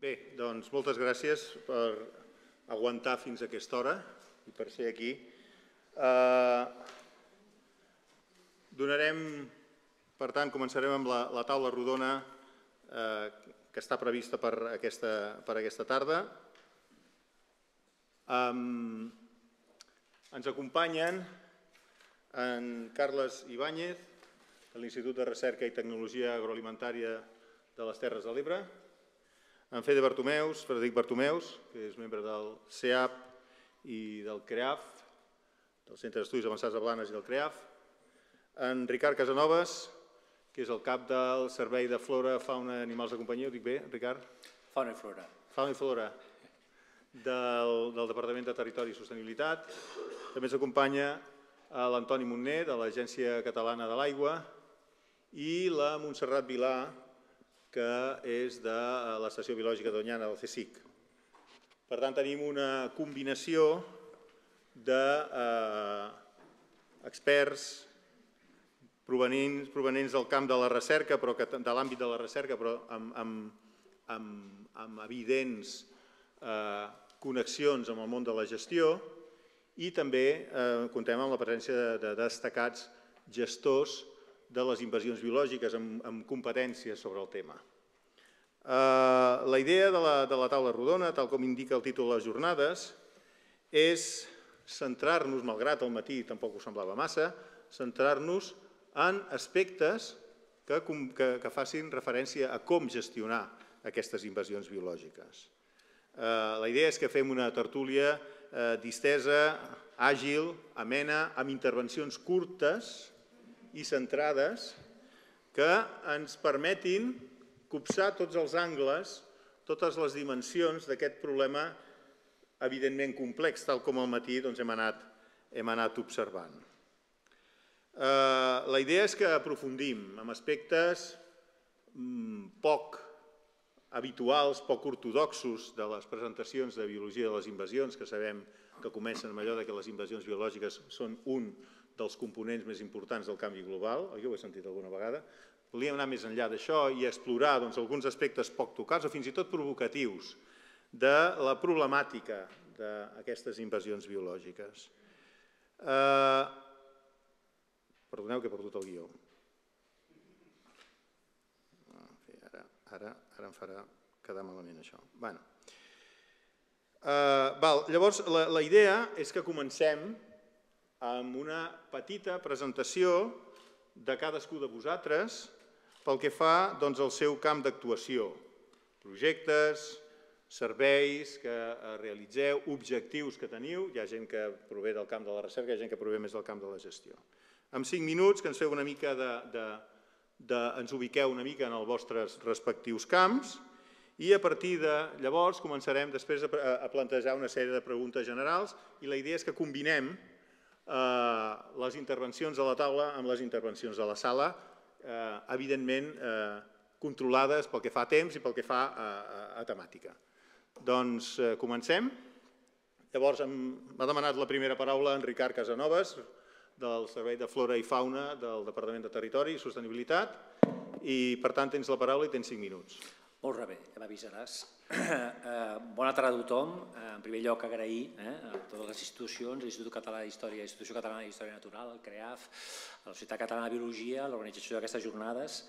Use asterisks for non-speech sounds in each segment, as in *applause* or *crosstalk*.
Bé, doncs moltes gràcies per aguantar fins a aquesta hora i per ser aquí. Eh, donarem, per tant, començarem amb la, la taula rodona eh, que està prevista per aquesta, per aquesta tarda. Ens acompanyen en Carles Ibáñez, de l'Institut de Recerca i Tecnologia Agroalimentària de les Terres de l'Ebre, en Fede Bartomeus, Frederic Bartomeus, que és membre del CEAP i del CREAF, del Centre d'Estudis Avançats de Blanes i del CREAF, en Ricard Casanovas, que és el cap del Servei de Flora, Fauna i Animals de Companyia, ho dic bé, Ricard? Fauna i Flora. Fauna i Flora, del, del Departament de Territori i Sostenibilitat. També ens acompanya l'Antoni Montner, de l'Agència Catalana de l'Aigua, i la Montserrat Vilà, que és de eh, l'Estació Biològica d'Onyana, del CSIC. Per tant, tenim una combinació d'experts eh, provenents, provenents del camp de la recerca, però que, de l'àmbit de la recerca, però amb, amb, amb, amb evidents eh, connexions amb el món de la gestió i també eh, contem amb la presència de, de destacats gestors de les invasions biològiques amb, amb competències sobre el tema. Eh, la idea de la, de la taula rodona, tal com indica el títol de les jornades, és centrar-nos, malgrat el matí tampoc ho semblava massa, centrar-nos en aspectes que, que, que facin referència a com gestionar aquestes invasions biològiques. Eh, la idea és que fem una tertúlia eh, distesa, àgil, amena, amb intervencions curtes, i centrades que ens permetin copsar tots els angles, totes les dimensions d'aquest problema evidentment complex, tal com al matí doncs, hem, anat, hem anat observant. Eh, la idea és que aprofundim en aspectes mm, poc habituals, poc ortodoxos de les presentacions de biologia de les invasions, que sabem que comencen amb allò de que les invasions biològiques són un dels components més importants del canvi global, jo ho he sentit alguna vegada, volíem anar més enllà d'això i explorar doncs, alguns aspectes poc tocats o fins i tot provocatius de la problemàtica d'aquestes invasions biològiques. Eh, perdoneu que he perdut el guió. Ara, ara, ara em farà quedar malament això. Bueno. Eh, val, llavors, la, la idea és que comencem amb una petita presentació de cadascú de vosaltres pel que fa doncs, al seu camp d'actuació, projectes, serveis que realitzeu, objectius que teniu, hi ha gent que prové del camp de la recerca, hi ha gent que prové més del camp de la gestió. En cinc minuts que ens feu una mica de, de, de, ens ubiqueu una mica en els vostres respectius camps i a partir de llavors començarem després a, a plantejar una sèrie de preguntes generals i la idea és que combinem Eh, les intervencions a la taula amb les intervencions a la sala, eh, evidentment eh, controlades pel que fa a temps i pel que fa a, a, temàtica. Doncs comencem. Llavors m'ha demanat la primera paraula en Ricard Casanovas, del Servei de Flora i Fauna del Departament de Territori i Sostenibilitat, i per tant tens la paraula i tens 5 minuts. Molt bé, ja m'avisaràs. Eh, bona tarda a tothom. Eh, en primer lloc, agrair eh, a totes les institucions, l'Institut Català d'Història, l'Institució Catalana d'Història Natural, el CREAF, la Societat Catalana de Biologia, l'organització d'aquestes jornades,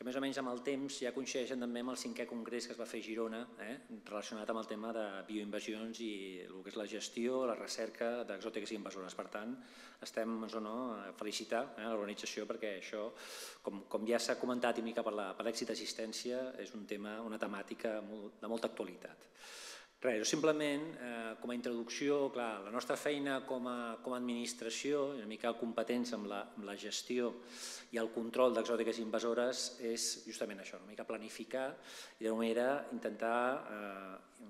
que més o menys amb el temps ja coincideixen també amb el cinquè congrés que es va fer a Girona, eh, relacionat amb el tema de bioinvasions i el que és la gestió, la recerca d'exòtiques i invasores. Per tant, estem doncs, no, a felicitar eh, l'organització perquè això, com, com ja s'ha comentat i mica per l'èxit d'assistència, és un tema, una temàtica de molta actualitat. Res, simplement, eh, com a introducció, clar, la nostra feina com a, com a administració, una mica competents amb la, amb la gestió i el control d'exòtiques invasores és justament això, una mica planificar i d'una manera intentar eh,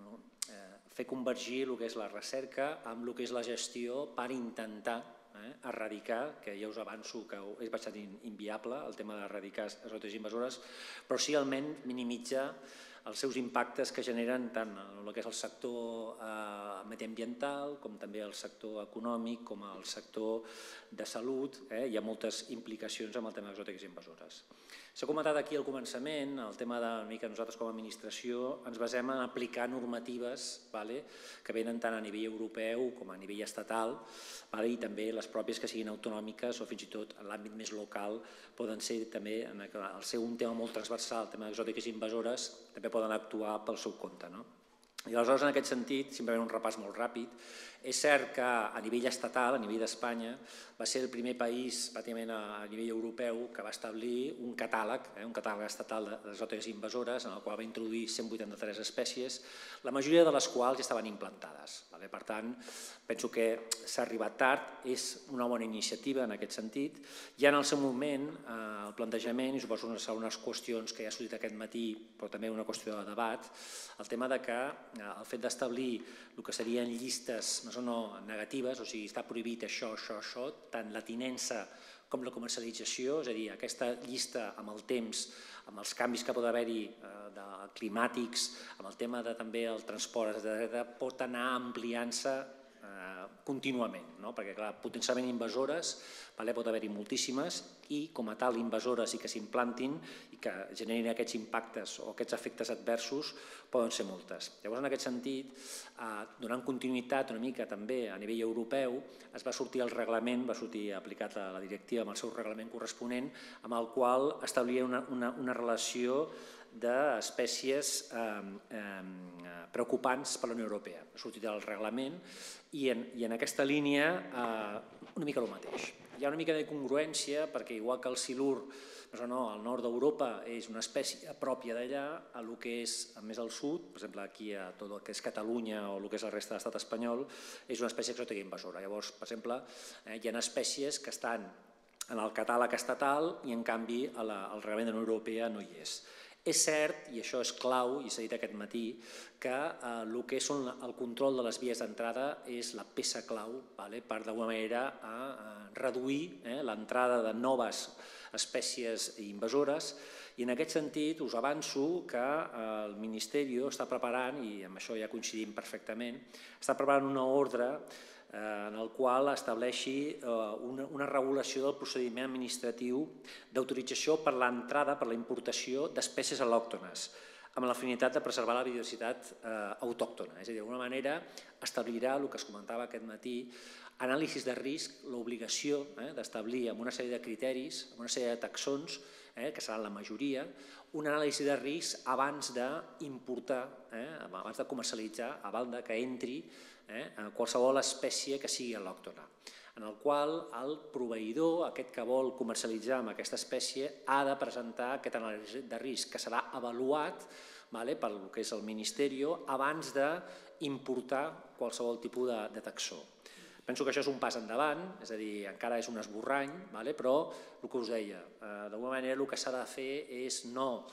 eh, fer convergir el que és la recerca amb el que és la gestió per intentar eh, erradicar, que ja us avanço que és bastant inviable el tema d'erradicar exòtiques invasores, però sí almenys minimitzar els seus impactes que generen tant el que és el sector eh, mediambiental com també el sector econòmic com el sector de salut. Eh? Hi ha moltes implicacions amb el tema exòtics i invasores. S'ha comentat aquí al començament, el tema de mica nosaltres com a administració ens basem en aplicar normatives vale, que venen tant a nivell europeu com a nivell estatal vale, i també les pròpies que siguin autonòmiques o fins i tot en l'àmbit més local poden ser també, al ser un tema molt transversal, el tema d'exòtiques invasores, també poden actuar pel seu compte. No? I aleshores, en aquest sentit, simplement un repàs molt ràpid, és cert que a nivell estatal, a nivell d'Espanya, va ser el primer país, pràcticament a nivell europeu, que va establir un catàleg, eh, un catàleg estatal d'exòtiques invasores, en el qual va introduir 183 espècies, la majoria de les quals ja estaven implantades. Vale? Per tant, penso que s'ha arribat tard, és una bona iniciativa en aquest sentit. Ja en el seu moment, eh, el plantejament, i suposo que són unes qüestions que ja ha sortit aquest matí, però també una qüestió de debat, el tema de que eh, el fet d'establir el que serien llistes no, no negatives, o sigui, està prohibit això, això, això, tant la tinença com la comercialització, és a dir, aquesta llista amb el temps, amb els canvis que pot haver-hi eh, climàtics, amb el tema de també el transport, etc., pot anar ampliant-se eh, contínuament, no? perquè clar, potencialment invasores vale, pot haver-hi moltíssimes i com a tal invasores i que s'implantin i que generin aquests impactes o aquests efectes adversos poden ser moltes. Llavors, en aquest sentit, eh, donant continuïtat una mica també a nivell europeu, es va sortir el reglament, va sortir aplicat a la directiva amb el seu reglament corresponent, amb el qual establia una, una, una relació d'espècies eh, eh, preocupants per la Unió Europea. Ha sortit el reglament i en, i en aquesta línia eh, una mica el mateix hi ha una mica de congruència perquè igual que el silur no, no, al nord d'Europa és una espècie pròpia d'allà, a lo que és més al sud, per exemple aquí a tot el que és Catalunya o el que és la resta de l'estat espanyol, és una espècie exòtica invasora. Llavors, per exemple, eh, hi ha espècies que estan en el catàleg estatal i en canvi a la, al reglament de la Unió Europea no hi és. És cert, i això és clau, i s'ha dit aquest matí, que eh, el que és el control de les vies d'entrada és la peça clau vale, per d'alguna manera a, a reduir eh, l'entrada de noves espècies invasores. I en aquest sentit us avanço que eh, el Ministeri està preparant, i amb això ja coincidim perfectament, està preparant una ordre Eh, en el qual estableixi eh, una, una regulació del procediment administratiu d'autorització per l'entrada, per la importació d'espècies al·lòctones, amb la finalitat de preservar la biodiversitat eh, autòctona. És a dir, d'alguna manera establirà el que es comentava aquest matí, anàlisis de risc, l'obligació eh, d'establir amb una sèrie de criteris, amb una sèrie de taxons, eh, que seran la majoria, un anàlisi de risc abans d'importar, eh, abans de comercialitzar, abans de que entri eh, qualsevol espècie que sigui al·lòctona, en el qual el proveïdor, aquest que vol comercialitzar amb aquesta espècie, ha de presentar aquest anàlisi de risc que serà avaluat vale, pel que és el Ministeri abans d'importar qualsevol tipus de, de taxó. Penso que això és un pas endavant, és a dir, encara és un esborrany, vale? però el que us deia, eh, d'alguna manera el que s'ha de fer és no,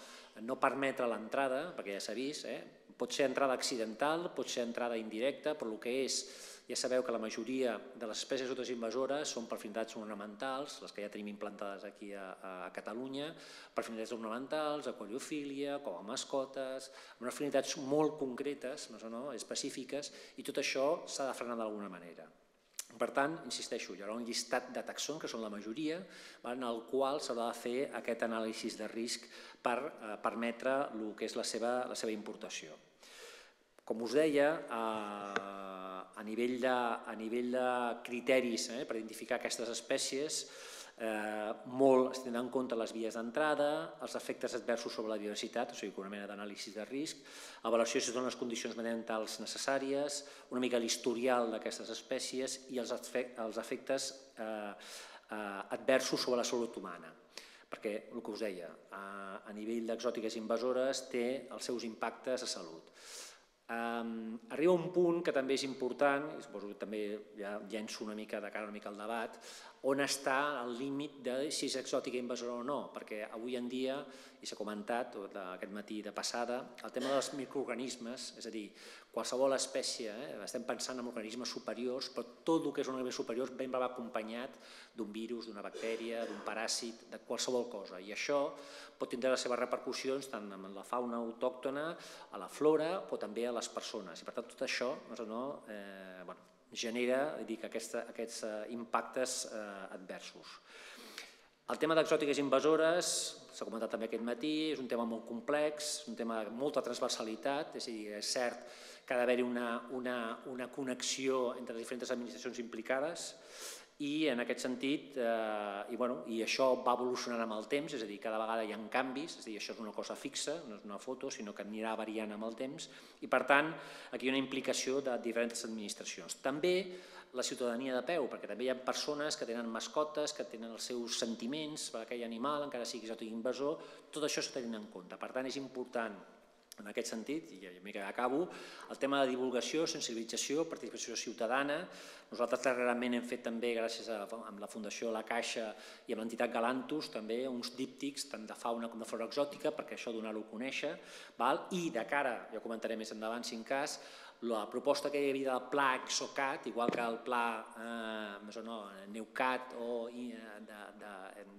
no permetre l'entrada, perquè ja s'ha vist, eh? Pot ser entrada accidental, pot ser entrada indirecta, però el que és, ja sabeu que la majoria de les espècies otras invasores són per finalitats ornamentals, les que ja tenim implantades aquí a, a Catalunya, per finalitats ornamentals, aquariofília, com a mascotes, amb unes finalitats molt concretes, no, no, específiques, i tot això s'ha de frenar d'alguna manera. Per tant, insisteixo, hi haurà un llistat de taxons, que són la majoria, en el qual s'haurà de fer aquest anàlisi de risc per eh, permetre el que és la seva, la seva importació. Com us deia, a, nivell, de, a nivell de criteris eh, per identificar aquestes espècies, eh, molt es tindran en compte les vies d'entrada, els efectes adversos sobre la biodiversitat, o sigui, una mena d'anàlisi de risc, avaluació si són les condicions mediambientals necessàries, una mica l'historial d'aquestes espècies i els, els efectes eh, eh, adversos sobre la salut humana perquè el que us deia, a, a nivell d'exòtiques invasores té els seus impactes a salut. Arriba un punt que també és important, i suposo que també ja llenço una mica de cara una mica al debat, on està el límit de si és exòtica invasora o no, perquè avui en dia, i s'ha comentat aquest matí de passada, el tema dels microorganismes, és a dir, qualsevol espècie, eh? estem pensant en organismes superiors, però tot el que és un organisme superior ben va acompanyat d'un virus, d'una bactèria, d'un paràsit, de qualsevol cosa. I això pot tindre les seves repercussions tant en la fauna autòctona, a la flora, però també a les persones. I per tant tot això no, eh, bueno, genera dic, aquesta, aquests eh, impactes eh, adversos. El tema d'exòtiques invasores, s'ha comentat també aquest matí, és un tema molt complex, un tema de molta transversalitat, és a dir, és cert que ha d'haver-hi una, una, una connexió entre les diferents administracions implicades i en aquest sentit, eh, i, bueno, i això va evolucionant amb el temps, és a dir, cada vegada hi ha canvis, és a dir, això és una cosa fixa, no és una foto, sinó que anirà variant amb el temps, i per tant, aquí hi ha una implicació de diferents administracions. També la ciutadania de peu, perquè també hi ha persones que tenen mascotes, que tenen els seus sentiments per aquell animal, encara sigui exòtic invasor, tot això s'ha tenint en compte. Per tant, és important en aquest sentit, i una mica acabo, el tema de divulgació, sensibilització, participació ciutadana. Nosaltres darrerament hem fet també, gràcies a amb la Fundació La Caixa i amb l'entitat Galantus, també uns díptics tant de fauna com de flora exòtica, perquè això donar-ho a conèixer. Val? I de cara, ja comentaré més endavant si en cas, la proposta que hi havia del pla EXOCAT, igual que el pla eh, no, NEUCAT o eh, de, de,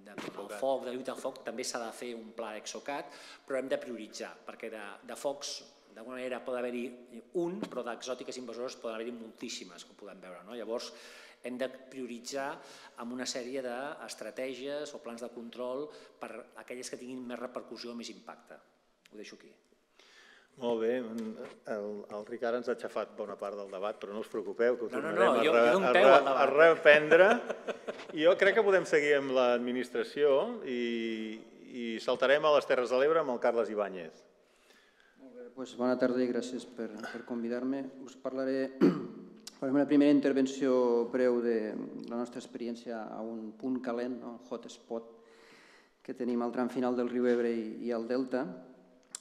de, de foc, de lluita al foc, també s'ha de fer un pla EXOCAT, però hem de prioritzar, perquè de, de focs d'alguna manera pot haver-hi un, però d'exòtiques invasores poden haver-hi moltíssimes, com podem veure. No? Llavors, hem de prioritzar amb una sèrie d'estratègies o plans de control per aquelles que tinguin més repercussió o més impacte. Ho deixo aquí. Molt bé, el, el Ricard ens ha xafat bona part del debat, però no us preocupeu, que ho no, tornarem no, no, a, jo, re, jo a, re, a reprendre. Jo crec que podem seguir amb l'administració i, i saltarem a les Terres de l'Ebre amb el Carles Ibáñez. Molt bé, doncs bona tarda i gràcies per, per convidar-me. Us parlaré, *clears throat* farem una primera intervenció breu de la nostra experiència a un punt calent, no? hotspot, que tenim al tram final del riu Ebre i, i al Delta,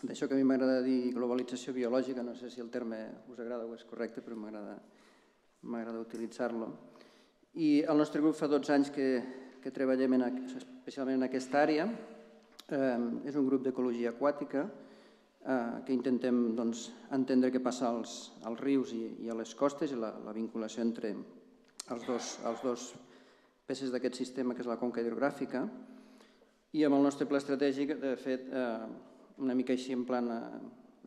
d'això que a mi m'agrada dir globalització biològica, no sé si el terme us agrada o és correcte, però m'agrada utilitzar-lo. I el nostre grup fa 12 anys que, que treballem en, especialment en aquesta àrea. Eh, és un grup d'ecologia aquàtica eh, que intentem doncs, entendre què passa als, als rius i, i a les costes i la, la vinculació entre els dos, els dos peces d'aquest sistema, que és la conca hidrogràfica. I amb el nostre pla estratègic, de fet, eh, una mica així en plan eh,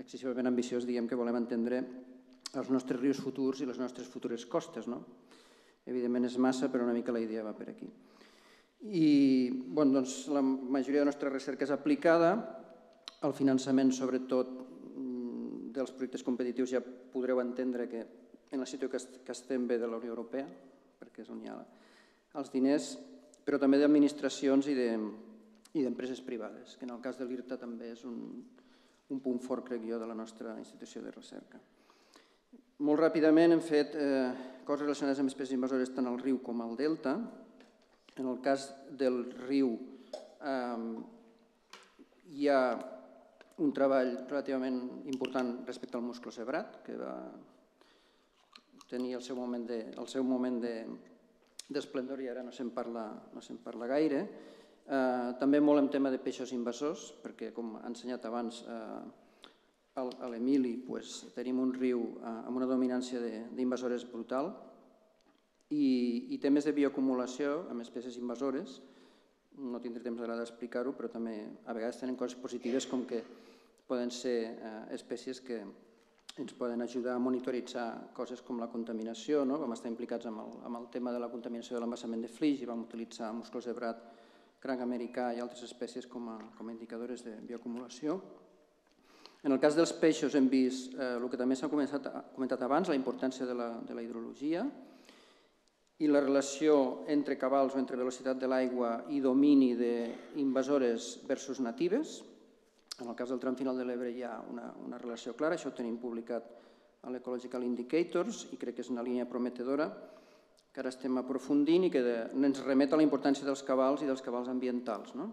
excessivament ambiciós, diguem que volem entendre els nostres rius futurs i les nostres futures costes. No? Evidentment és massa, però una mica la idea va per aquí. I bon, doncs, la majoria de la nostra recerca és aplicada, el finançament sobretot mm, dels projectes competitius ja podreu entendre que en la situació que estem bé de la Unió Europea, perquè és on hi ha els diners, però també d'administracions i de, i d'empreses privades, que en el cas de l'IRTA també és un, un punt fort, crec jo, de la nostra institució de recerca. Molt ràpidament hem fet eh, coses relacionades amb espècies invasores tant al riu com al delta. En el cas del riu eh, hi ha un treball relativament important respecte al musclo sebrat, que va tenir el seu moment de, el seu moment de, d'esplendor i ara no se'n parla, no se'n parla gaire. Eh, també molt en tema de peixos invasors, perquè com ha ensenyat abans eh, a l'Emili, pues, tenim un riu eh, amb una dominància d'invasores brutal i, i temes de bioacumulació amb espècies invasores, no tindré temps d'ara d'explicar-ho, però també a vegades tenen coses positives com que poden ser eh, espècies que ens poden ajudar a monitoritzar coses com la contaminació, no? vam estar implicats amb el, amb el tema de la contaminació de l'embassament de flix i vam utilitzar musclos de brat cranc americà i altres espècies com a, com a indicadores de bioacumulació. En el cas dels peixos hem vist eh, el que també s'ha comentat, abans, la importància de la, de la hidrologia i la relació entre cabals o entre velocitat de l'aigua i domini d'invasores versus natives. En el cas del tram final de l'Ebre hi ha una, una relació clara, això ho tenim publicat a l'Ecological Indicators i crec que és una línia prometedora que ara estem aprofundint i que ens remet a la importància dels cabals i dels cabals ambientals. No?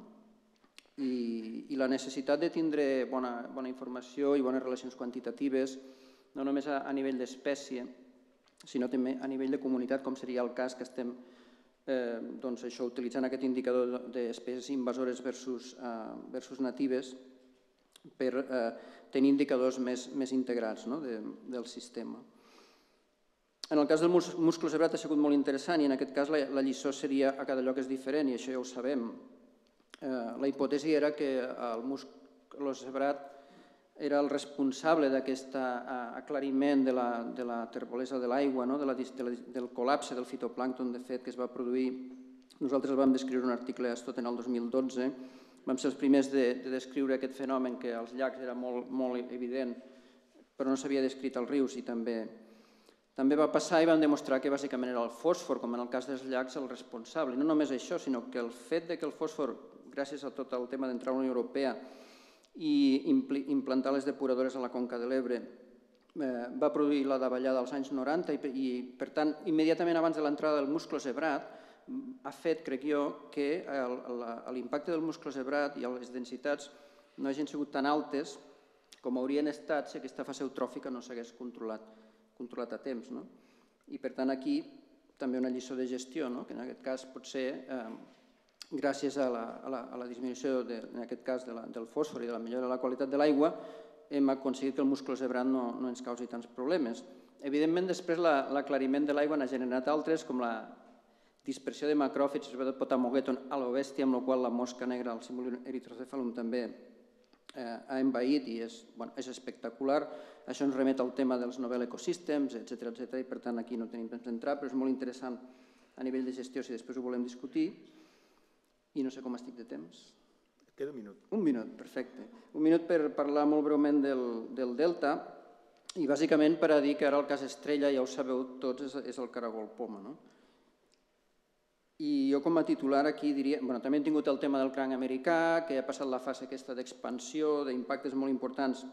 I, I la necessitat de tindre bona, bona informació i bones relacions quantitatives, no només a, a nivell d'espècie, sinó també a nivell de comunitat, com seria el cas que estem eh, doncs això, utilitzant aquest indicador d'espècies invasores versus, eh, versus natives, per eh, tenir indicadors més, més integrats no? de, del sistema. En el cas del mus musclo ha sigut molt interessant i en aquest cas la, lliçó seria a cada lloc és diferent i això ja ho sabem. Eh, la hipòtesi era que el musclo zebrat era el responsable d'aquest aclariment de la, de la terbolesa de l'aigua, no? de la, de la, del col·lapse del fitoplàncton, de fet, que es va produir. Nosaltres el vam descriure un article a Estot en el 2012. Vam ser els primers de, de descriure aquest fenomen que als llacs era molt, molt evident, però no s'havia descrit als rius i també, també va passar i vam demostrar que bàsicament era el fòsfor, com en el cas dels llacs, el responsable. I no només això, sinó que el fet de que el fòsfor, gràcies a tot el tema d'entrar a la Unió Europea, i implantar les depuradores a la Conca de l'Ebre. Eh, va produir la davallada als anys 90 i, i, per tant, immediatament abans de l'entrada del musclo zebrat, ha fet, crec jo, que l'impacte del musclo zebrat i les densitats no hagin sigut tan altes com haurien estat si aquesta fase eutròfica no s'hagués controlat, controlat a temps. No? I per tant aquí també una lliçó de gestió, no? que en aquest cas potser eh, gràcies a la, a la, a la disminució, de, en aquest cas, de la, del fòsfor i de la millora de la qualitat de l'aigua, hem aconseguit que el musclo zebrat no, no ens causi tants problemes. Evidentment, després l'aclariment la, de l'aigua n'ha generat altres, com la dispersió de macròfits, sobretot potamogeton, a l'obèstia, amb la qual la mosca negra, el símbol eritrocephalum, també eh, ha envaït i és, bueno, és espectacular. Això ens remet al tema dels novel ecosístems, etc etc i per tant aquí no tenim temps d'entrar, però és molt interessant a nivell de gestió si després ho volem discutir i no sé com estic de temps. Queda un minut. Un minut, perfecte. Un minut per parlar molt breument del, del Delta i bàsicament per a dir que ara el cas Estrella, ja ho sabeu tots, és, és el caragol poma. No? I jo com a titular aquí diria... Bueno, també hem tingut el tema del cranc americà, que ha passat la fase aquesta d'expansió, d'impactes molt importants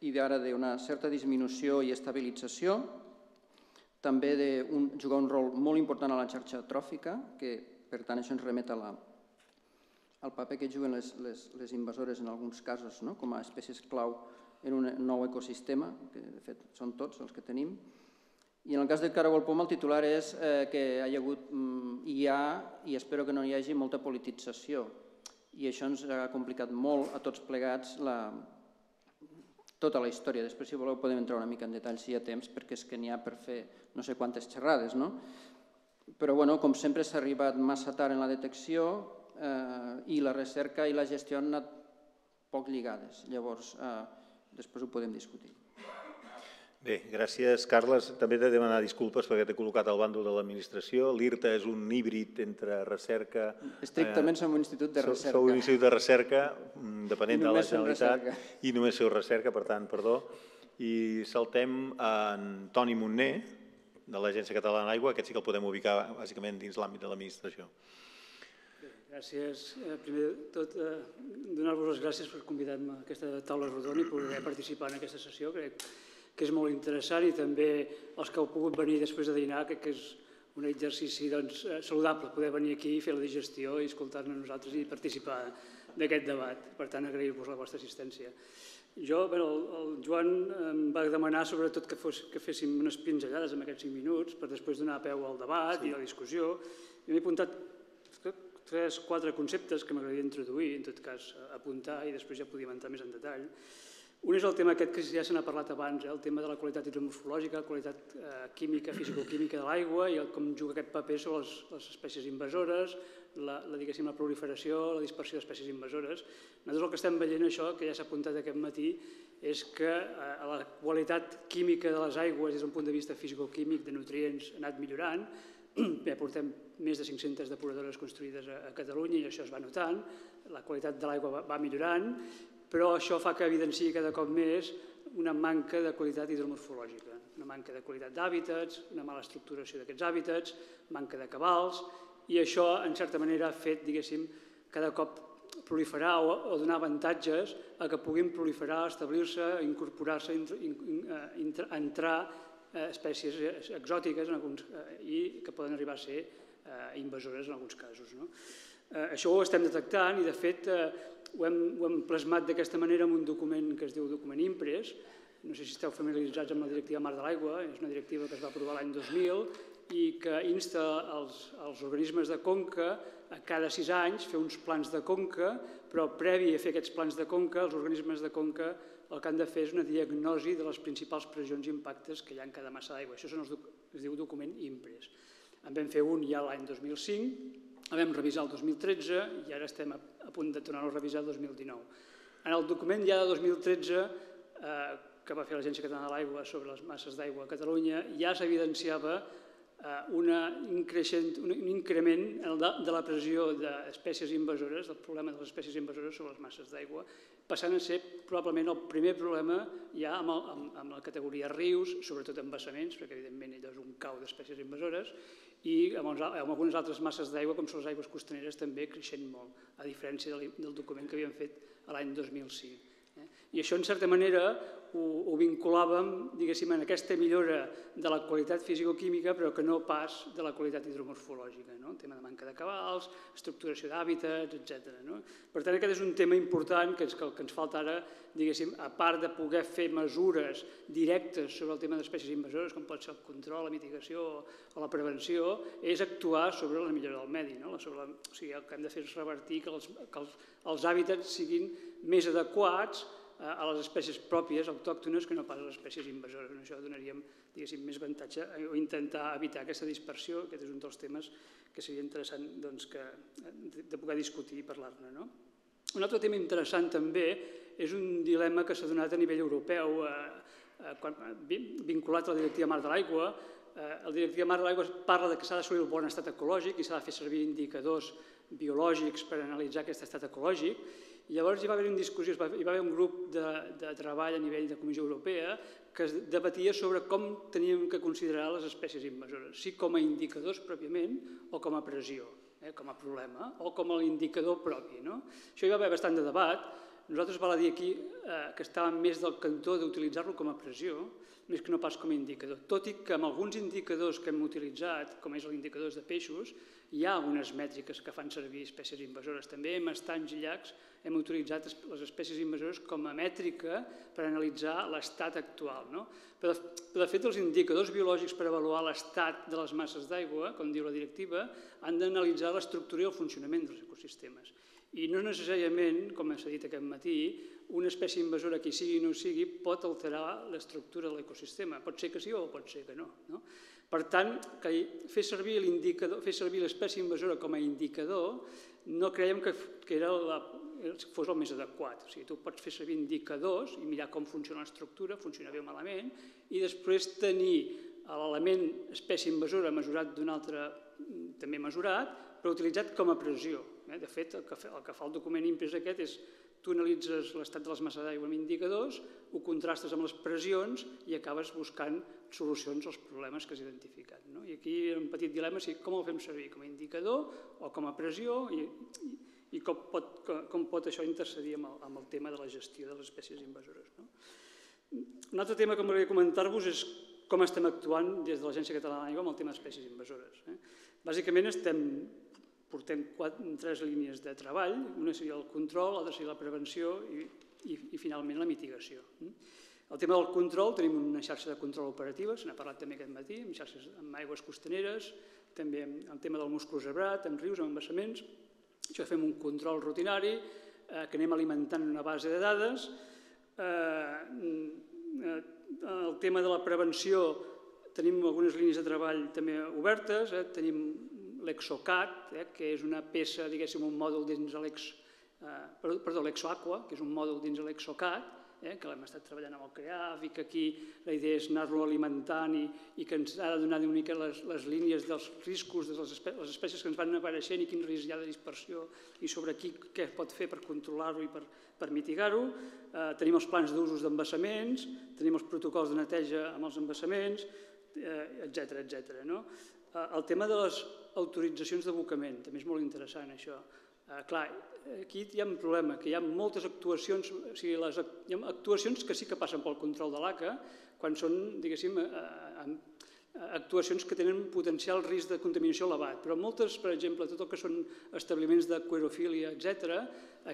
i d'ara d'una certa disminució i estabilització, també de un, jugar un rol molt important a la xarxa tròfica, que per tant això ens remet a la, el paper que juguen les, les, les invasores en alguns casos no? com a espècies clau en un nou ecosistema, que de fet són tots els que tenim. I en el cas del caragol poma el titular és eh, que hi ha hagut, mm, hi ha, i espero que no hi hagi, molta politització. I això ens ha complicat molt a tots plegats la, tota la història. Després, si voleu, podem entrar una mica en detall si hi ha temps, perquè és que n'hi ha per fer no sé quantes xerrades. No? Però, bueno, com sempre, s'ha arribat massa tard en la detecció, eh, i la recerca i la gestió han anat poc lligades. Llavors, eh, després ho podem discutir. Bé, gràcies, Carles. També t'he de demanar disculpes perquè t'he col·locat al bàndol de l'administració. L'IRTA és un híbrid entre recerca... Estrictament eh, som un institut de recerca. Sou un institut de recerca, mm, depenent de la Generalitat, i només sou recerca, per tant, perdó. I saltem en Toni Montner, de l'Agència Catalana d'Aigua, aquest sí que el podem ubicar bàsicament dins l'àmbit de l'administració. Gràcies. Eh, primer de tot, eh, donar-vos les gràcies per convidar-me a aquesta taula rodona i poder participar en aquesta sessió. Crec que és molt interessant i també els que heu pogut venir després de dinar, crec que és un exercici doncs, eh, saludable poder venir aquí, fer la digestió i escoltar-nos nosaltres i participar d'aquest debat. Per tant, agrair-vos la vostra assistència. Jo, bueno, el, el Joan em va demanar sobretot que, fos, que féssim unes pinzellades en aquests cinc minuts per després donar peu al debat sí. i a la discussió. I m'he apuntat tres, quatre conceptes que m'agradaria introduir, en tot cas apuntar i després ja podíem entrar més en detall. Un és el tema aquest que ja se n'ha parlat abans, eh, el tema de la qualitat hidromorfològica, la qualitat eh, química, fisicoquímica de l'aigua i com juga aquest paper sobre les, espècies invasores, la, la, la proliferació, la dispersió d'espècies invasores. Nosaltres el que estem veient això, que ja s'ha apuntat aquest matí, és que eh, la qualitat química de les aigües des d'un punt de vista fisicoquímic de nutrients ha anat millorant, *clears throat* ja portem més de 500 depuradores construïdes a, a Catalunya i això es va notant, la qualitat de l'aigua va, va millorant, però això fa que evidenciï cada cop més una manca de qualitat hidromorfològica, una manca de qualitat d'hàbitats, una mala estructuració d'aquests hàbitats, manca de cabals, i això, en certa manera, ha fet, diguéssim, cada cop proliferar o, o donar avantatges a que puguin proliferar, establir-se, incorporar-se, in, in, in, entrar eh, espècies exòtiques en alguns, eh, i que poden arribar a ser eh, invasores en alguns casos. No? Eh, això ho estem detectant i, de fet, eh, ho, hem, ho hem plasmat d'aquesta manera en un document que es diu document imprès. No sé si esteu familiaritzats amb la directiva Mar de l'Aigua, és una directiva que es va aprovar l'any 2000 i que insta els, els organismes de conca a cada sis anys fer uns plans de conca, però previ a fer aquests plans de conca, els organismes de conca el que han de fer és una diagnosi de les principals pressions i impactes que hi ha en cada massa d'aigua. Això són els, es diu document imprès. En vam fer un ja l'any 2005, el vam revisar el 2013 i ara estem a, punt de tornar-lo a revisar el 2019. En el document ja de 2013 eh, que va fer l'Agència Catalana de l'Aigua sobre les masses d'aigua a Catalunya ja s'evidenciava una increixent, un increment de la pressió d'espècies invasores, del problema de les espècies invasores sobre les masses d'aigua, passant a ser probablement el primer problema ja amb, el, amb, amb la categoria rius, sobretot embassaments, perquè evidentment allò és un cau d'espècies invasores, i amb, els, amb algunes altres masses d'aigua, com són les aigües costaneres, també creixent molt, a diferència del, del document que havíem fet l'any 2005. Eh? I això, en certa manera, ho, vinculàvem, diguéssim, en aquesta millora de la qualitat fisicoquímica, però que no pas de la qualitat hidromorfològica, no? el tema de manca de cabals, estructuració d'hàbitats, etc. No? Per tant, aquest és un tema important que, que, que ens falta ara, diguéssim, a part de poder fer mesures directes sobre el tema d'espècies invasores, com pot ser el control, la mitigació o la prevenció, és actuar sobre la millora del medi. No? Sobre la, o sigui, el que hem de fer és revertir que els, que els, els hàbitats siguin més adequats a les espècies pròpies, autòctones, que no pas a les espècies invasores. Això donaríem més avantatge o intentar evitar aquesta dispersió, aquest és un dels temes que seria interessant doncs, que, de poder discutir i parlar-ne. No? Un altre tema interessant també és un dilema que s'ha donat a nivell europeu, eh, eh, quan, vinculat a la directiva Mar de l'Aigua. Eh, la directiva Mar de l'Aigua parla de que s'ha d'assolir el bon estat ecològic i s'ha de fer servir indicadors biològics per analitzar aquest estat ecològic llavors hi va haver una discussió, hi va haver un grup de, de treball a nivell de Comissió Europea que es debatia sobre com teníem que considerar les espècies invasores, si com a indicadors pròpiament o com a pressió, eh, com a problema, o com a indicador propi. No? Això hi va haver bastant de debat. Nosaltres val a dir aquí eh, que estàvem més del cantó d'utilitzar-lo com a pressió, més que no pas com a indicador. Tot i que amb alguns indicadors que hem utilitzat, com és l'indicadors de peixos, hi ha algunes mètriques que fan servir espècies invasores. També en estanys i llacs hem utilitzat les espècies invasores com a mètrica per analitzar l'estat actual. No? Però, de fet, els indicadors biològics per avaluar l'estat de les masses d'aigua, com diu la directiva, han d'analitzar l'estructura i el funcionament dels ecosistemes. I no necessàriament, com s'ha dit aquest matí, una espècie invasora que sigui o no sigui pot alterar l'estructura de l'ecosistema. Pot ser que sí o pot ser que no. no? Per tant, que fer servir l'espècie invasora com a indicador no creiem que, que era fos el més adequat. O sigui, tu pots fer servir indicadors i mirar com funciona l'estructura, funciona bé o malament, i després tenir l'element espècie invasora mesurat d'un altre també mesurat, però utilitzat com a pressió. Eh? De fet, el que, fa, el que fa el document imprès aquest és tu analitzes l'estat de les masses d'aigua amb indicadors, ho contrastes amb les pressions i acabes buscant solucions als problemes que has identificat. No? I aquí ha un petit dilema si com el fem servir, com a indicador o com a pressió i, i, i com, pot, com pot això intercedir amb el, amb el tema de la gestió de les espècies invasores. No? Un altre tema que m'agradaria comentar-vos és com estem actuant des de l'Agència Catalana de l'Aigua amb el tema d'espècies invasores. Eh? Bàsicament estem portem quatre, tres línies de treball, una seria el control, l'altra seria la prevenció i, i, i finalment la mitigació. El tema del control, tenim una xarxa de control operativa, se n'ha parlat també aquest matí, amb xarxes amb aigües costaneres, també el tema del musclo zebrat, amb rius, amb embassaments. Això fem un control rutinari, eh, que anem alimentant una base de dades. Eh, eh, el tema de la prevenció, tenim algunes línies de treball també obertes, eh, tenim l'Exocat, eh, que és una peça, diguéssim, un mòdul dins l'Ex... Eh, perdó, l'Exoaqua, que és un mòdul dins l'Exocat, eh, que l'hem estat treballant amb el CREAF i que aquí la idea és anar-lo alimentant i, i que ens ha de donar una mica les, les línies dels riscos de les, espècies, que ens van apareixent i quin risc hi ha de dispersió i sobre qui, què es pot fer per controlar-ho i per, per mitigar-ho. Eh, tenim els plans d'usos d'embassaments, tenim els protocols de neteja amb els embassaments, etc eh, etc. no? Eh, el tema de les autoritzacions d'abocament, també és molt interessant això. Eh, clar, aquí hi ha un problema, que hi ha moltes actuacions, o sigui, les, hi ha actuacions que sí que passen pel control de l'ACA, quan són, diguéssim, eh, actuacions que tenen potencial risc de contaminació elevat, però moltes, per exemple, tot el que són establiments d'aquerofília, etc.,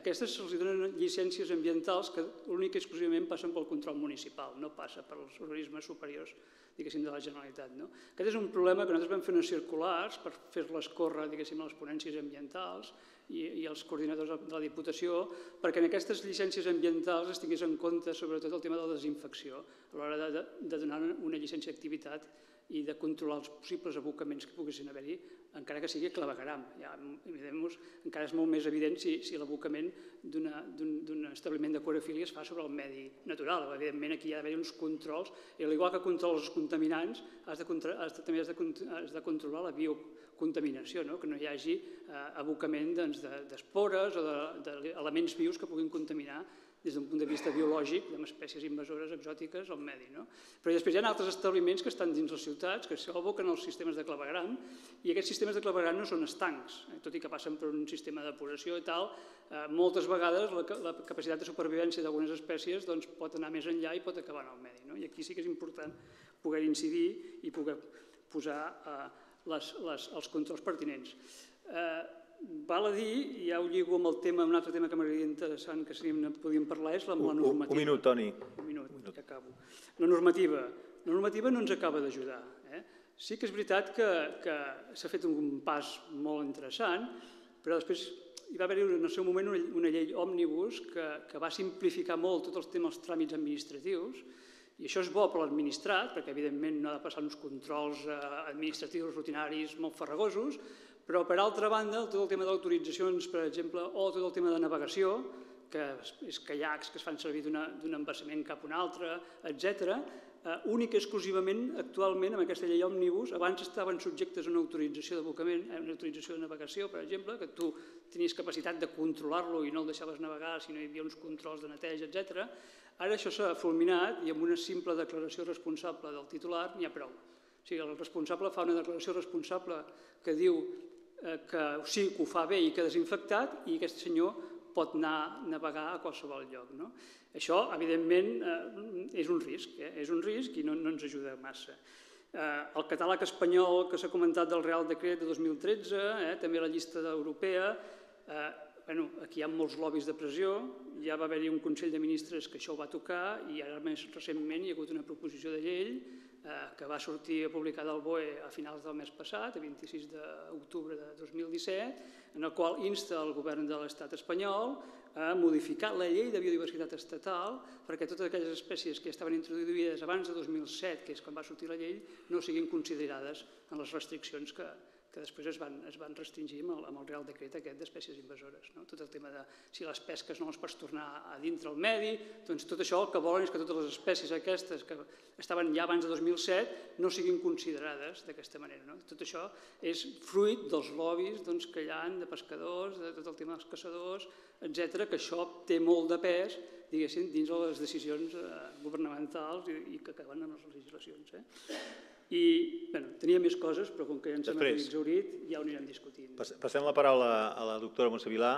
aquestes se'ls donen llicències ambientals que únic i exclusivament passen pel control municipal, no passa pels organismes superiors diguéssim, de la Generalitat. No? Aquest és un problema que nosaltres vam fer unes circulars per fer-les córrer diguéssim, a les ponències ambientals i, i els coordinadors de la Diputació perquè en aquestes llicències ambientals es tingués en compte sobretot el tema de la desinfecció a l'hora de, de, de donar una llicència d'activitat i de controlar els possibles abocaments que poguessin haver-hi, encara que sigui clavegaram. Ja, encara és molt més evident si, si l'abocament d'un establiment d'aquarofília es fa sobre el medi natural. Evidentment, aquí hi ha d'haver uns controls, i igual que controles els contaminants, has de, has de, també has de, has de controlar la biocontaminació, no? que no hi hagi eh, abocament d'espores doncs, o d'elements de, vius que puguin contaminar des d'un punt de vista biològic, amb espècies invasores exòtiques al medi. No? Però després hi ha altres establiments que estan dins les ciutats, que s'aboquen als sistemes de clavegram, i aquests sistemes de clavegram no són estancs, eh? tot i que passen per un sistema depuració i tal, eh, moltes vegades la, la capacitat de supervivència d'algunes espècies doncs, pot anar més enllà i pot acabar en el medi. No? I aquí sí que és important poder incidir i poder posar eh, les, les, els controls pertinents. Eh, val a dir, ja ho lligo amb el tema, un altre tema que m'agradaria interessant que seríem, podíem parlar, és la, la normativa. Un, un minut, Toni. Un minut, un minut. acabo. La normativa. La normativa no ens acaba d'ajudar. Eh? Sí que és veritat que, que s'ha fet un pas molt interessant, però després hi va haver en el seu moment una, una llei òmnibus que, que va simplificar molt tots els temes, els tràmits administratius, i això és bo per l'administrat, perquè evidentment no ha de passar uns controls eh, administratius rutinaris molt farragosos, però, per altra banda, tot el tema d'autoritzacions, per exemple, o tot el tema de navegació, que és caiacs que es fan servir d'un embassament cap a un altre, etc. Eh, únic i exclusivament, actualment, amb aquesta llei òmnibus, abans estaven subjectes a una autorització d'abocament, a una autorització de navegació, per exemple, que tu tenies capacitat de controlar-lo i no el deixaves navegar, sinó hi havia uns controls de neteja, etc. Ara això s'ha fulminat i amb una simple declaració responsable del titular n'hi ha prou. O sigui, el responsable fa una declaració responsable que diu Eh, que sí que ho fa bé i que ha desinfectat i aquest senyor pot anar a navegar a qualsevol lloc. No? Això, evidentment, eh, és un risc, eh? és un risc i no, no ens ajuda massa. Eh, el catàleg espanyol que s'ha comentat del Real Decret de 2013, eh, també la llista europea, eh, bueno, aquí hi ha molts lobbies de pressió, ja va haver-hi un Consell de Ministres que això ho va tocar i ara més recentment hi ha hagut una proposició de llei eh, que va sortir publicada al BOE a finals del mes passat, el 26 d'octubre de 2017, en el qual insta el govern de l'estat espanyol a modificar la llei de biodiversitat estatal perquè totes aquelles espècies que estaven introduïdes abans de 2007, que és quan va sortir la llei, no siguin considerades en les restriccions que, que després es van, es van restringir amb el, amb el Real Decret aquest d'espècies invasores. No? Tot el tema de si les pesques no les pots tornar a dintre el medi, doncs tot això el que volen és que totes les espècies aquestes que estaven ja abans de 2007 no siguin considerades d'aquesta manera. No? Tot això és fruit dels lobbies doncs, que hi ha de pescadors, de tot el tema dels caçadors, etc que això té molt de pes diguéssim, dins de les decisions eh, governamentals i, i que acaben amb les legislacions. Eh? I bueno, tenia més coses, però com que ja ens hem exaurit, ja ho anirem discutint. Passem la paraula a la doctora Montsevilà.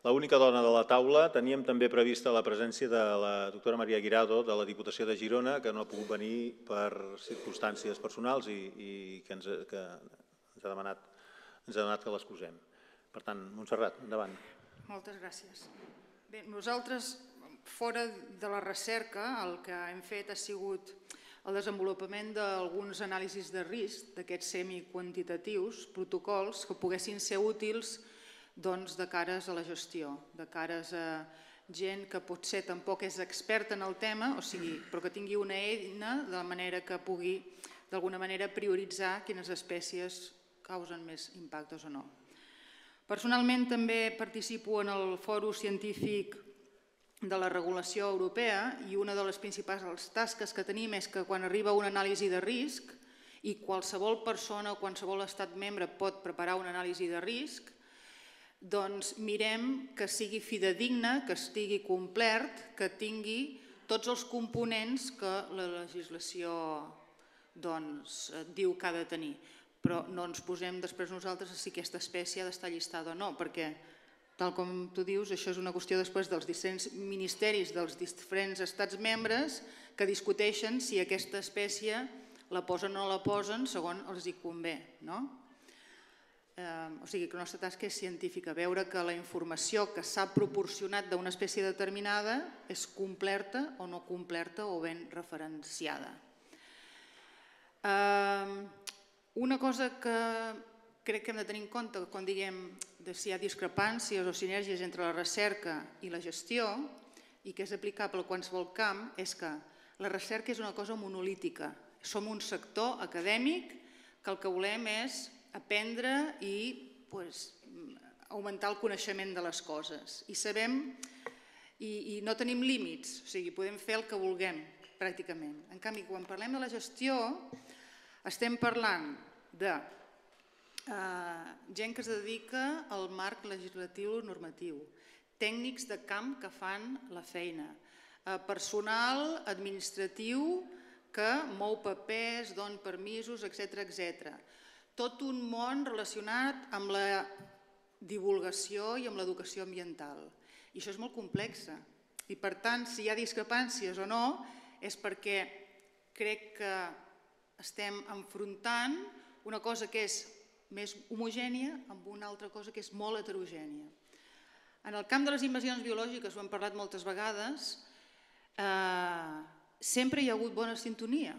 La única dona de la taula, teníem també prevista la presència de la doctora Maria Guirado, de la Diputació de Girona, que no ha pogut venir per circumstàncies personals i, i que, ens, que ens, ha demanat, ens ha demanat que l'excusem. Per tant, Montserrat, endavant. Moltes gràcies. Bé, nosaltres, fora de la recerca, el que hem fet ha sigut el desenvolupament d'alguns anàlisis de risc, d'aquests semiquantitatius, protocols que poguessin ser útils doncs, de cares a la gestió, de cares a gent que potser tampoc és experta en el tema, o sigui, però que tingui una eina de manera que pugui d'alguna manera prioritzar quines espècies causen més impactes o no. Personalment també participo en el fòrum científic de la regulació europea i una de les principals tasques que tenim és que quan arriba una anàlisi de risc i qualsevol persona o qualsevol estat membre pot preparar una anàlisi de risc, doncs mirem que sigui fidedigne, que estigui complert, que tingui tots els components que la legislació doncs, diu que ha de tenir. Però no ens posem després nosaltres si aquesta espècie ha d'estar llistada o no, perquè Tal com tu dius, això és una qüestió després dels diferents ministeris dels diferents estats membres que discuteixen si aquesta espècie la posen o no la posen segons els hi convé. No? Eh, o sigui que la nostra tasca és científica, veure que la informació que s'ha proporcionat d'una espècie determinada és complerta o no complerta o ben referenciada. Eh, una cosa que crec que hem de tenir en compte quan diguem de si hi ha discrepàncies o sinergies entre la recerca i la gestió i que és aplicable a qualsevol camp és que la recerca és una cosa monolítica. Som un sector acadèmic que el que volem és aprendre i pues, augmentar el coneixement de les coses. I sabem i, i no tenim límits, o sigui, podem fer el que vulguem, pràcticament. En canvi, quan parlem de la gestió, estem parlant de eh, gent que es dedica al marc legislatiu normatiu, tècnics de camp que fan la feina, eh, personal administratiu que mou papers, don permisos, etc etc tot un món relacionat amb la divulgació i amb l'educació ambiental. I això és molt complex. I per tant, si hi ha discrepàncies o no, és perquè crec que estem enfrontant una cosa que és més homogènia amb una altra cosa que és molt heterogènia. En el camp de les invasions biològiques, ho hem parlat moltes vegades, eh, sempre hi ha hagut bona sintonia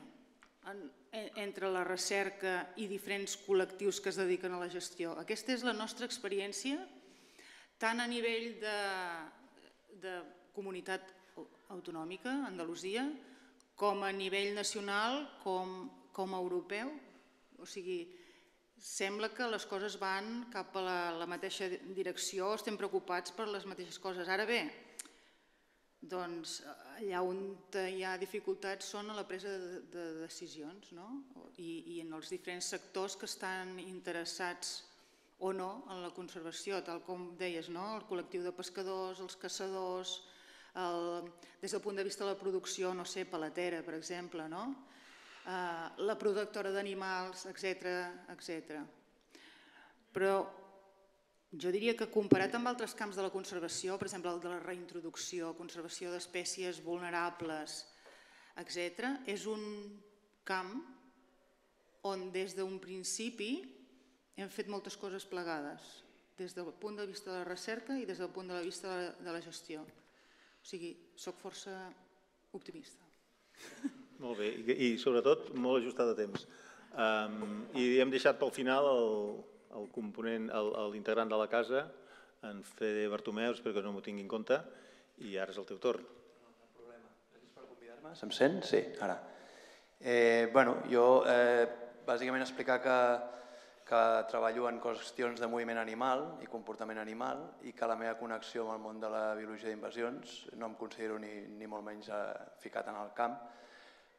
entre la recerca i diferents col·lectius que es dediquen a la gestió. Aquesta és la nostra experiència, tant a nivell de, de comunitat autonòmica, Andalusia, com a nivell nacional, com, com a europeu. O sigui, sembla que les coses van cap a la, la mateixa direcció, estem preocupats per les mateixes coses. Ara bé, doncs allà on hi ha dificultats són a la presa de, de decisions no? I, i en els diferents sectors que estan interessats o no en la conservació, tal com deies, no? el col·lectiu de pescadors, els caçadors, el, des del punt de vista de la producció, no sé, palatera, per exemple, no? Eh, la productora d'animals, etc etc. Però jo diria que comparat amb altres camps de la conservació, per exemple el de la reintroducció, conservació d'espècies vulnerables, etc., és un camp on des d'un principi hem fet moltes coses plegades, des del punt de vista de la recerca i des del punt de vista de la gestió. O sigui, sóc força optimista. *laughs* Molt bé, i, i sobretot molt ajustat a temps. Um, I hem deixat pel final el, el component, l'integrant de la casa, en Fede Bartomeu, espero que no m'ho tingui en compte, i ara és el teu torn. No, cap problema. Gràcies per convidar-me. Se'm sent? Sí, ara. Eh, bueno, jo eh, bàsicament explicar que, que treballo en qüestions de moviment animal i comportament animal i que la meva connexió amb el món de la biologia d'invasions no em considero ni, ni molt menys eh, ficat en el camp,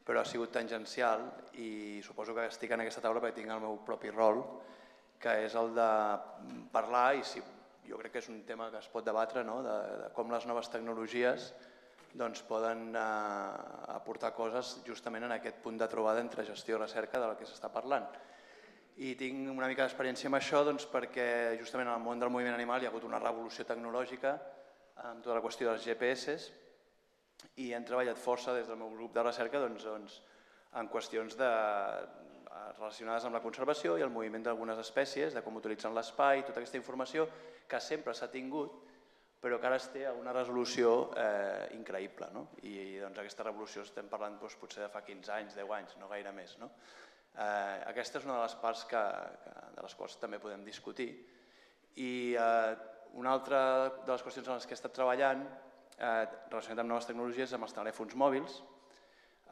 però ha sigut tangencial i suposo que estic en aquesta taula perquè tinc el meu propi rol que és el de parlar, i si, jo crec que és un tema que es pot debatre, no? de, de com les noves tecnologies doncs, poden eh, aportar coses justament en aquest punt de trobada entre gestió i recerca del que s'està parlant. I tinc una mica d'experiència amb això doncs, perquè justament en el món del moviment animal hi ha hagut una revolució tecnològica amb tota la qüestió dels GPS i hem treballat força des del meu grup de recerca doncs, doncs, en qüestions de, relacionades amb la conservació i el moviment d'algunes espècies, de com utilitzen l'espai, tota aquesta informació que sempre s'ha tingut, però que ara es té a una resolució eh, increïble. No? I, I doncs, aquesta revolució estem parlant doncs, potser de fa 15 anys, 10 anys, no gaire més. No? Eh, aquesta és una de les parts que, que, de les quals també podem discutir. I eh, una altra de les qüestions en les que he estat treballant eh, relacionat amb noves tecnologies amb els telèfons mòbils,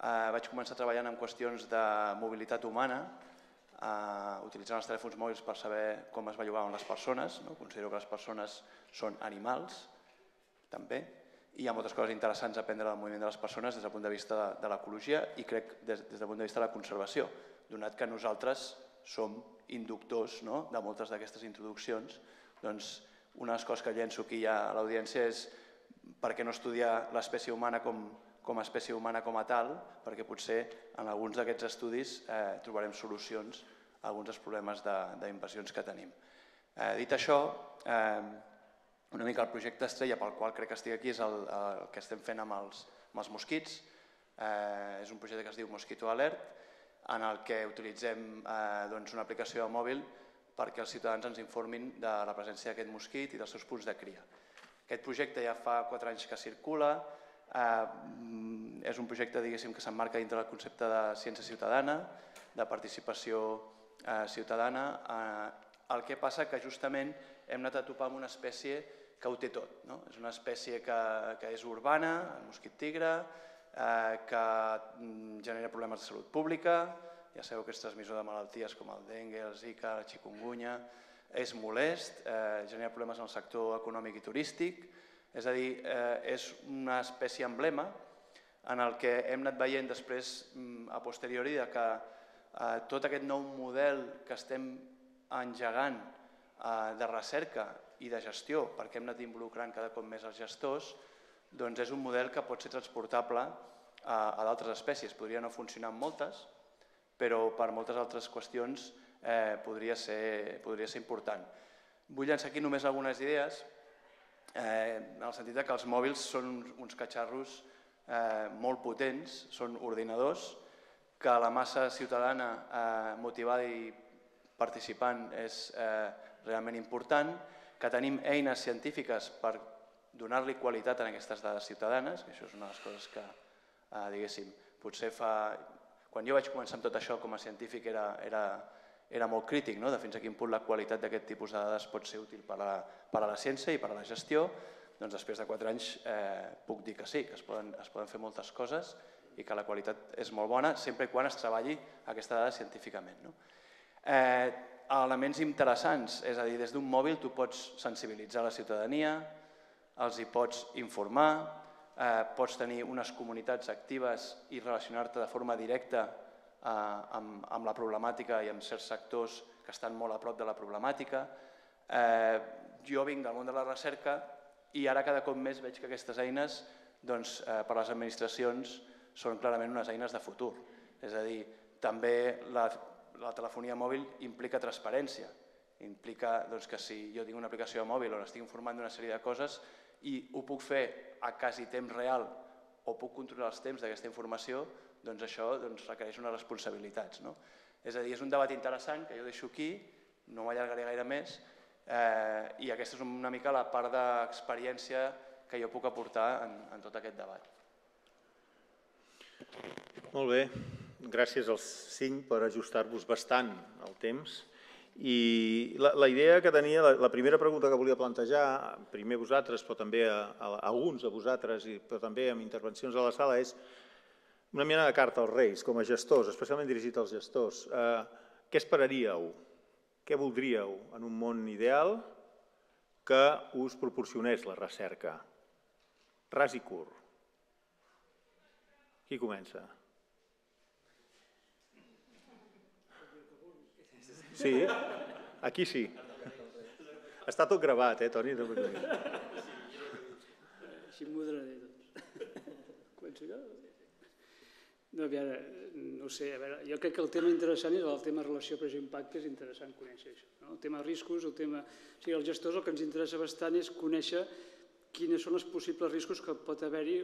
Eh, vaig començar treballant en qüestions de mobilitat humana, eh, utilitzant els telèfons mòbils per saber com es bellugaven les persones. No? Considero que les persones són animals, també, i hi ha moltes coses interessants a aprendre del moviment de les persones des del punt de vista de, l'ecologia i crec des, des del punt de vista de la conservació, donat que nosaltres som inductors no? de moltes d'aquestes introduccions, doncs una de les coses que llenço aquí ja a l'audiència és per què no estudiar l'espècie humana com, com a espècie humana com a tal, perquè potser en alguns d'aquests estudis eh, trobarem solucions a alguns dels problemes d'invasions que tenim. Eh, dit això, eh, una mica el projecte estrella pel qual crec que estic aquí és el, el que estem fent amb els, amb els mosquits. Eh, és un projecte que es diu Mosquito Alert. en el que utilitzem eh, doncs una aplicació de mòbil perquè els ciutadans ens informin de la presència d'aquest mosquit i dels seus punts de cria. Aquest projecte ja fa quatre anys que circula, eh, és un projecte diguéssim, que s'emmarca dintre del concepte de ciència ciutadana, de participació eh, ciutadana. Eh, el que passa que justament hem anat a topar amb una espècie que ho té tot. No? És una espècie que, que és urbana, el mosquit tigre, eh, que mm, genera problemes de salut pública, ja sabeu que és transmissor de malalties com el dengue, el zika, la chikungunya, és molest, eh, genera problemes en el sector econòmic i turístic, és a dir, eh, és una espècie emblema en el que hem anat veient després, mm, a posteriori, de que eh, tot aquest nou model que estem engegant eh, de recerca i de gestió, perquè hem anat involucrant cada cop més els gestors, doncs és un model que pot ser transportable a, a d'altres espècies. Podria no funcionar en moltes, però per moltes altres qüestions eh, podria, ser, podria ser important. Vull llançar aquí només algunes idees, eh, en el sentit que els mòbils són uns catxarros eh, molt potents, són ordinadors, que la massa ciutadana eh, motivada i participant és eh, realment important, que tenim eines científiques per donar-li qualitat a aquestes dades ciutadanes, que això és una de les coses que, eh, diguéssim, potser fa... Quan jo vaig començar amb tot això com a científic era, era, era molt crític, no? de fins a quin punt la qualitat d'aquest tipus de dades pot ser útil per a, per a la ciència i per a la gestió, doncs després de quatre anys eh, puc dir que sí, que es poden, es poden fer moltes coses i que la qualitat és molt bona sempre i quan es treballi aquesta dada científicament. No? Eh, elements interessants, és a dir, des d'un mòbil tu pots sensibilitzar la ciutadania, els hi pots informar, eh, pots tenir unes comunitats actives i relacionar-te de forma directa eh, amb, amb la problemàtica i amb certs sectors que estan molt a prop de la problemàtica. Eh, jo vinc del món de la recerca i ara cada cop més veig que aquestes eines doncs, eh, per les administracions són clarament unes eines de futur. És a dir, també la la telefonia mòbil implica transparència, implica doncs, que si jo tinc una aplicació mòbil on estic informant d'una sèrie de coses i ho puc fer a quasi temps real o puc controlar els temps d'aquesta informació, doncs això doncs, requereix unes responsabilitats. No? És a dir, és un debat interessant que jo deixo aquí, no m'allargaré gaire més, eh, i aquesta és una mica la part d'experiència que jo puc aportar en, en tot aquest debat. Molt bé gràcies als cinc per ajustar-vos bastant al temps. I la, la idea que tenia, la, la primera pregunta que volia plantejar, primer vosaltres, però també a, a, a alguns de vosaltres, i, però també amb intervencions a la sala, és una mena de carta als Reis, com a gestors, especialment dirigit als gestors. Eh, què esperaríeu? Què voldríeu en un món ideal que us proporcionés la recerca? Ras i curt. Qui comença? Sí, aquí sí. Està tot gravat, eh, Toni? Així m'ho donaré, doncs. Començo jo? No, a veure, no sé, a veure, jo crec que el tema interessant és el tema relació pressió-impacte, és interessant conèixer això. No? El tema riscos, el tema... O sigui, els gestors el que ens interessa bastant és conèixer quines són els possibles riscos que pot haver-hi.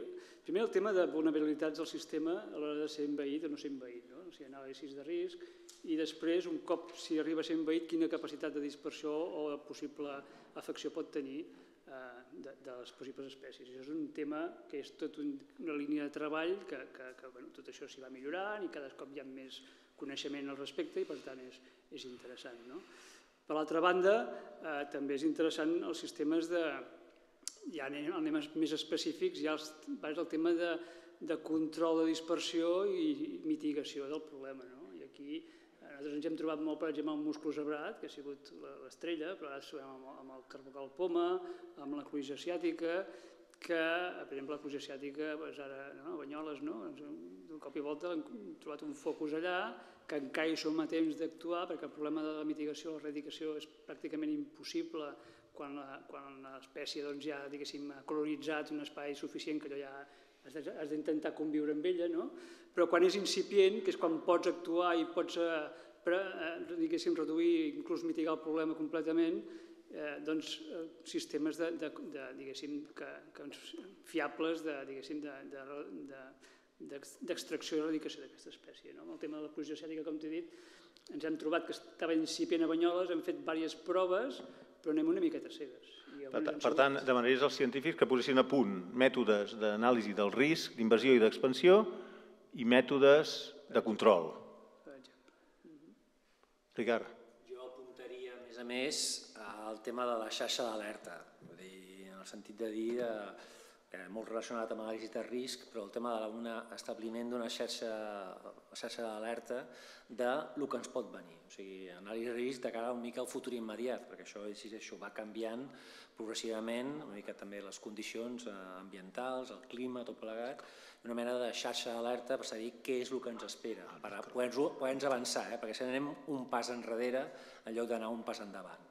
Primer, el tema de vulnerabilitats del sistema a l'hora de ser envaït o no ser envaït. No? O sigui, anàlisis de risc, i després, un cop si arriba a ser envaït, quina capacitat de dispersió o de possible afecció pot tenir de, de les possibles espècies. Això és un tema que és tot un, una línia de treball que, que, que bueno, tot això s'hi va millorant i cada cop hi ha més coneixement al respecte i per tant és, és interessant. No? Per l'altra banda, eh, també és interessant els sistemes de, ja anem, anem més específics, ja els, el tema de, de control de dispersió i mitigació del problema. No? I aquí nosaltres ens hem trobat molt, per exemple, amb el musclo zebrat, que ha sigut l'estrella, però ara trobem amb, amb el carbocal poma, amb la cruïssa asiàtica, que, per exemple, la cruïssa asiàtica, doncs ara, no, Banyoles, no? Doncs, d'un cop i volta hem trobat un focus allà, que encara hi som a temps d'actuar, perquè el problema de la mitigació, l'erradicació, és pràcticament impossible quan l'espècie doncs, ja ha colonitzat un espai suficient que allò ja has d'intentar conviure amb ella, no? però quan és incipient, que és quan pots actuar i pots per eh, diguéssim, reduir, inclús mitigar el problema completament, eh, doncs, eh, sistemes de, de, de, diguéssim, que, que fiables de, diguéssim, de, de, de, d'ex- d'extracció i erradicació d'aquesta espècie. No? Amb el tema de la pluja acètica, com t'he dit, ens hem trobat que estava incipient a Banyoles, hem fet diverses proves, però anem una miqueta cegues. I Per, per tant, demanaries als científics que posessin a punt mètodes d'anàlisi del risc, d'invasió i d'expansió i mètodes de control. Ricard. Jo apuntaria, a més a més, al tema de la xarxa d'alerta, en el sentit de dir eh, que molt relacionat amb l'anàlisi de risc, però el tema d'un establiment d'una xarxa, xarxa d'alerta de lo que ens pot venir. O sigui, anàlisi de risc de cara una mica al futur immediat, perquè això, això va canviant progressivament, una mica també les condicions eh, ambientals, el clima, tot plegat, una mena de xarxa d'alerta per saber què és el que ens espera, per a poder-nos poder avançar, eh? perquè si anem un pas enrere en lloc d'anar un pas endavant.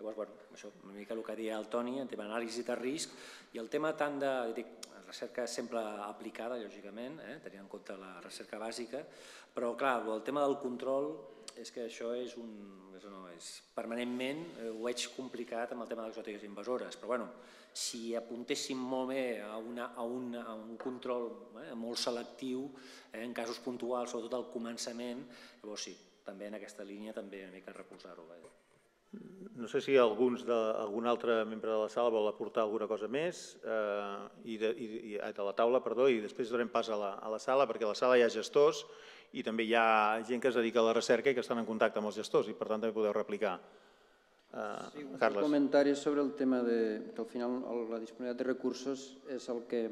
Llavors, bueno, això, una mica el que deia el Toni, en tema d'anàlisi de risc, i el tema tant de dic, recerca sempre aplicada, lògicament, eh? tenint en compte la recerca bàsica, però clar, el tema del control és que això és un... És, no, és permanentment eh, ho veig complicat amb el tema d'exòtiques invasores, però bueno, si apuntéssim molt bé a, una, a, una, a un control eh, molt selectiu, eh, en casos puntuals, sobretot al començament, llavors sí, també en aquesta línia també una mica recolzar-ho. Eh? No sé si alguns de, algun altre membre de la sala vol aportar alguna cosa més eh, i, de, i, de la taula, perdó, i després donem pas a la, a la sala, perquè a la sala hi ha gestors i també hi ha gent que es dedica a la recerca i que estan en contacte amb els gestors i per tant també podeu replicar. Eh, Sí, un Carles. comentari sobre el tema de que al final la disponibilitat de recursos és el que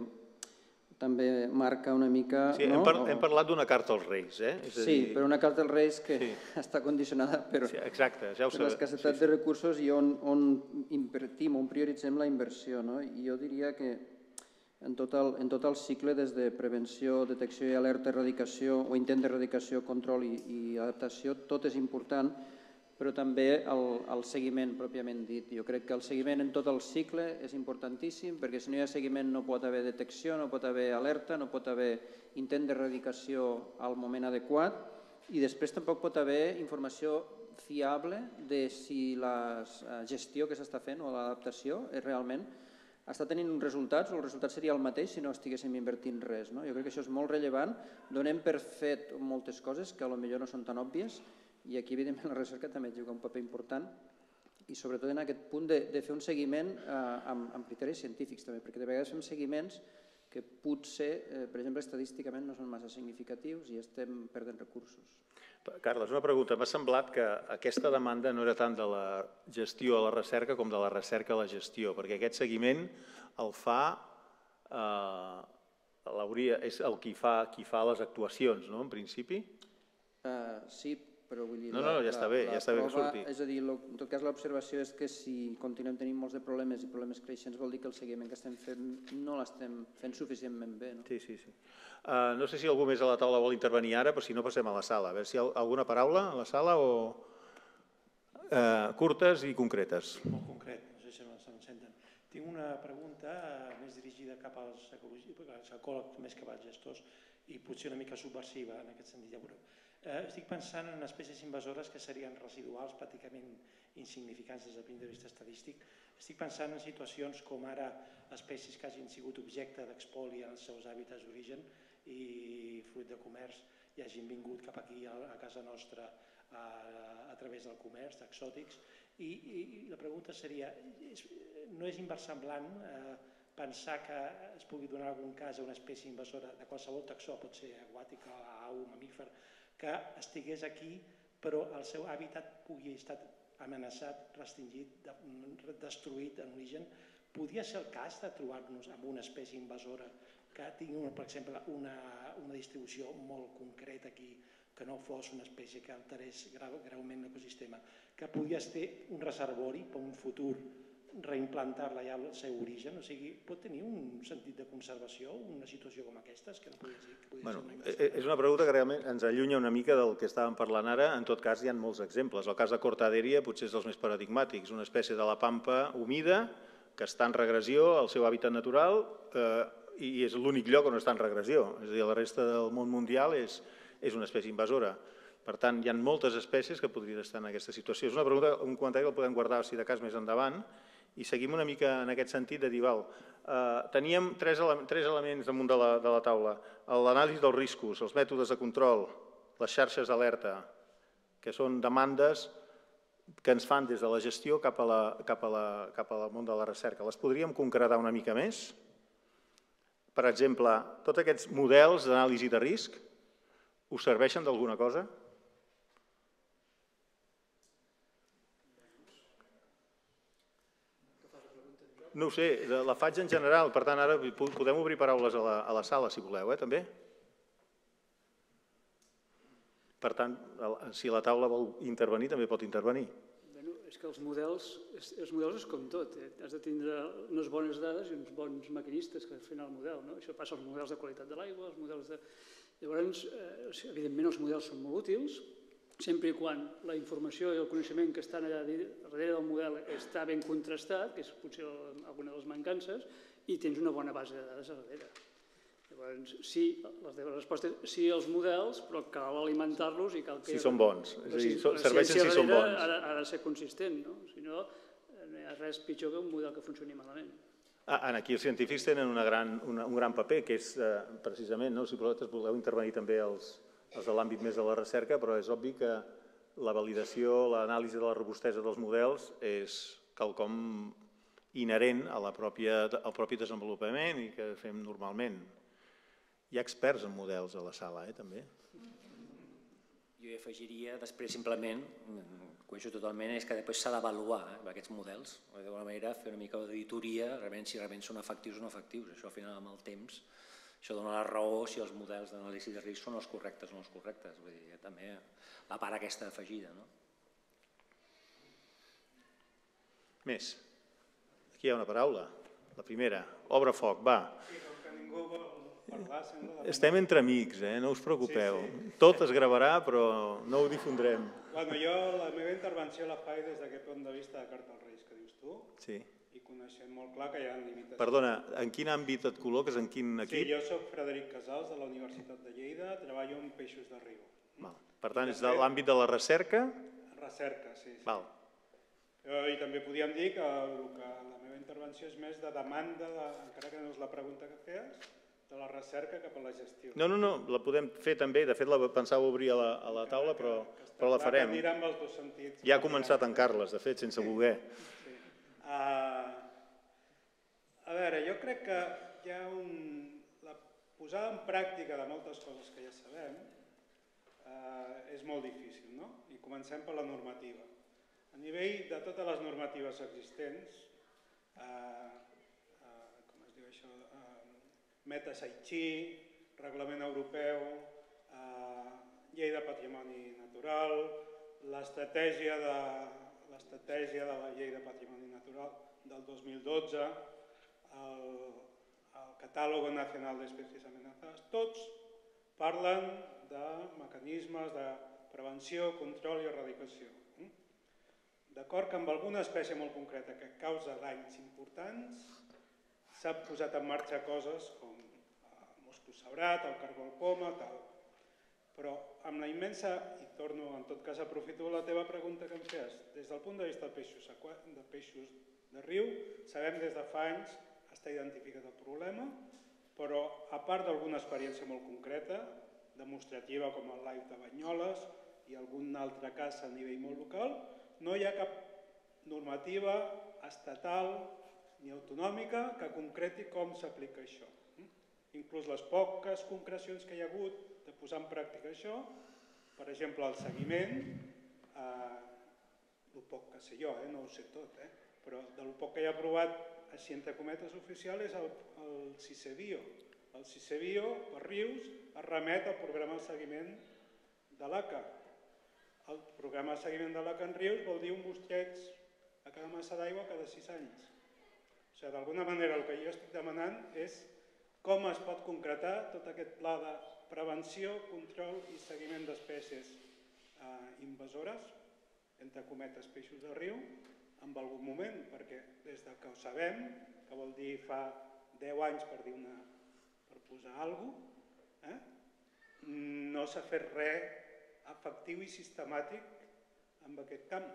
també marca una mica... Sí, no? hem, par O- hem parlat d'una carta als Reis, eh? És a Sí, dir, però una carta als Reis que Sí. *laughs* està condicionada per, Sí, exacte, ja ho per l'escassetat de recursos i on, on invertim, on prioritzem la inversió. No? I jo diria que en tot, el, en tot el cicle, des de prevenció, detecció i alerta, erradicació o intent d'erradicació, control i, i adaptació, tot és important, però també el, el seguiment pròpiament dit. Jo crec que el seguiment en tot el cicle és importantíssim, perquè si no hi ha seguiment no pot haver detecció, no pot haver alerta, no pot haver intent d'erradicació al moment adequat, i després tampoc pot haver informació fiable de si la eh, gestió que s'està fent o l'adaptació és realment està tenint uns resultats o el resultat seria el mateix si no estiguéssim invertint res. No? Jo crec que això és molt rellevant. Donem per fet moltes coses que a lo millor no són tan òbvies i aquí, evidentment, la recerca també juga un paper important i sobretot en aquest punt de, de fer un seguiment eh, amb, amb criteris científics també, perquè de vegades fem seguiments que potser, eh, per exemple, estadísticament no són massa significatius i estem perdent recursos. Carles, una pregunta. M'ha semblat que aquesta demanda no era tant de la gestió a la recerca com de la recerca a la gestió, perquè aquest seguiment el fa, eh, l'hauria- és el qui fa, qui fa les actuacions, no?, en principi? Uh, sí, però vull dir... No, no, ja està bé, ja està bé que surti. És a dir, lo, en tot cas l'observació és que si continuem tenint molts de problemes i problemes creixents vol dir que el seguiment que estem fent no l'estem fent suficientment bé. No? Sí, sí, sí. Uh, no sé si algú més a la taula vol intervenir ara, però si no passem a la sala. A veure si hi ha alguna paraula a la sala o... Uh, curtes i concretes. molt concret, no sé si me- se m'encenten. Tinc una pregunta eh, més dirigida cap als, ecòlegs més que als gestors i potser una mica subversiva en aquest sentit, ja veureu. Eh, estic pensant en espècies invasores que serien residuals, pràcticament insignificants des del punt de vista estadístic. Estic pensant en situacions com ara espècies que hagin sigut objecte d'expoli als seus hàbitats d'origen i fruit de comerç i hagin vingut cap aquí a, casa nostra a, a través del comerç d'exòtics i, i, i la pregunta seria, és, no és inversemblant eh, pensar que es pugui donar algun cas a una espècie invasora de qualsevol taxó, pot ser aquàtica, au, mamífer, que estigués aquí però el seu hàbitat pugui estar amenaçat, restringit, de, destruït en origen. Podria ser el cas de trobar-nos amb una espècie invasora que tingui, per exemple, una, una distribució molt concreta aquí, que no fos una espècie que alterés greument l'ecosistema, que pogués ter un reservori per un futur reimplantar-la ja al seu origen, o sigui, pot tenir un sentit de conservació una situació com aquesta, que no ser, que Bueno, ser una eh, inversió. és una pregunta que realment ens allunya una mica del que estàvem parlant ara. En tot cas, hi ha molts exemples. El cas de Cortaderia potser és dels més paradigmàtics. Una espècie de la pampa humida que està en regressió al seu hàbitat natural eh, i és l'únic lloc on està en regressió. És a dir, la resta del món mundial és, és una espècie invasora. Per tant, hi ha moltes espècies que podrien estar en aquesta situació. És una pregunta, un comentari que el podem guardar, si de cas, més endavant, i seguim una mica en aquest sentit de dir, val, eh, teníem tres, tres elements damunt de la, de la taula, l'anàlisi dels riscos, els mètodes de control, les xarxes d'alerta, que són demandes que ens fan des de la gestió cap, a la, cap, a la, cap al món de la recerca. Les podríem concretar una mica més? Per exemple, tots aquests models d'anàlisi de risc us serveixen d'alguna cosa? No ho sé, la faig en general, per tant ara podem obrir paraules a la, a la sala si voleu, eh, també? Per tant, si la taula vol intervenir, també pot intervenir. Bueno, és que els models, els models és com tot, eh? has de tindre unes bones dades i uns bons maquinistes que fan el model. No? Això passa als models de qualitat de l'aigua, els models de... Llavors, eh, evidentment els models són molt útils, sempre i quan la informació i el coneixement que estan allà darrere del model està ben contrastat, que és potser alguna de les mancances, i tens una bona base de dades a darrere. Llavors, sí, la resposta és sí als models, però cal alimentar-los i cal que... Si són bons, és a dir, serveixen si són bons. Ha, ha de ser consistent, no? Si no, no hi ha res pitjor que un model que funcioni malament. Ah, aquí els científics tenen una gran, una, un gran paper, que és eh, precisament, no? si vosaltres voleu intervenir també els, els de l'àmbit més de la recerca, però és obvi que la validació, l'anàlisi de la robustesa dels models és quelcom inherent a la pròpia, al propi desenvolupament i que fem normalment. Hi ha experts en models a la sala, eh, també. Jo hi afegiria després simplement, coincideixo totalment, és que després s'ha d'avaluar eh, aquests models, d'alguna manera fer una mica d'auditoria, realment si realment són efectius o no efectius. Això al final amb el temps això dona la raó si els models d'anàlisi de risc són els correctes o no els correctes. Vull dir, també la part aquesta afegida. No? Més. Aquí hi ha una paraula. La primera. Obre foc, va. Sí, com que ningú vol parlar, sembla... Estem entre amics, eh? no us preocupeu. Sí, sí. Tot es gravarà, però no ho difondrem. Bueno, jo la meva intervenció la faig des d'aquest punt de vista de carta als Reis, que dius tu. Sí coneixem molt clar que hi ha limitacions. Perdona, en quin àmbit et col·loques, en quin equip? Sí, jo sóc Frederic Casals, de la Universitat de Lleida, treballo en peixos de riu. Val. Per tant, és de l'àmbit de la recerca? Recerca, sí. sí. Val. I també podríem dir que, el que la meva intervenció és més de demanda, de, encara que no és la pregunta que feies, de la recerca cap a la gestió. No, no, no, la podem fer també. De fet, la pensava obrir a la, a la taula, però, però la farem. amb els dos sentits. Ja ha començat en Carles, de fet, sense voler. Sí. Uh, a veure, jo crec que hi ha un... La posada en pràctica de moltes coses que ja sabem eh, és molt difícil, no? I comencem per la normativa. A nivell de totes les normatives existents, eh, eh, com es diu això, eh, Meta Saichi, Reglament Europeu, eh, Llei de Patrimoni Natural, l'estratègia de, de la Llei de Patrimoni Natural del 2012, el, el Catàleg Nacional d'Espècies Amenaçades, tots parlen de mecanismes de prevenció, control i erradicació. D'acord que amb alguna espècie molt concreta que causa danys importants, s'ha posat en marxa coses com el mosco sabrat, el cargol poma, tal. Però amb la immensa, i torno en tot cas aprofito la teva pregunta que em feies, des del punt de vista de peixos, de peixos de riu, sabem des de fa anys està identificat el problema, però a part d'alguna experiència molt concreta, demostrativa com el live de Banyoles i algun altre cas a nivell molt local, no hi ha cap normativa estatal ni autonòmica que concreti com s'aplica això. Inclús les poques concrecions que hi ha hagut de posar en pràctica això, per exemple, el seguiment, eh, el poc que sé jo, eh, no ho sé tot, eh, però del poc que hi ha aprovat així entre cometes oficial, és el, el CICEBIO. El CICEBIO, per Rius, es remet al programa de seguiment de l'ACA. El programa de seguiment de l'ACA en Rius vol dir un mostreig a cada massa d'aigua cada sis anys. O sigui, d'alguna manera el que jo estic demanant és com es pot concretar tot aquest pla de prevenció, control i seguiment d'espècies eh, invasores, entre cometes peixos de riu, en algun moment, perquè des de que ho sabem, que vol dir fa 10 anys per, dir una, per posar alguna cosa, eh? no s'ha fet res efectiu i sistemàtic en aquest camp.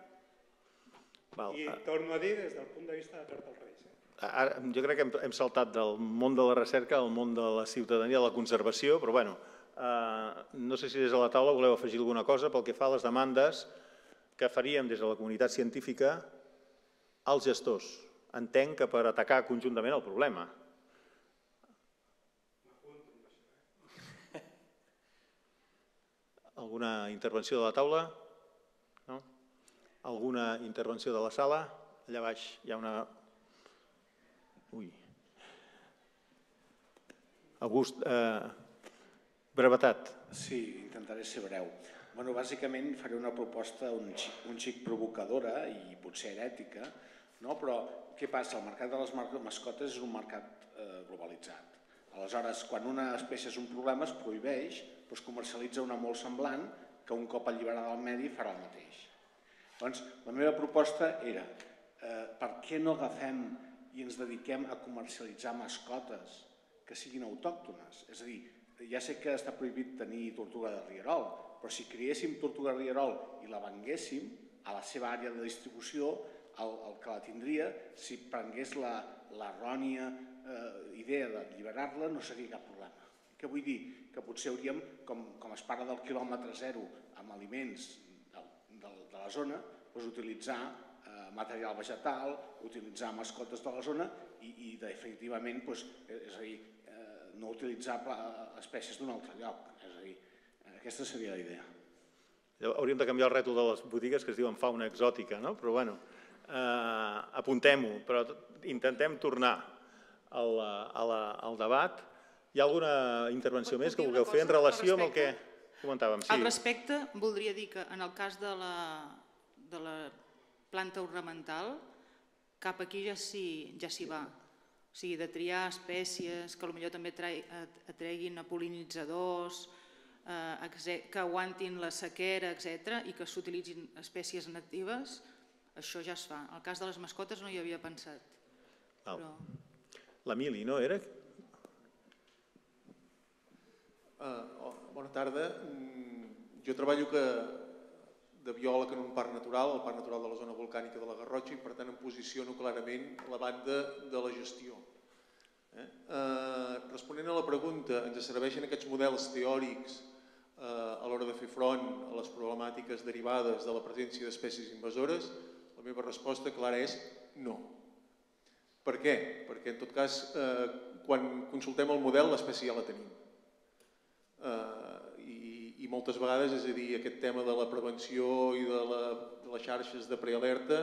Val. I torno a dir des del punt de vista de perdre els reis. Eh? Ara, jo crec que hem, hem saltat del món de la recerca al món de la ciutadania, de la conservació, però bueno, eh, no sé si des de la taula voleu afegir alguna cosa pel que fa a les demandes que faríem des de la comunitat científica als gestors. Entenc que per atacar conjuntament el problema. *laughs* Alguna intervenció de la taula? No? Alguna intervenció de la sala? Allà baix hi ha una... Ui. August, eh, brevetat. Sí, intentaré ser breu. Bueno, bàsicament faré una proposta un xic, un xic provocadora i potser herètica, no? però què passa? El mercat de les mascotes és un mercat eh, globalitzat. Aleshores, quan una espècie és un problema, es prohibeix, però es comercialitza una molt semblant que un cop alliberada del medi farà el mateix. Doncs la meva proposta era eh, per què no agafem i ens dediquem a comercialitzar mascotes que siguin autòctones? És a dir, ja sé que està prohibit tenir tortuga de rierol, però si criéssim tortuga de rierol i la venguéssim a la seva àrea de distribució, el, el que la tindria, si prengués l'errònia eh, idea d'alliberar-la, no seria cap problema. Què vull dir? Que potser hauríem, com, com es parla del quilòmetre zero amb aliments del, de la zona, doncs utilitzar eh, material vegetal, utilitzar mascotes de la zona i, i definitivament doncs, és a dir, eh, no utilitzar espècies d'un altre lloc. És a dir, aquesta seria la idea. Hauríem de canviar el rètol de les botigues que es diuen fauna exòtica, no? però bueno, eh, apuntem-ho, però intentem tornar al, a la, al debat. Hi ha alguna intervenció més que vulgueu fer en relació amb el que comentàvem? Sí. Al respecte, voldria dir que en el cas de la, de la planta ornamental, cap aquí ja s'hi ja va. O sigui, de triar espècies que potser també atreguin a polinitzadors, eh, que aguantin la sequera, etc i que s'utilitzin espècies natives, això ja es fa. En el cas de les mascotes no hi havia pensat. Val. Però... La Mili, no era? Uh, oh, bona tarda. Mm, jo treballo que de biòleg en un parc natural, el Parc Natural de la Zona Volcànica de la Garrotxa, i per tant em posiciono clarament la banda de la gestió. Eh? Uh, responent a la pregunta, ens serveixen aquests models teòrics uh, a l'hora de fer front a les problemàtiques derivades de la presència d'espècies invasores? La meva resposta clara és no. Per què? Perquè en tot cas, eh, quan consultem el model, l'espècie ja la tenim. Eh, i, I moltes vegades, és a dir, aquest tema de la prevenció i de, la, de les xarxes de prealerta,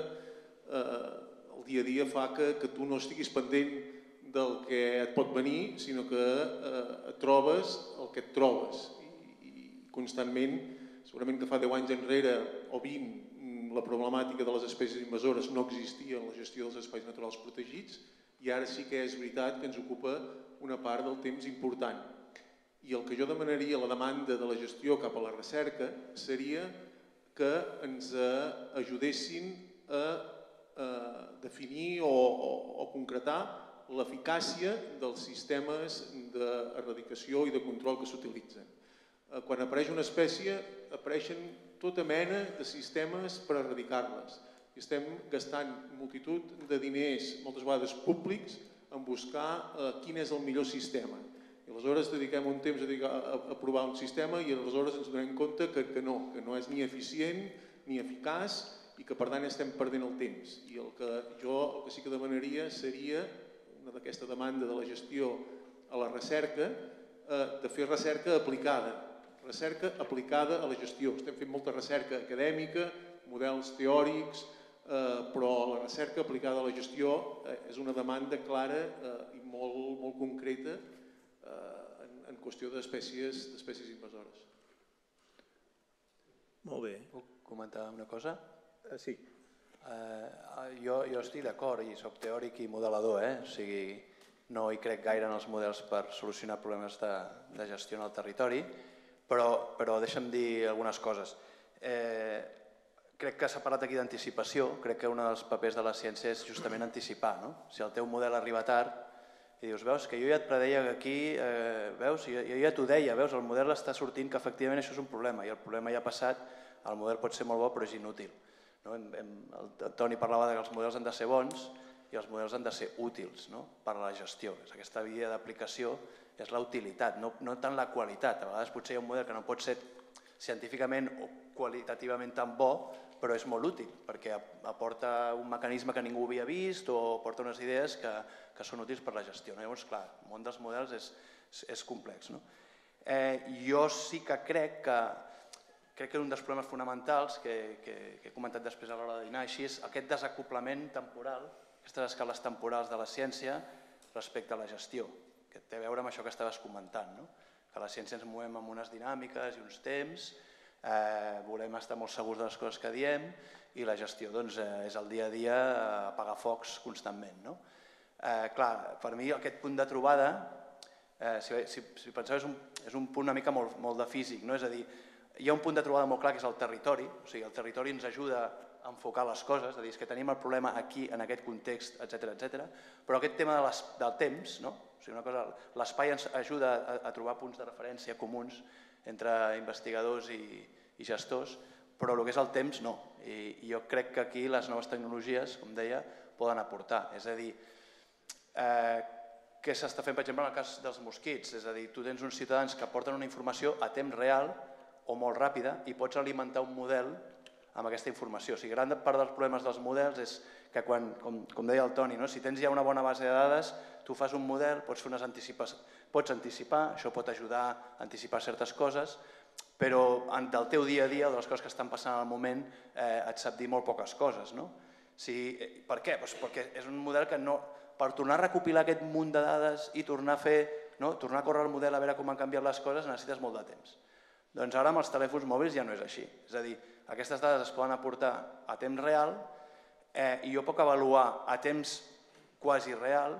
eh, el dia a dia fa que, que tu no estiguis pendent del que et pot venir, sinó que eh, et trobes el que et trobes. I, i constantment, segurament que fa 10 anys enrere o 20, la problemàtica de les espècies invasores no existia en la gestió dels espais naturals protegits i ara sí que és veritat que ens ocupa una part del temps important. I el que jo demanaria, la demanda de la gestió cap a la recerca, seria que ens ajudessin a, a definir o, o, o concretar l'eficàcia dels sistemes d'erradicació i de control que s'utilitzen. Eh, quan apareix una espècie, apareixen tota mena de sistemes per erradicar-les. Estem gastant multitud de diners, moltes vegades públics, en buscar eh, quin és el millor sistema. I aleshores dediquem un temps a, a, a provar un sistema i aleshores ens donem compte que, que no, que no és ni eficient ni eficaç i que per tant estem perdent el temps. I el que jo el que sí que demanaria seria una d'aquesta demanda de la gestió a la recerca, eh, de fer recerca aplicada, recerca aplicada a la gestió. Estem fent molta recerca acadèmica, models teòrics, eh, però la recerca aplicada a la gestió eh, és una demanda clara eh, i molt, molt concreta eh, en, en qüestió d'espècies invasores. Molt bé. Puc comentar una cosa? Eh, sí. Eh, jo, jo estic d'acord i sóc teòric i modelador, eh? o sigui, no hi crec gaire en els models per solucionar problemes de, de gestió en el territori, però, però deixa'm dir algunes coses. Eh, crec que s'ha parlat aquí d'anticipació, crec que un dels papers de la ciència és justament anticipar. No? Si el teu model arriba tard i dius, veus, que jo ja et predeia que aquí, eh, veus, jo, jo ja t'ho deia, veus, el model està sortint que efectivament això és un problema i el problema ja ha passat, el model pot ser molt bo però és inútil. No? Hem, hem, el Toni parlava que els models han de ser bons i els models han de ser útils no? per a la gestió. És aquesta via d'aplicació és la utilitat, no, no tant la qualitat. A vegades potser hi ha un model que no pot ser científicament o qualitativament tan bo, però és molt útil perquè aporta un mecanisme que ningú havia vist o aporta unes idees que, que són útils per la gestió. No? Llavors, clar, el món dels models és, és complex. No? Eh, jo sí que crec que crec que un dels problemes fonamentals que, que, que he comentat després a l'hora de dinar així és aquest desacoplament temporal, aquestes escales temporals de la ciència respecte a la gestió, que té a veure amb això que estaves comentant, no? que la ciència ens movem amb unes dinàmiques i uns temps, eh, volem estar molt segurs de les coses que diem i la gestió doncs, eh, és el dia a dia eh, apagar focs constantment. No? Eh, clar, per mi aquest punt de trobada, eh, si, si, si penseu, és un, és un punt una mica molt, molt de físic, no? és a dir, hi ha un punt de trobada molt clar que és el territori, o sigui, el territori ens ajuda enfocar les coses, és a dir, que tenim el problema aquí, en aquest context, etc etc. però aquest tema de les, del temps, no? o sigui, una cosa, l'espai ens ajuda a, a trobar punts de referència comuns entre investigadors i, i gestors, però el que és el temps no. I, I jo crec que aquí les noves tecnologies, com deia, poden aportar. És a dir, eh, què s'està fent, per exemple, en el cas dels mosquits? És a dir, tu tens uns ciutadans que aporten una informació a temps real o molt ràpida i pots alimentar un model amb aquesta informació. O sigui, gran part dels problemes dels models és que quan, com, com deia el Toni, no? si tens ja una bona base de dades, tu fas un model, pots fer unes anticipes, pots anticipar, això pot ajudar a anticipar certes coses, però del teu dia a dia, de les coses que estan passant al moment, eh, et sap dir molt poques coses. No? Si, eh, per què? Pues perquè és un model que no... Per tornar a recopilar aquest munt de dades i tornar a fer, no? tornar a córrer el model a veure com han canviat les coses, necessites molt de temps. Doncs ara amb els telèfons mòbils ja no és així. És a dir, aquestes dades es poden aportar a temps real eh, i jo puc avaluar a temps quasi real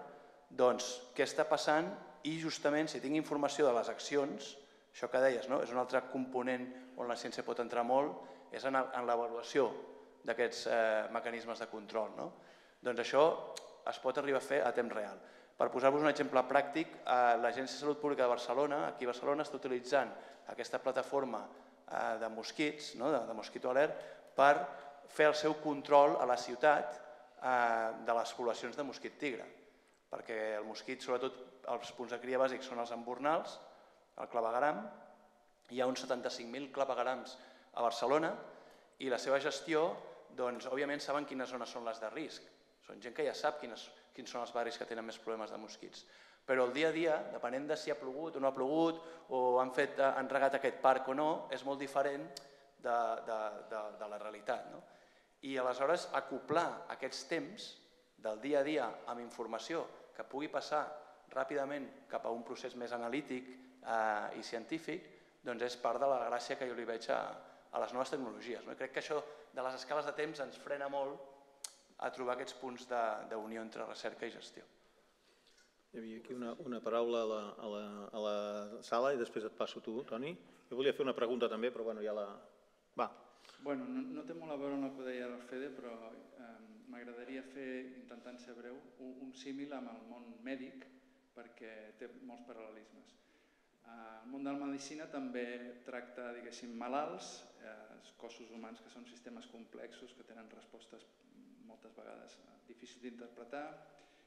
doncs, què està passant i justament si tinc informació de les accions, això que deies, no? és un altre component on la ciència pot entrar molt, és en, en l'avaluació d'aquests eh, mecanismes de control. No? Doncs això es pot arribar a fer a temps real. Per posar-vos un exemple pràctic, eh, l'Agència de Salut Pública de Barcelona, aquí a Barcelona, està utilitzant aquesta plataforma de mosquits, no? de, de Mosquito Alert, per fer el seu control a la ciutat eh, de les poblacions de mosquit tigre. Perquè el mosquit, sobretot els punts de cria bàsics són els embornals, el clavegaram, hi ha uns 75.000 clavegarams a Barcelona i la seva gestió, doncs, òbviament saben quines zones són les de risc. Són gent que ja sap quines, quins són els barris que tenen més problemes de mosquits però el dia a dia, depenent de si ha plogut o no ha plogut, o han, fet, han regat aquest parc o no, és molt diferent de, de, de, de la realitat. No? I aleshores acoplar aquests temps del dia a dia amb informació que pugui passar ràpidament cap a un procés més analític eh, i científic, doncs és part de la gràcia que jo li veig a, a les noves tecnologies. No? I crec que això de les escales de temps ens frena molt a trobar aquests punts d'unió entre recerca i gestió. Hi havia aquí una, una paraula a la, a, la, a la sala i després et passo tu, Toni. Jo volia fer una pregunta també, però bueno, ja la... Va. Bueno, no, no té molt a veure amb el que deia el Fede, però eh, m'agradaria fer, intentant ser breu, un, un símil amb el món mèdic, perquè té molts paral·lelismes. Eh, el món de la medicina també tracta, diguéssim, malalts, eh, cossos humans que són sistemes complexos, que tenen respostes moltes vegades eh, difícils d'interpretar,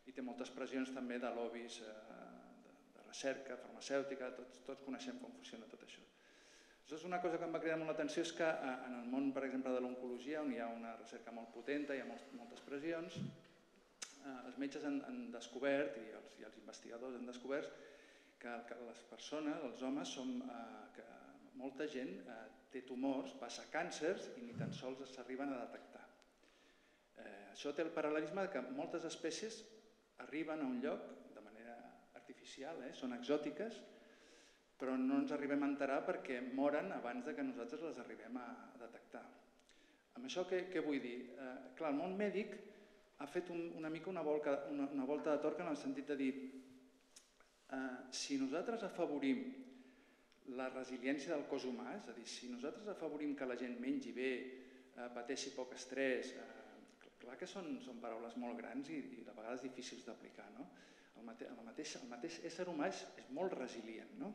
i té moltes pressions també de lobbies eh, de, recerca, farmacèutica, tots, tots coneixem com funciona tot això. Aleshores, una cosa que em va cridar molt l'atenció és que eh, en el món, per exemple, de l'oncologia, on hi ha una recerca molt potenta, hi ha moltes pressions, eh, els metges han, han descobert, i els, i els investigadors han descobert, que, que les persones, els homes, som, eh, que molta gent eh, té tumors, passa càncers i ni tan sols s'arriben a detectar. Eh, això té el paral·lelisme que moltes espècies arriben a un lloc de manera artificial, eh? són exòtiques, però no ens arribem a enterar perquè moren abans de que nosaltres les arribem a detectar. Amb això què, què vull dir? Eh, clar, el món mèdic ha fet un, una mica una, volca, una, una volta de torca en el sentit de dir eh, si nosaltres afavorim la resiliència del cos humà, és a dir, si nosaltres afavorim que la gent mengi bé, eh, pateixi poc estrès, eh, Clar que són, són paraules molt grans i, i de vegades difícils d'aplicar. No? El, mate, el, mateix, el mateix ésser humà és, és molt resilient. No?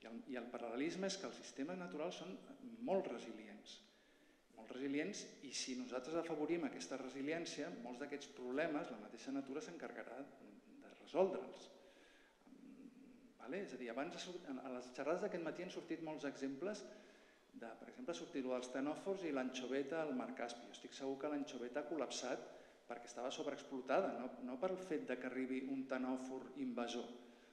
I, el, I el paral·lelisme és que els sistemes naturals són molt resilients. molt resilients i si nosaltres afavorim aquesta resiliència, molts d'aquests problemes la mateixa natura s'encarregarà de resoldre'ls. Vale? És a dir, abans a les xerrades d'aquest matí han sortit molts exemples de, per exemple, sortit dels tenòfors i l'anchoveta al Mar Caspi. Jo estic segur que l'anchoveta ha col·lapsat perquè estava sobreexplotada, no, no pel fet de que arribi un tenòfor invasor.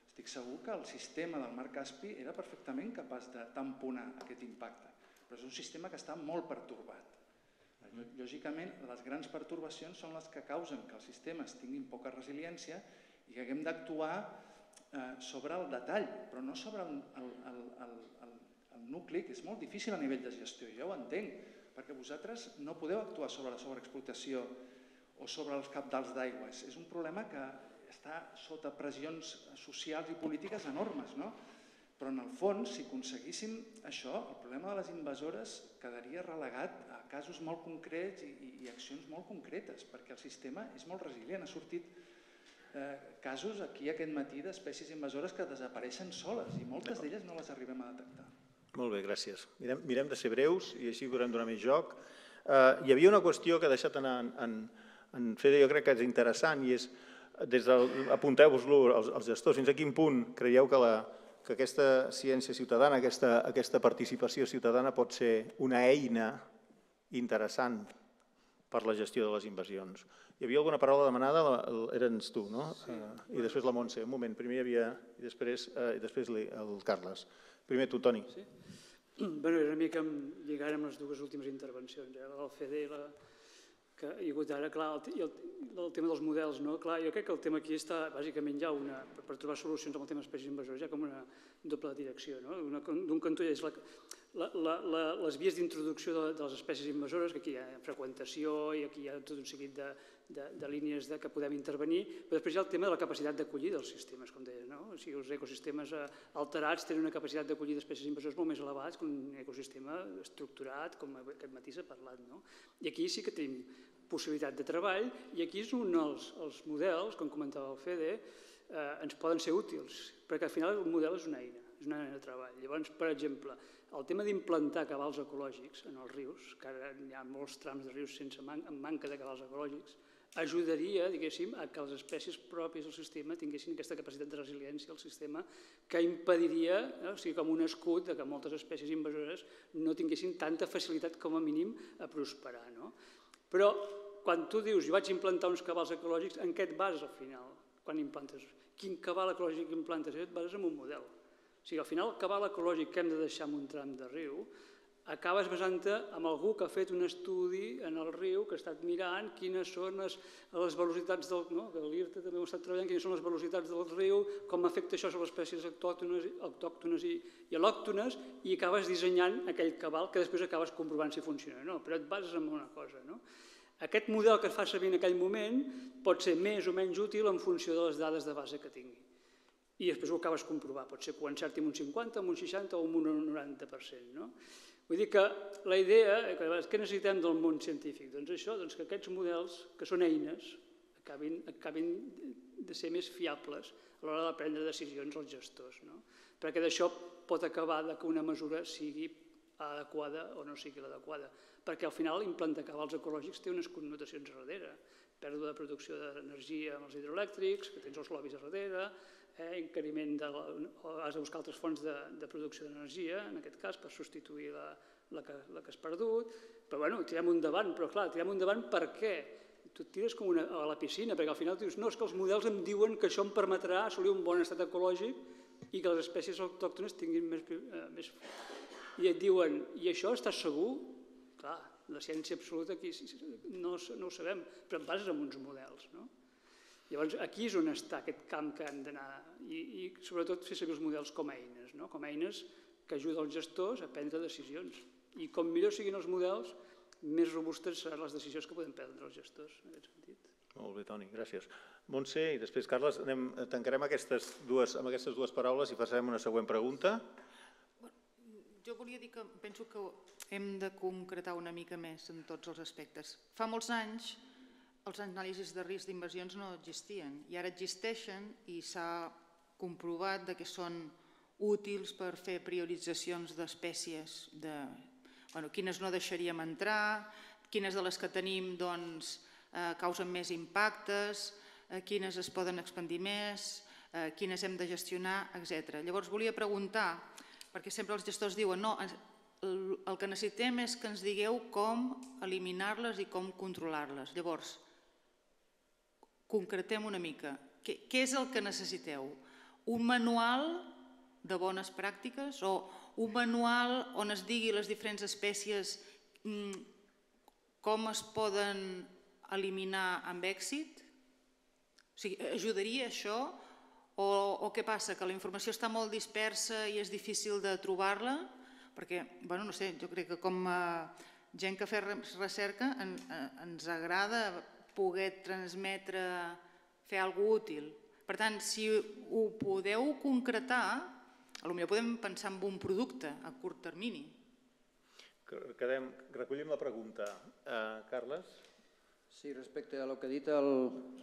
Estic segur que el sistema del Mar Caspi era perfectament capaç de tamponar aquest impacte, però és un sistema que està molt pertorbat. Lògicament, les grans pertorbacions són les que causen que els sistemes tinguin poca resiliència i que haguem d'actuar eh, sobre el detall, però no sobre el, el, el, el, el, nucli, que és molt difícil a nivell de gestió, jo ho entenc, perquè vosaltres no podeu actuar sobre la sobreexplotació o sobre els capdals d'aigua. És un problema que està sota pressions socials i polítiques enormes, no? Però en el fons, si aconseguíssim això, el problema de les invasores quedaria relegat a casos molt concrets i, i, i accions molt concretes, perquè el sistema és molt resilient. Ha sortit eh, casos aquí aquest matí d'espècies invasores que desapareixen soles i moltes d'elles no les arribem a detectar. Molt bé, gràcies. Mirem, mirem de ser breus i així podrem donar més joc. Eh, hi havia una qüestió que ha deixat anar en, en, en Fede, jo crec que és interessant, i és, des del, apunteu-vos-lo als, als gestors, fins a quin punt creieu que, la, que aquesta ciència ciutadana, aquesta, aquesta participació ciutadana pot ser una eina interessant per la gestió de les invasions. Hi havia alguna paraula demanada? Erens tu, no? Sí. Uh, I després la Montse. Un moment, primer hi havia... I després, uh, i després el Carles. Primer tu, Toni. Sí. Bueno, era una mica lligant amb les dues últimes intervencions, eh? la del FEDE i la, que hi ha hagut ara, clar, el, el, el tema dels models, no? Clar, jo crec que el tema aquí està, bàsicament, ja una, per, per trobar solucions amb el tema d'espècies invasores, ja com una doble direcció, no? D'un cantó és la, la, la, la, les vies d'introducció de, de les espècies invasores, que aquí hi ha freqüentació i aquí hi ha tot un seguit de, de, de línies de que podem intervenir, però després hi ha el tema de la capacitat d'acollir dels sistemes, com deia, no? O sigui, els ecosistemes eh, alterats tenen una capacitat d'acollir d'espècies invasores molt més elevats que un ecosistema estructurat, com aquest matí s'ha parlat, no? I aquí sí que tenim possibilitat de treball i aquí és un dels els models, com comentava el Fede, eh, ens poden ser útils, perquè al final el model és una eina, és una eina de treball. Llavors, per exemple, el tema d'implantar cabals ecològics en els rius, que ara hi ha molts trams de rius sense man amb manca de cabals ecològics, ajudaria, diguéssim, a que les espècies pròpies del sistema tinguessin aquesta capacitat de resiliència al sistema que impediria, eh, o sigui, com un escut, de que moltes espècies invasores no tinguessin tanta facilitat com a mínim a prosperar. No? Però quan tu dius, jo vaig implantar uns cabals ecològics, en què et bases al final, quan implantes? Quin cabal ecològic implantes? Et bases en un model. O sigui, al final el cabal ecològic que hem de deixar en un tram de riu acabes basant-te en algú que ha fet un estudi en el riu, que ha estat mirant quines són les, velocitats del... No? que l'IRTA també ho ha estat treballant, quines són les velocitats del riu, com afecta això sobre espècies autòctones, autòctones i, i al·lòctones, i acabes dissenyant aquell cabal que després acabes comprovant si funciona no, però et bases en una cosa. No? Aquest model que es fa servir en aquell moment pot ser més o menys útil en funció de les dades de base que tingui. I després ho acabes comprovar, pot ser que ho amb un 50, amb un 60 o amb un 90%. No? Vull dir que la idea, que què necessitem del món científic? Doncs això, doncs que aquests models, que són eines, acabin, acabin de ser més fiables a l'hora de prendre decisions als gestors. No? Perquè d'això pot acabar de que una mesura sigui adequada o no sigui l'adequada. Perquè al final implantar cabals ecològics té unes connotacions darrere. Pèrdua de producció d'energia amb els hidroelèctrics, que tens els lobbies darrere, eh, encariment de la, o has de buscar altres fonts de, de producció d'energia, en aquest cas, per substituir la, la, que, la que has perdut, però bueno, tirem un davant, però clar, tirem un davant per què? Tu et tires com una, a la piscina, perquè al final dius, no, és que els models em diuen que això em permetrà assolir un bon estat ecològic i que les espècies autòctones tinguin més... Eh, més... I et diuen, i això estàs segur? Clar, la ciència absoluta aquí no, no ho sabem, però en bases en uns models, no? Llavors, aquí és on està aquest camp que han d'anar i, i sobretot fer servir els models com a eines, no? com a eines que ajuden els gestors a prendre decisions. I com millor siguin els models, més robustes seran les decisions que podem prendre els gestors, en aquest sentit. Molt bé, Toni, gràcies. Montse i després Carles, anem, tancarem aquestes dues, amb aquestes dues paraules i farem una següent pregunta. Jo volia dir que penso que hem de concretar una mica més en tots els aspectes. Fa molts anys els anàlisis de risc d'invasions no existien i ara existeixen i s'ha comprovat que són útils per fer prioritzacions d'espècies de, bueno, quines no deixaríem entrar, quines de les que tenim doncs, eh, causen més impactes, eh, quines es poden expandir més, eh, quines hem de gestionar, etc. Llavors volia preguntar, perquè sempre els gestors diuen no, el que necessitem és que ens digueu com eliminar-les i com controlar-les. Llavors, concretem una mica. Què, què és el que necessiteu? Un manual de bones pràctiques o un manual on es digui les diferents espècies mm, com es poden eliminar amb èxit? O sigui, ajudaria això? O, o què passa? Que la informació està molt dispersa i és difícil de trobar-la? Perquè, bueno, no sé, jo crec que com a gent que fa recerca en, en, ens agrada poder transmetre, fer alguna útil. Per tant, si ho podeu concretar, potser podem pensar en un producte a curt termini. Quedem, recollim la pregunta. Uh, Carles? Sí, respecte a lo que ha dit el,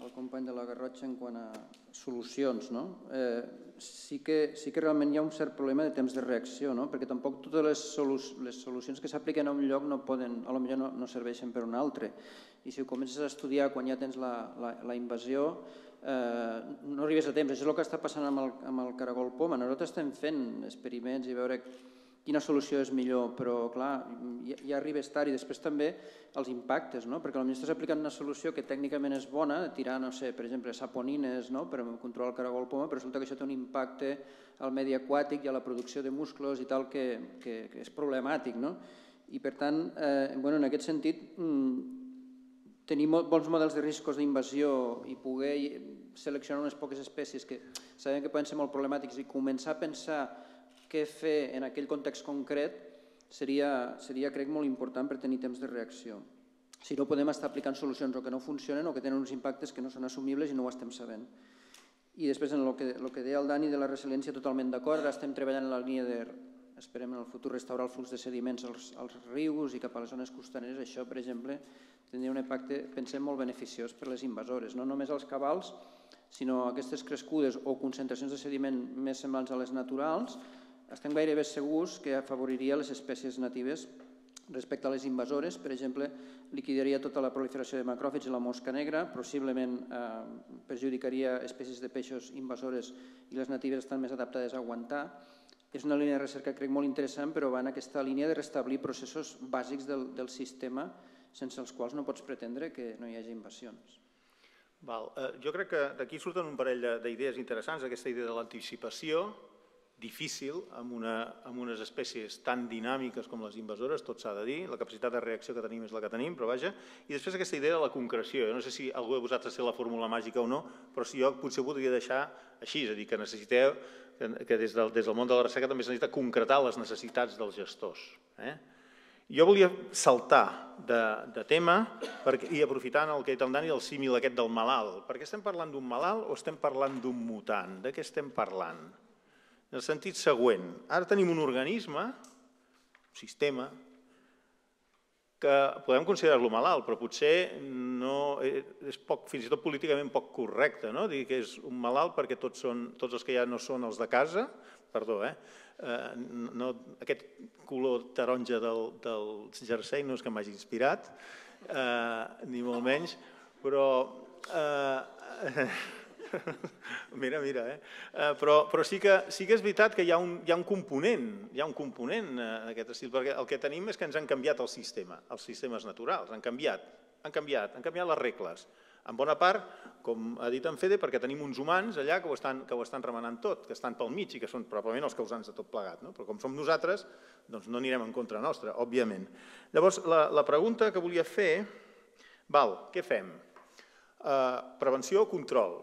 el company de la Garrotxa en quant a solucions, no? eh, sí, que, sí que realment hi ha un cert problema de temps de reacció, no? perquè tampoc totes les, solu les solucions que s'apliquen a un lloc no poden, a lo millor no, no serveixen per un altre. I si ho comences a estudiar quan ja tens la, la, la invasió, eh, no arribes a temps. Això és el que està passant amb el, amb el caragol poma. Nosaltres estem fent experiments i veure quina solució és millor, però clar, ja, ja arribes tard i després també els impactes, no? perquè potser estàs aplicant una solució que tècnicament és bona, tirar, no sé, per exemple, saponines no? per controlar el caragol poma, però resulta que això té un impacte al medi aquàtic i a la producció de musclos i tal que, que, que és problemàtic. No? I per tant, eh, bueno, en aquest sentit, mm, tenir bons models de riscos d'invasió i poder seleccionar unes poques espècies que sabem que poden ser molt problemàtics i començar a pensar què fer en aquell context concret seria, seria, crec, molt important per tenir temps de reacció. Si no, podem estar aplicant solucions o que no funcionen o que tenen uns impactes que no són assumibles i no ho estem sabent. I després, en el que, el que deia el Dani de la resiliència, totalment d'acord, ara estem treballant en la línia de, esperem en el futur, restaurar el flux de sediments als, als rius i cap a les zones costaneres. Això, per exemple, tindria un impacte, pensem, molt beneficiós per les invasores, no només als cabals, sinó aquestes crescudes o concentracions de sediment més semblants a les naturals, estem gairebé segurs que afavoriria les espècies natives respecte a les invasores, per exemple, liquidaria tota la proliferació de macròfits i la mosca negra, possiblement eh, perjudicaria espècies de peixos invasores i les natives estan més adaptades a aguantar. És una línia de recerca, crec, molt interessant, però va en aquesta línia de restablir processos bàsics del, del sistema sense els quals no pots pretendre que no hi hagi invasions. Val. Eh, jo crec que d'aquí surten un parell d'idees interessants, aquesta idea de l'anticipació, difícil amb, una, amb unes espècies tan dinàmiques com les invasores, tot s'ha de dir, la capacitat de reacció que tenim és la que tenim, però vaja, i després aquesta idea de la concreció, jo no sé si algú de vosaltres té la fórmula màgica o no, però si jo potser voldria deixar així, és a dir, que necessiteu, que des del, des del món de la recerca també es necessita concretar les necessitats dels gestors. Eh? Jo volia saltar de, de tema perquè, i aprofitant el que ha dit el Dani, el símil aquest del malalt, perquè estem parlant d'un malalt o estem parlant d'un mutant? De què estem parlant? en el sentit següent. Ara tenim un organisme, un sistema, que podem considerar-lo malalt, però potser no, eh, és poc, fins i tot políticament poc correcte, no? dir que és un malalt perquè tots, són, tots els que ja no són els de casa, perdó, eh? Eh no, aquest color taronja del, del jersei no és que m'hagi inspirat, eh, ni molt menys, però eh, *laughs* mira, mira, eh? eh? però, però sí, que, sí que és veritat que hi ha un, hi ha un component, hi ha un component eh, en aquest estil, perquè el que tenim és que ens han canviat el sistema, els sistemes naturals, han canviat, han canviat, han canviat les regles. En bona part, com ha dit en Fede, perquè tenim uns humans allà que ho estan, que ho estan remenant tot, que estan pel mig i que són probablement els causants de tot plegat. No? Però com som nosaltres, doncs no anirem en contra nostra, òbviament. Llavors, la, la pregunta que volia fer, val, què fem? Uh, prevenció o control?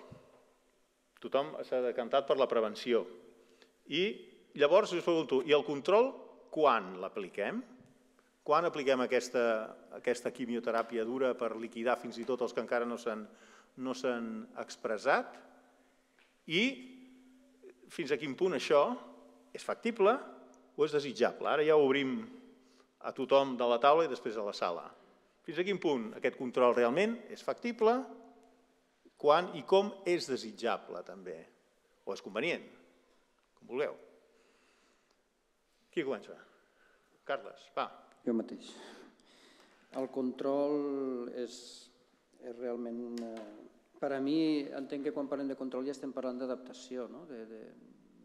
Tothom s'ha decantat per la prevenció. I llavors us pregunto, i el control quan l'apliquem? Quan apliquem aquesta, aquesta quimioteràpia dura per liquidar fins i tot els que encara no s'han no expressat? I fins a quin punt això és factible o és desitjable? Ara ja ho obrim a tothom de la taula i després a la sala. Fins a quin punt aquest control realment és factible quan i com és desitjable també, o és convenient, com vulgueu. Qui comença? Carles, va. Jo mateix. El control és, és realment... Per a mi, entenc que quan parlem de control ja estem parlant d'adaptació, no?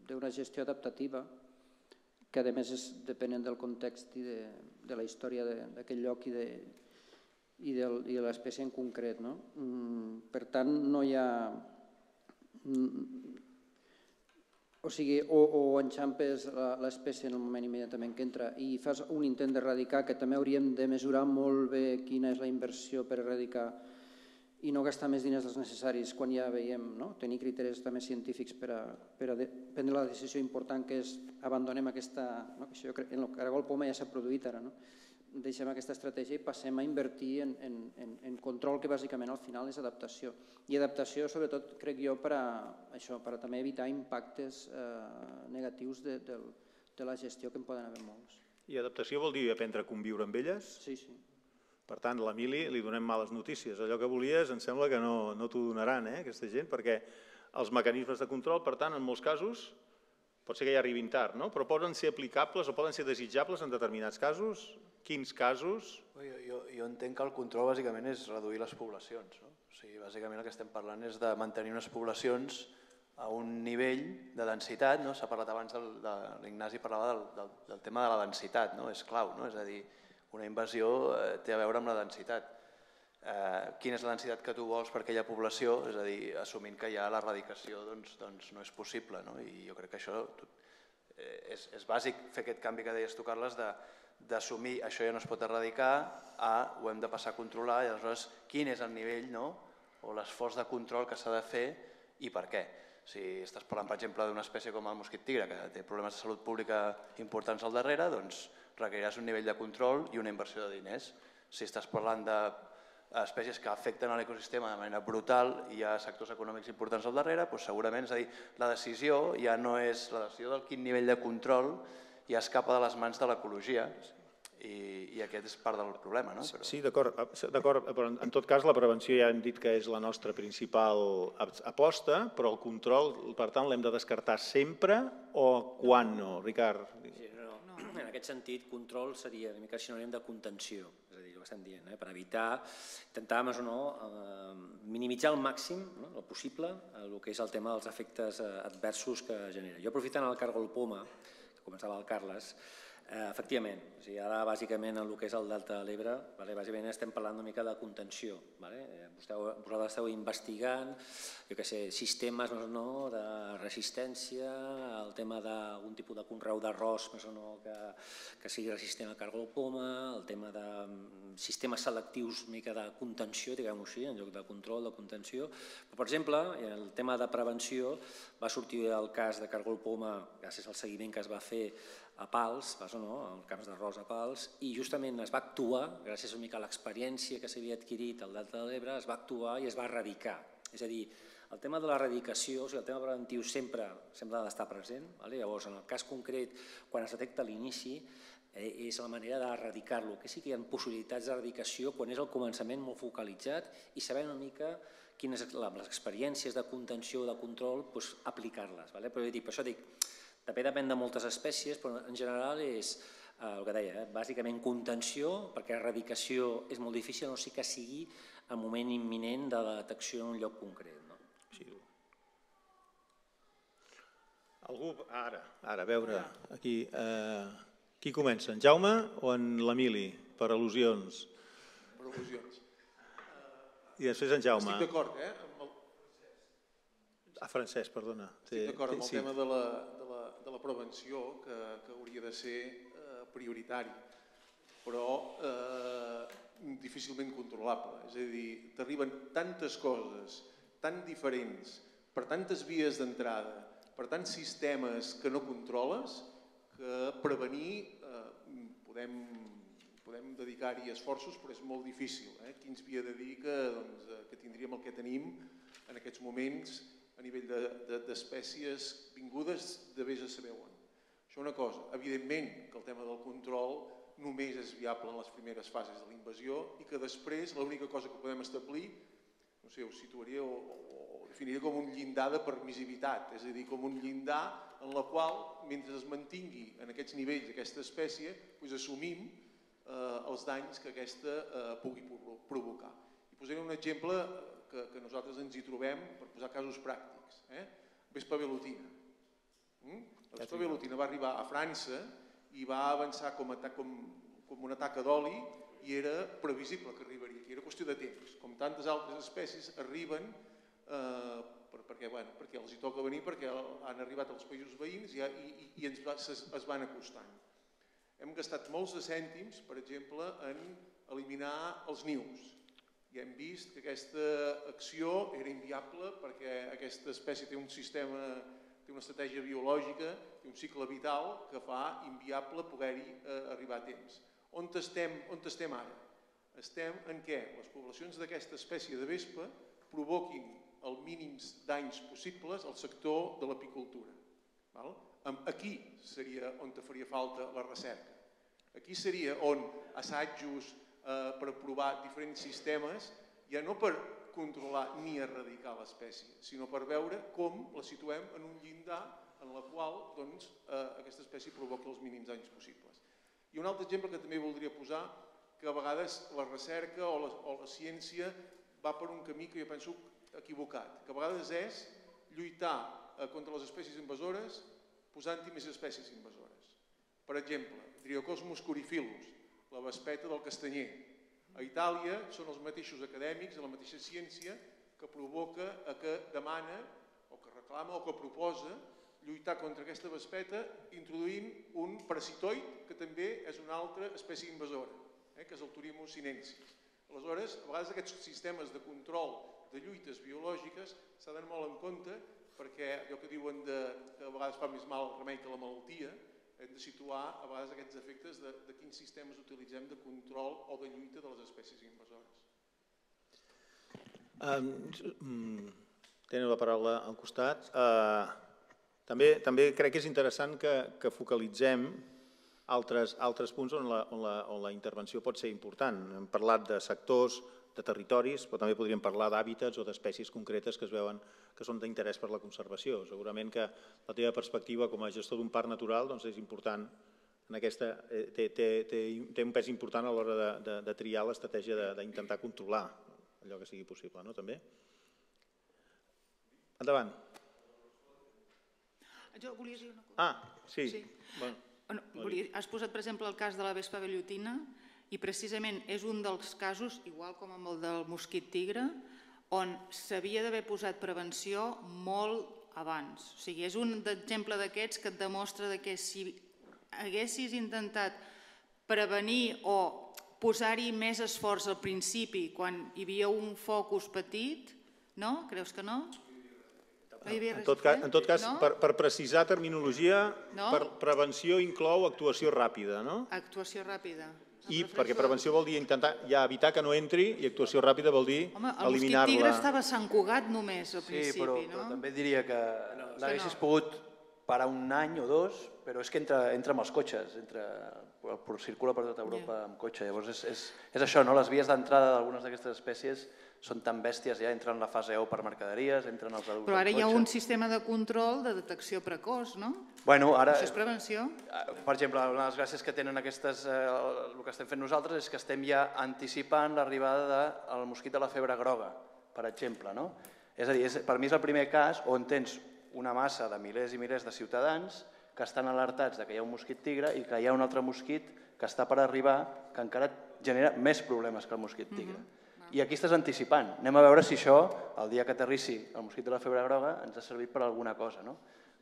d'una gestió adaptativa que a més és depenent del context i de, de la història d'aquell lloc i de, i, del, i de l'espècie en concret. No? Mm, per tant, no hi ha... O sigui, o, o enxampes l'espècie en el moment immediatament que entra i fas un intent d'erradicar, que també hauríem de mesurar molt bé quina és la inversió per erradicar i no gastar més diners dels necessaris quan ja veiem, no? tenir criteris també científics per a, per a de, prendre la decisió important que és abandonem aquesta... No? Això, en el caragol poma ja s'ha produït ara, no? Deixem aquesta estratègia i passem a invertir en, en, en, control que bàsicament al final és adaptació. I adaptació sobretot crec jo per a, això, per a també evitar impactes eh, negatius de, de, de la gestió que en poden haver molts. I adaptació vol dir aprendre a conviure amb elles? Sí, sí. Per tant, a l'Emili li donem males notícies. Allò que volies em sembla que no, no t'ho donaran, eh, aquesta gent, perquè els mecanismes de control, per tant, en molts casos, pot ser que ja arribin tard, no? però poden ser aplicables o poden ser desitjables en determinats casos? Quins casos? Jo, jo, jo entenc que el control bàsicament és reduir les poblacions. No? O sigui, bàsicament el que estem parlant és de mantenir unes poblacions a un nivell de densitat, no? s'ha parlat abans, del, de, l'Ignasi parlava del, del, del tema de la densitat, no? és clau, no? és a dir, una invasió eh, té a veure amb la densitat. Eh, quina és la densitat que tu vols per aquella població? És a dir, assumint que ja l'erradicació doncs, doncs no és possible. No? I jo crec que això eh, és, és bàsic fer aquest canvi que deies tu, Carles, d'assumir això ja no es pot erradicar, a ho hem de passar a controlar i aleshores quin és el nivell no? o l'esforç de control que s'ha de fer i per què. Si estàs parlant, per exemple, d'una espècie com el mosquit tigre, que té problemes de salut pública importants al darrere, doncs requeriràs un nivell de control i una inversió de diners. Si estàs parlant d'espècies que afecten a l'ecosistema de manera brutal i hi ha sectors econòmics importants al darrere, doncs segurament, és a dir, la decisió ja no és la decisió del quin nivell de control ja escapa de les mans de l'ecologia i, i aquest és part del problema. No? Però... Sí, d'acord, però en tot cas la prevenció ja hem dit que és la nostra principal aposta, però el control, per tant, l'hem de descartar sempre o quan no, Ricard? Sí, en aquest sentit, control seria una mica sinònim de contenció, és a dir, el que estem dient, eh? per evitar, intentar més o no, eh, minimitzar al màxim, no? el possible, el que és el tema dels efectes eh, adversos que genera. Jo aprofitant el cargol poma, començava el Carles, efectivament, o sigui, ara bàsicament en el que és el Delta de l'Ebre, vale, bàsicament estem parlant una mica de contenció. Vale? Eh, vosaltres esteu investigant jo que sé, sistemes no, no, de resistència, el tema d'un tipus de conreu d'arròs no, no, que, que sigui resistent al cargol poma, el tema de mm, sistemes selectius una mica de contenció, diguem-ho així, en lloc de control, de contenció. Però, per exemple, el tema de prevenció va sortir el cas de cargol poma gràcies al seguiment que es va fer a Pals, vas o no, al camps d'arròs a Pals, i justament es va actuar, gràcies una mica a l'experiència que s'havia adquirit al Delta de l'Ebre, es va actuar i es va erradicar. És a dir, el tema de l'erradicació, o sigui, el tema preventiu sempre ha d'estar present. Vale? Llavors, en el cas concret, quan es detecta l'inici, eh, és la manera d'erradicar-lo, que sí que hi ha possibilitats d'erradicació quan és el començament molt focalitzat i saber una mica quines les experiències de contenció o de control, doncs, aplicar-les. Vale? Però dir, per això dic, també depèn de moltes espècies, però en general és eh, el que deia, eh, bàsicament contenció, perquè erradicació és molt difícil, no sé que sigui en moment imminent de la detecció en un lloc concret. No? Sí. Algú, ara, ara, a veure, aquí, eh, qui comença, en Jaume o en l'Emili, per al·lusions? Per al·lusions. I després en Jaume. Estic d'acord, eh? Amb el... Ah, francès, perdona. Estic d'acord amb el sí. tema de la, de la prevenció que, que hauria de ser eh, prioritari, però eh, difícilment controlable. És a dir, t'arriben tantes coses tan diferents, per tantes vies d'entrada, per tants sistemes que no controles, que prevenir eh, podem, podem dedicar-hi esforços, però és molt difícil. Eh? Qui ens havia de dir que, doncs, eh, que tindríem el que tenim en aquests moments a nivell d'espècies de, de, vingudes de vés a saber on. Això una cosa. Evidentment que el tema del control només és viable en les primeres fases de la invasió i que després l'única cosa que podem establir, no sé, ho situaria o, o, o definiria com un llindar de permissivitat, és a dir, com un llindar en la qual, mentre es mantingui en aquests nivells aquesta espècie, doncs assumim eh, els danys que aquesta eh, pugui provocar. I posaré un exemple que, que nosaltres ens hi trobem per posar casos pràctics. Eh? Vespa velutina. Mm? La vespa velutina va arribar a França i va avançar com, a, com, com una taca d'oli i era previsible que arribaria, que era qüestió de temps. Com tantes altres espècies arriben eh, per, perquè, bueno, perquè els hi toca venir, perquè han arribat als països veïns i, i, i ens va, es, es van acostant. Hem gastat molts de cèntims, per exemple, en eliminar els nius. I hem vist que aquesta acció era inviable perquè aquesta espècie té un sistema, té una estratègia biològica, té un cicle vital que fa inviable poder-hi eh, arribar a temps. On estem, on estem ara? Estem en què les poblacions d'aquesta espècie de vespa provoquin els mínims danys possibles al sector de l'apicultura. Aquí seria on te faria falta la recerca. Aquí seria on assajos eh, per provar diferents sistemes, ja no per controlar ni erradicar l'espècie, sinó per veure com la situem en un llindar en la qual doncs, eh, aquesta espècie provoca els mínims danys possibles. I un altre exemple que també voldria posar, que a vegades la recerca o la, o la ciència va per un camí que jo penso equivocat, que a vegades és lluitar eh, contra les espècies invasores posant-hi més espècies invasores. Per exemple, Driocosmus curifilus, la vespeta del castanyer. A Itàlia són els mateixos acadèmics la mateixa ciència que provoca, que demana, o que reclama, o que proposa lluitar contra aquesta vespeta introduint un parasitoid que també és una altra espècie invasora, eh, que és el Turimus sinensis. Aleshores, a vegades aquests sistemes de control de lluites biològiques s'ha d'anar molt en compte perquè allò que diuen de, que a vegades fa més mal el remei que la malaltia, hem de situar a vegades aquests efectes de, de quins sistemes utilitzem de control o de lluita de les espècies invasores. Um, teniu la paraula al costat. Uh, també, també crec que és interessant que, que focalitzem altres, altres punts on la, on, la, on la intervenció pot ser important. Hem parlat de sectors, de territoris, però també podríem parlar d'hàbitats o d'espècies concretes que es veuen que són d'interès per la conservació. Segurament que la teva perspectiva com a gestor d'un parc natural doncs és important en aquesta, eh, té, té, té, té un pes important a l'hora de, de, de triar l'estratègia d'intentar controlar allò que sigui possible, no? També? Endavant. Jo volia dir una cosa. Ah, sí. sí. Bueno, volia, has posat, per exemple, el cas de la vespa vellutina, i precisament és un dels casos, igual com amb el del mosquit tigre, on s'havia d'haver posat prevenció molt abans. O sigui, és un exemple d'aquests que et demostra que si haguessis intentat prevenir o posar-hi més esforç al principi, quan hi havia un focus petit, no? Creus que no? No en tot cas, en tot cas no? per, per precisar terminologia, no? per prevenció inclou actuació ràpida, no? Actuació ràpida. I perquè prevenció vol dir intentar ja evitar que no entri i actuació ràpida vol dir eliminar-la. el mosquit tigre estava a Sant Cugat només al principi, sí, però, no? però també diria que no, l'haguessis no. pogut parar un any o dos, però és que entra, entra amb els cotxes, entra, circula per tota Europa yeah. amb cotxe. Llavors és, és, és això, no? les vies d'entrada d'algunes d'aquestes espècies són tan bèsties, ja entren en la fase O per mercaderies, entren els adults Però ara hi ha un sistema de control de detecció precoç, no? Bueno, ara, Això és prevenció? Eh, per exemple, una de les gràcies que tenen aquestes, eh, el que estem fent nosaltres és que estem ja anticipant l'arribada del mosquit de la febre groga, per exemple. No? És a dir, és, per mi és el primer cas on tens una massa de milers i milers de ciutadans que estan alertats de que hi ha un mosquit tigre i que hi ha un altre mosquit que està per arribar que encara genera més problemes que el mosquit tigre. Mm -hmm. I aquí estàs anticipant. Anem a veure si això, el dia que aterrissi el mosquit de la febre groga, ens ha servit per alguna cosa. No?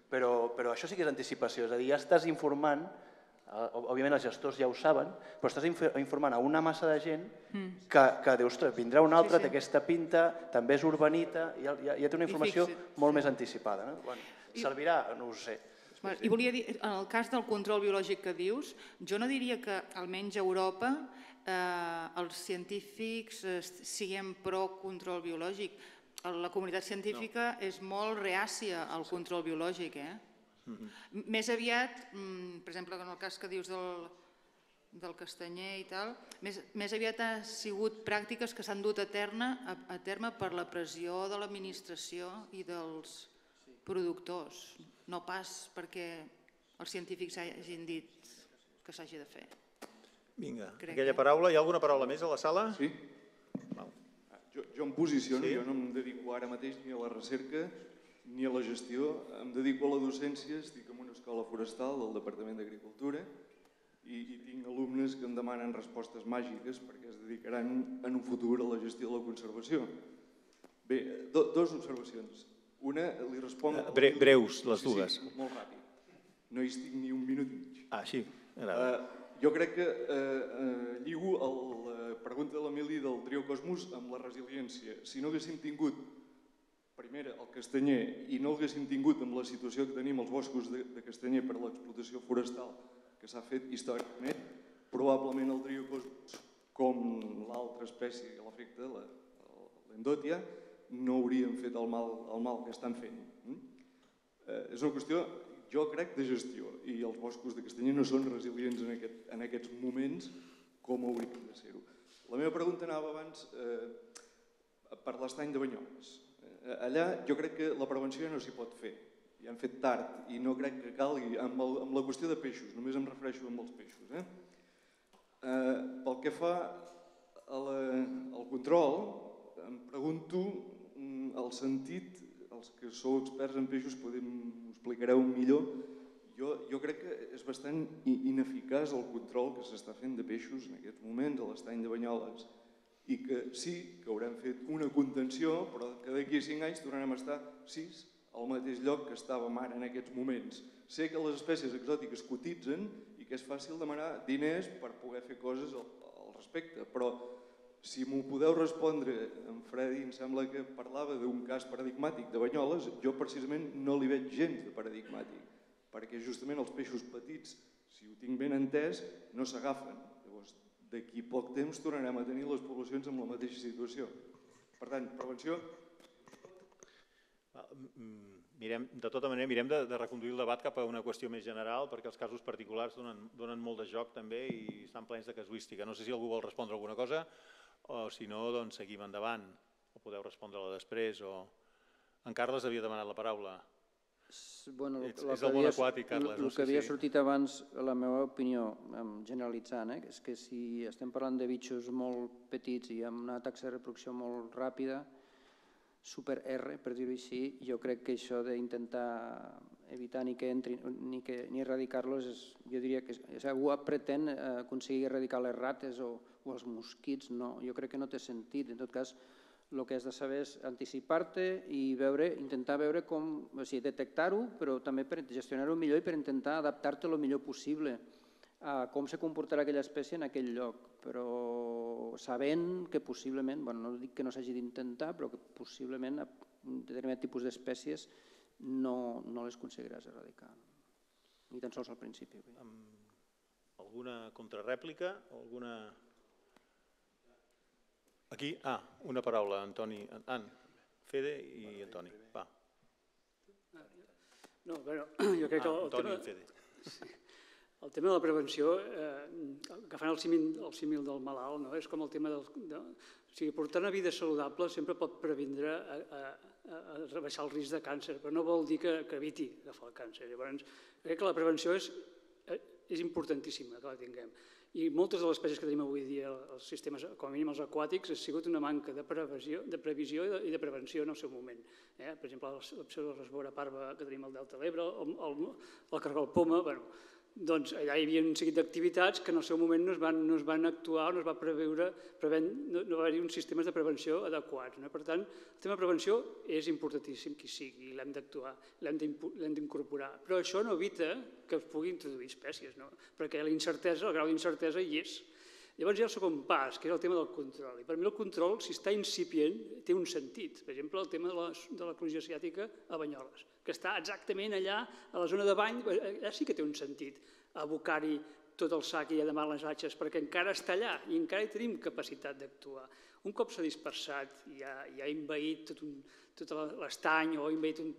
Però, però això sí que és anticipació, és a dir, ja estàs informant, eh, òbviament els gestors ja ho saben, però estàs informant a una massa de gent mm. que, que dius, vindrà un altre, sí, sí. té aquesta pinta, també és urbanita, i ja, ja, ja té una informació molt més anticipada. No? Bueno, I... Servirà? No ho sé. I volia dir, en el cas del control biològic que dius, jo no diria que almenys a Europa els científics eh, siguem pro control biològic. La comunitat científica no. és molt reàcia al control biològic. Eh? Mm -hmm. Més aviat, mm, per exemple, en el cas que dius del, del castanyer i tal, més, més aviat ha sigut pràctiques que s'han dut a, terna, a, a terme per la pressió de l'administració i dels productors, no pas perquè els científics hagin dit que s'hagi de fer. Vinga, Crec aquella que- paraula. Hi ha alguna paraula més a la sala? Sí. Val. Jo, jo em posiciono, Sí. sí. jo no em dedico ara mateix ni a la recerca ni a la gestió, em dedico a la docència, estic en una escola forestal del Departament d'Agricultura i, i tinc alumnes que em demanen respostes màgiques perquè es dedicaran en un futur a la gestió de la conservació. Bé, do, dues observacions. Una, li responc... Eh, bre- breus, les sí, dues. Sí, molt ràpid. No hi estic ni un minut i mig. Ah, sí, m'agrada. Uh, jo crec que uh, uh, lligo la pregunta de l'Emili del trio Cosmos amb la resiliència. Si no haguéssim tingut, primera, el castanyer i no haguéssim tingut amb la situació que tenim els boscos de, de castanyer per l'explotació forestal que s'ha fet històricament, probablement el trio Cosmos, com l'altra espècie a l'efecte, la- l'endòtia, no haurien fet el mal, el mal que estan fent. Mm? Eh, és una qüestió, jo crec, de gestió i els boscos de Castanyer no són resilients en, aquest, en aquests moments com haurien de ser-ho. La meva pregunta anava abans eh, per l'estany de Banyoles. Eh, allà jo crec que la prevenció no s'hi pot fer. Ja han fet tard i no crec que calgui amb, el, amb la qüestió de peixos, només em refereixo amb els peixos. Eh? Eh, pel que fa a la, al control, em pregunto mm, el sentit, els que sou experts en peixos podem, ho explicareu millor, jo, jo crec que és bastant ineficaç el control que s'està fent de peixos en aquests moments a l'estany de Banyoles i que sí que haurem fet una contenció, però que d'aquí a cinc anys tornarem a estar sis al mateix lloc que estàvem ara en aquests moments. Sé que les espècies exòtiques cotitzen i que és fàcil demanar diners per poder fer coses al, al respecte, però si m'ho podeu respondre, en Freddy em sembla que parlava d'un cas paradigmàtic de Banyoles, jo precisament no li veig gens de paradigmàtic, perquè justament els peixos petits, si ho tinc ben entès, no s'agafen. Llavors, d'aquí poc temps tornarem a tenir les poblacions amb la mateixa situació. Per tant, prevenció, Mirem, de tota manera, mirem de, de reconduir el debat cap a una qüestió més general, perquè els casos particulars donen, donen molt de joc també i estan plens de casuística. No sé si algú vol respondre alguna cosa o si no, doncs seguim endavant. O podeu respondre-la després. O... En Carles havia demanat la paraula. Bueno, Ets- és el món aquàtic, Carles, El, el que havia si- sortit abans, la meva opinió, generalitzant, eh, és que si estem parlant de bitxos molt petits i amb una taxa de reproducció molt ràpida, super R, per dir-ho així, jo crec que això d'intentar evitar ni que entrin ni, que, ni erradicar-los, jo diria que és, algú pretén eh, aconseguir erradicar les rates o, o els mosquits, no, jo crec que no té sentit. En tot cas, el que has de saber és anticipar-te i veure, intentar veure com, o sigui, detectar-ho, però també per gestionar-ho millor i per intentar adaptar-te el millor possible a com se comportarà aquella espècie en aquell lloc, però sabent que possiblement, bueno, no dic que no s'hagi d'intentar, però que possiblement determinat tipus d'espècies no, no les aconseguiràs erradicar, ni tan sols al principi. dir. Alguna contrarèplica? O alguna... Aquí, ah, una paraula, Antoni. An, Fede i Antoni. Va. No, bueno, *clears throat* jo crec que Ah, el, Antoni tema, *laughs* el tema de la prevenció, eh, agafant el símil, el símil del malalt, no? és com el tema del... De, o sigui, portar una vida saludable sempre pot previndre a, a, a, rebaixar el risc de càncer, però no vol dir que, que eviti agafar el càncer. Llavors, crec que la prevenció és, eh, és importantíssima que la tinguem. I moltes de les espècies que tenim avui dia als sistemes, com a mínim els aquàtics, ha sigut una manca de previsió, de previsió i de, i de prevenció en el seu moment. Eh? Per exemple, la pseudoresbora parva que tenim al Delta de l'Ebre, el, el, el cargol poma, bueno, doncs allà hi havia un seguit d'activitats que en el seu moment no es van, no es van actuar, no es va preveure, prevent, no, no va haver-hi uns sistemes de prevenció adequats. No? Per tant, el tema de prevenció és importantíssim qui sigui, l'hem d'actuar, l'hem d'incorporar. Però això no evita que es pugui introduir espècies, no? perquè la incertesa, el grau d'incertesa hi és. Llavors hi ha el segon pas, que és el tema del control. I per mi el control, si està incipient, té un sentit. Per exemple, el tema de la, de l'eclosió asiàtica a Banyoles, que està exactament allà, a la zona de bany, eh, allà sí que té un sentit abocar-hi tot el sac i demà les atxes, perquè encara està allà i encara hi tenim capacitat d'actuar. Un cop s'ha dispersat i ha, i ha envaït tot, un, tot l'estany o ha envaït un...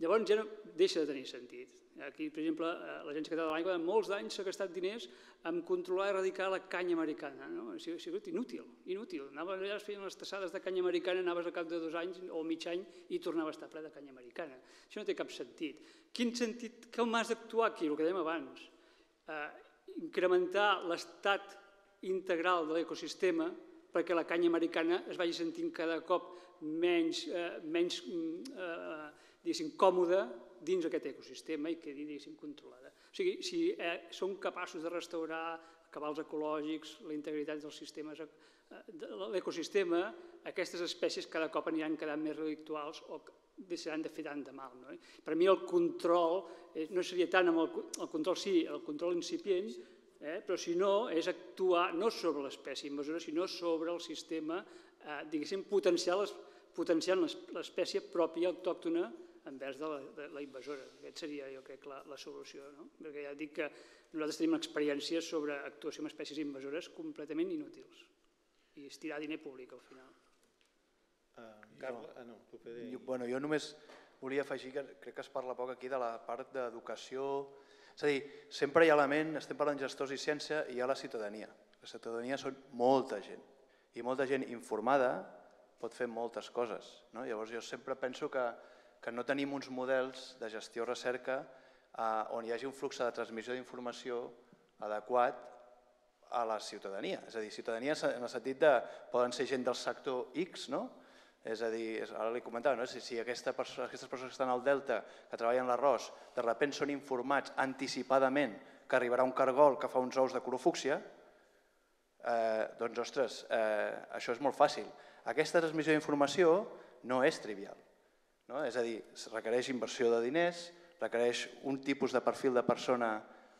Llavors ja no deixa de tenir sentit. Aquí, per exemple, eh, l'Agència Catalana de l'Aigua, molts d'anys s'ha gastat diners en controlar i erradicar la canya americana. No? Ha sigut- inútil, inútil. Anaves allà, feien les tassades de canya americana, anaves al cap de dos anys o mig any i tornava a estar ple de canya americana. Això no té cap sentit. Quin sentit, com has d'actuar aquí? El que dèiem abans. Eh, incrementar l'estat integral de l'ecosistema perquè la canya americana es vagi sentint cada cop menys, eh, menys mm, eh, còmoda dins aquest ecosistema i quedi diguéssim, controlada. O sigui, si eh, som capaços de restaurar cabals ecològics, la integritat dels sistemes, eh, de l'ecosistema, aquestes espècies cada cop aniran quedant més relictuals o deixaran de fer tant de mal. No? Per mi el control eh, no seria tant amb el, el control, sí, el control incipient, eh, però si no és actuar no sobre l'espècie invasora, sinó sobre el sistema, eh, diguéssim, potencial, potenciant l'espècie pròpia autòctona envers de la, de la invasora. Aquest seria, jo crec, la, la solució. No? Perquè ja dic que nosaltres tenim experiències sobre actuació amb espècies invasores completament inútils i estirar diner públic al final. Uh, Carla, ah, no, PD... Jo, bueno, jo només volia afegir que crec que es parla poc aquí de la part d'educació. És a dir, sempre hi ha element, estem parlant gestors i ciència, i hi ha la ciutadania. La ciutadania són molta gent. I molta gent informada pot fer moltes coses. No? Llavors jo sempre penso que, que no tenim uns models de gestió recerca eh, on hi hagi un flux de transmissió d'informació adequat a la ciutadania. És a dir, ciutadania en el sentit de poden ser gent del sector X, no? És a dir, ara li comentava, no? si, si aquesta aquestes persones que estan al Delta, que treballen l'arròs, de sobte són informats anticipadament que arribarà un cargol que fa uns ous de colofúcsia, eh, doncs, ostres, eh, això és molt fàcil. Aquesta transmissió d'informació no és trivial. No? És a dir, es requereix inversió de diners, requereix un tipus de perfil de persona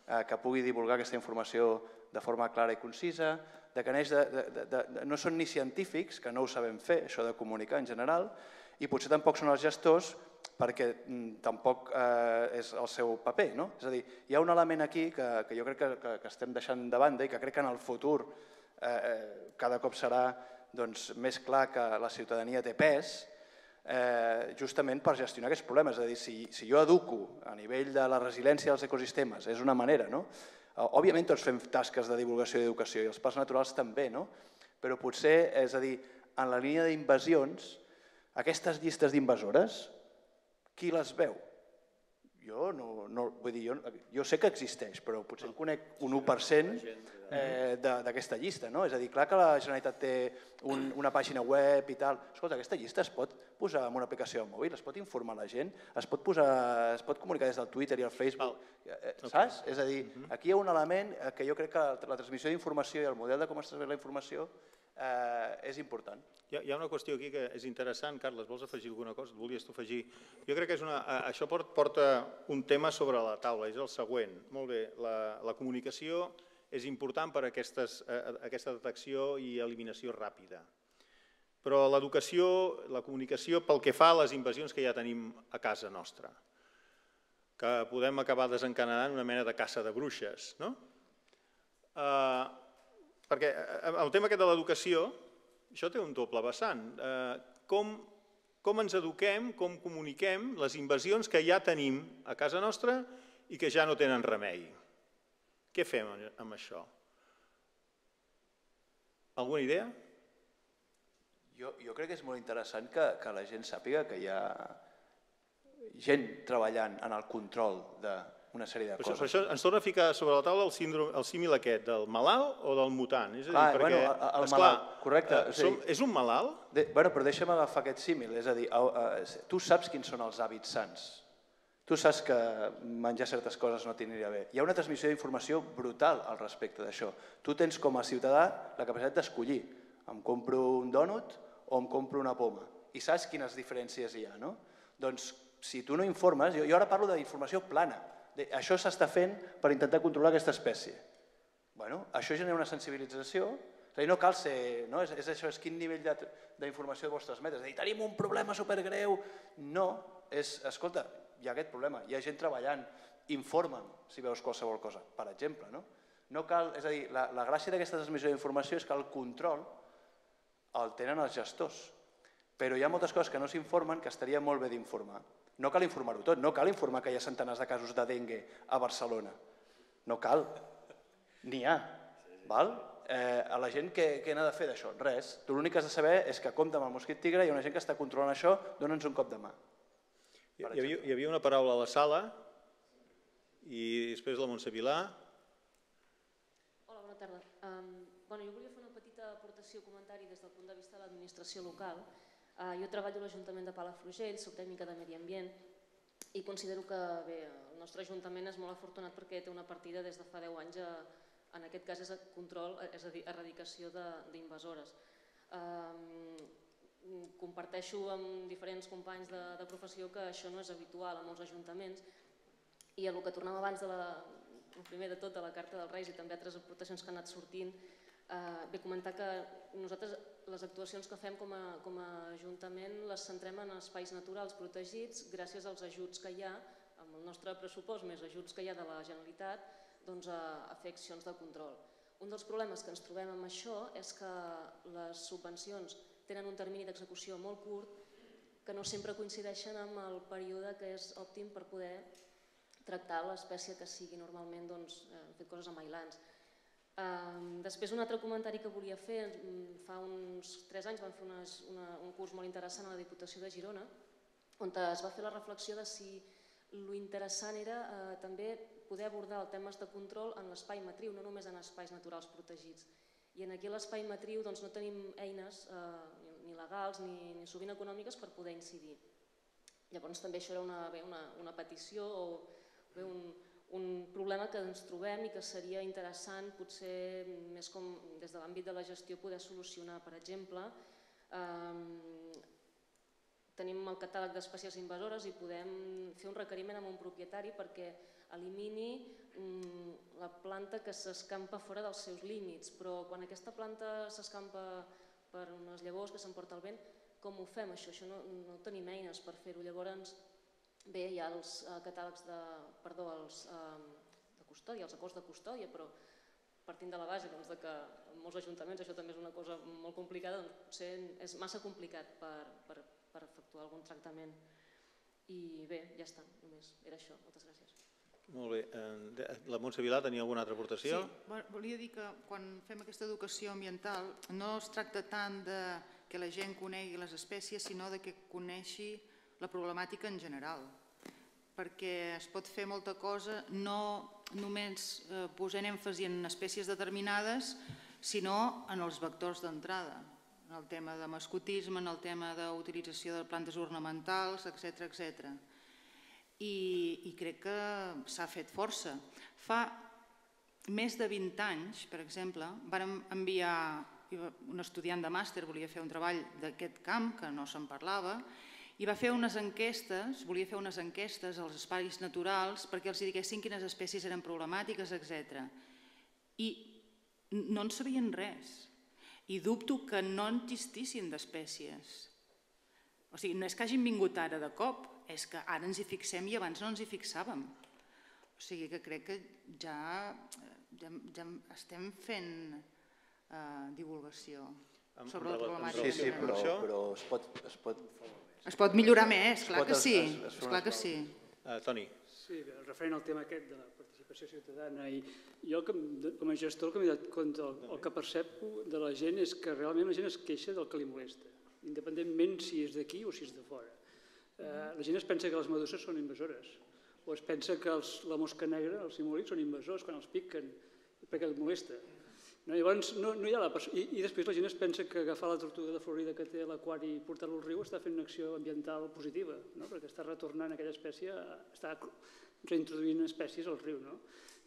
eh, que pugui divulgar aquesta informació de forma clara i concisa, de que neix de, de, de, de, no són ni científics, que no ho sabem fer, això de comunicar en general, i potser tampoc són els gestors perquè mm, tampoc eh, és el seu paper. No? És a dir, hi ha un element aquí que, que jo crec que, que, que estem deixant de banda i que crec que en el futur eh, eh cada cop serà doncs, més clar que la ciutadania té pes, eh, justament per gestionar aquests problemes. És a dir, si, si jo educo a nivell de la resiliència dels ecosistemes, és una manera, no? Eh, òbviament tots fem tasques de divulgació i educació i els parcs naturals també, no? però potser, és a dir, en la línia d'invasions, aquestes llistes d'invasores, qui les veu? Jo, no, no, vull dir, jo, jo sé que existeix, però potser en conec un 1% eh, d'aquesta llista. No? És a dir, clar que la Generalitat té un, una pàgina web i tal. Escolta, aquesta llista es pot posar en una aplicació al mòbil, es pot informar la gent, es pot, posar, es pot comunicar des del Twitter i el Facebook, eh, eh, saps? Okay. És a dir, aquí hi ha un element que jo crec que la transmissió d'informació i el model de com es transmet la informació eh, és important. Hi ha, hi ha una qüestió aquí que és interessant. Carles, vols afegir alguna cosa? Et volies tu afegir? Jo crec que és una, això porta un tema sobre la taula, és el següent. Molt bé, la, la comunicació és important per a aquestes, a, aquesta detecció i eliminació ràpida. Però l'educació, la comunicació, pel que fa a les invasions que ja tenim a casa nostra, que podem acabar desencadenant una mena de caça de bruixes, no? Eh, perquè eh, el tema aquest de l'educació, això té un doble vessant. Eh, com, com ens eduquem, com comuniquem les invasions que ja tenim a casa nostra i que ja no tenen remei. Què fem amb això? Alguna idea? Jo, jo crec que és molt interessant que, que la gent sàpiga que hi ha gent treballant en el control de, una sèrie de per coses. Per això ens torna a ficar sobre la taula el, síndrome, el símil aquest, del malalt o del mutant. És a dir, ah, perquè, bueno, el, esclar, malalt, correcte. Eh, som, és un malalt? De, bueno, però deixa'm agafar aquest símil, és a dir, uh, tu saps quins són els hàbits sants. Tu saps que menjar certes coses no t'aniria bé. Hi ha una transmissió d'informació brutal al respecte d'això. Tu tens com a ciutadà la capacitat d'escollir. Em compro un dònut o em compro una poma. I saps quines diferències hi ha, no? Doncs si tu no informes, jo, jo ara parlo d'informació plana, això s'està fent per intentar controlar aquesta espècie. Bueno, això genera una sensibilització, és a dir, no cal ser, no? És, és això, és quin nivell d'informació vols transmetre. És dir, tenim un problema supergreu. No, és, escolta, hi ha aquest problema, hi ha gent treballant, informa'm si veus qualsevol cosa, per exemple. No, no cal, és a dir, la, la gràcia d'aquesta transmissió d'informació és que el control el tenen els gestors, però hi ha moltes coses que no s'informen que estaria molt bé d'informar. No cal informar-ho tot, no cal informar que hi ha centenars de casos de dengue a Barcelona. No cal. N'hi ha. Val? Eh, a la gent què, què n'ha de fer d'això? Res. Tu l'únic que has de saber és que compta amb el mosquit tigre, hi ha una gent que està controlant això, dona'ns un cop de mà. Hi, hi, havia, hi havia una paraula a la sala i després la Montse Vilà. Hola, bona tarda. Um, bueno, jo volia fer aportació o comentari des del punt de vista de l'administració local. Uh, jo treballo a l'Ajuntament de Palafrugell, soc tècnica de medi ambient i considero que bé, el nostre Ajuntament és molt afortunat perquè té una partida des de fa 10 anys, a, en aquest cas és a control, és a dir, erradicació d'invasores. Um, comparteixo amb diferents companys de, de professió que això no és habitual a molts ajuntaments i el que tornava abans de la, primer de tot de la Carta dels Reis i també altres aportacions que han anat sortint, eh, bé comentar que nosaltres les actuacions que fem com a, com a Ajuntament les centrem en espais naturals protegits gràcies als ajuts que hi ha, amb el nostre pressupost més ajuts que hi ha de la Generalitat, doncs a, a fer accions de control. Un dels problemes que ens trobem amb això és que les subvencions tenen un termini d'execució molt curt que no sempre coincideixen amb el període que és òptim per poder tractar l'espècie que sigui. Normalment doncs, hem fet coses amb ailants. Després un altre comentari que volia fer, fa uns 3 anys vam fer una, una, un curs molt interessant a la Diputació de Girona on es va fer la reflexió de si lo interessant era eh, també poder abordar els temes de control en l'espai matriu, no només en espais naturals protegits. I en aquí a l'espai matriu doncs, no tenim eines eh, ni legals ni, ni sovint econòmiques per poder incidir. Llavors també això era una, bé, una, una petició o bé, un, un problema que ens trobem i que seria interessant potser més com des de l'àmbit de la gestió poder solucionar. Per exemple, eh, tenim el catàleg d'espècies invasores i podem fer un requeriment amb un propietari perquè elimini mm, la planta que s'escampa fora dels seus límits, però quan aquesta planta s'escampa per unes llavors que s'emporta el vent, com ho fem això? Això no, no tenim eines per fer-ho. Llavors, Bé, hi ha els eh, catàlegs de, perdó, els, eh, de custòdia, els acords de custòdia, però partint de la base doncs, de que en molts ajuntaments això també és una cosa molt complicada, doncs potser és massa complicat per, per, per efectuar algun tractament. I bé, ja està, només era això. Moltes gràcies. Molt bé. Eh, la Montse Vilà tenia alguna altra aportació? Sí, volia dir que quan fem aquesta educació ambiental no es tracta tant de que la gent conegui les espècies, sinó de que coneixi la problemàtica en general, perquè es pot fer molta cosa no només eh, posant èmfasi en espècies determinades, sinó en els vectors d'entrada, en el tema de mascotisme, en el tema d'utilització de plantes ornamentals, etc etc. I, I crec que s'ha fet força. Fa més de 20 anys, per exemple, vàrem enviar un estudiant de màster, volia fer un treball d'aquest camp, que no se'n parlava, i va fer unes enquestes, volia fer unes enquestes als espais naturals perquè els diguessin quines espècies eren problemàtiques, etc. I no en sabien res. I dubto que no en existissin d'espècies. O sigui, no és que hagin vingut ara de cop, és que ara ens hi fixem i abans no ens hi fixàvem. O sigui que crec que ja, ja, ja estem fent eh, divulgació sobre la problemàtica. Sí, sí, però, però es pot, es pot es pot millorar més, clar que sí. Es, es, clar que sí. Uh, Toni. Sí, referent al tema aquest de la participació ciutadana i jo com, com a gestor que dat compte el, el que percep de la gent és que realment la gent es queixa del que li molesta, independentment si és d'aquí o si és de fora. Eh, la gent es pensa que les meduses són invasores o es pensa que els, la mosca negra, els simulits, són invasors quan els piquen perquè els molesta. No? Llavors, no, no hi ha la I, I després la gent es pensa que agafar la tortuga de Florida que té l'aquari i portar-lo al riu està fent una acció ambiental positiva, no? perquè està retornant aquella espècie, està reintroduint espècies al riu. No?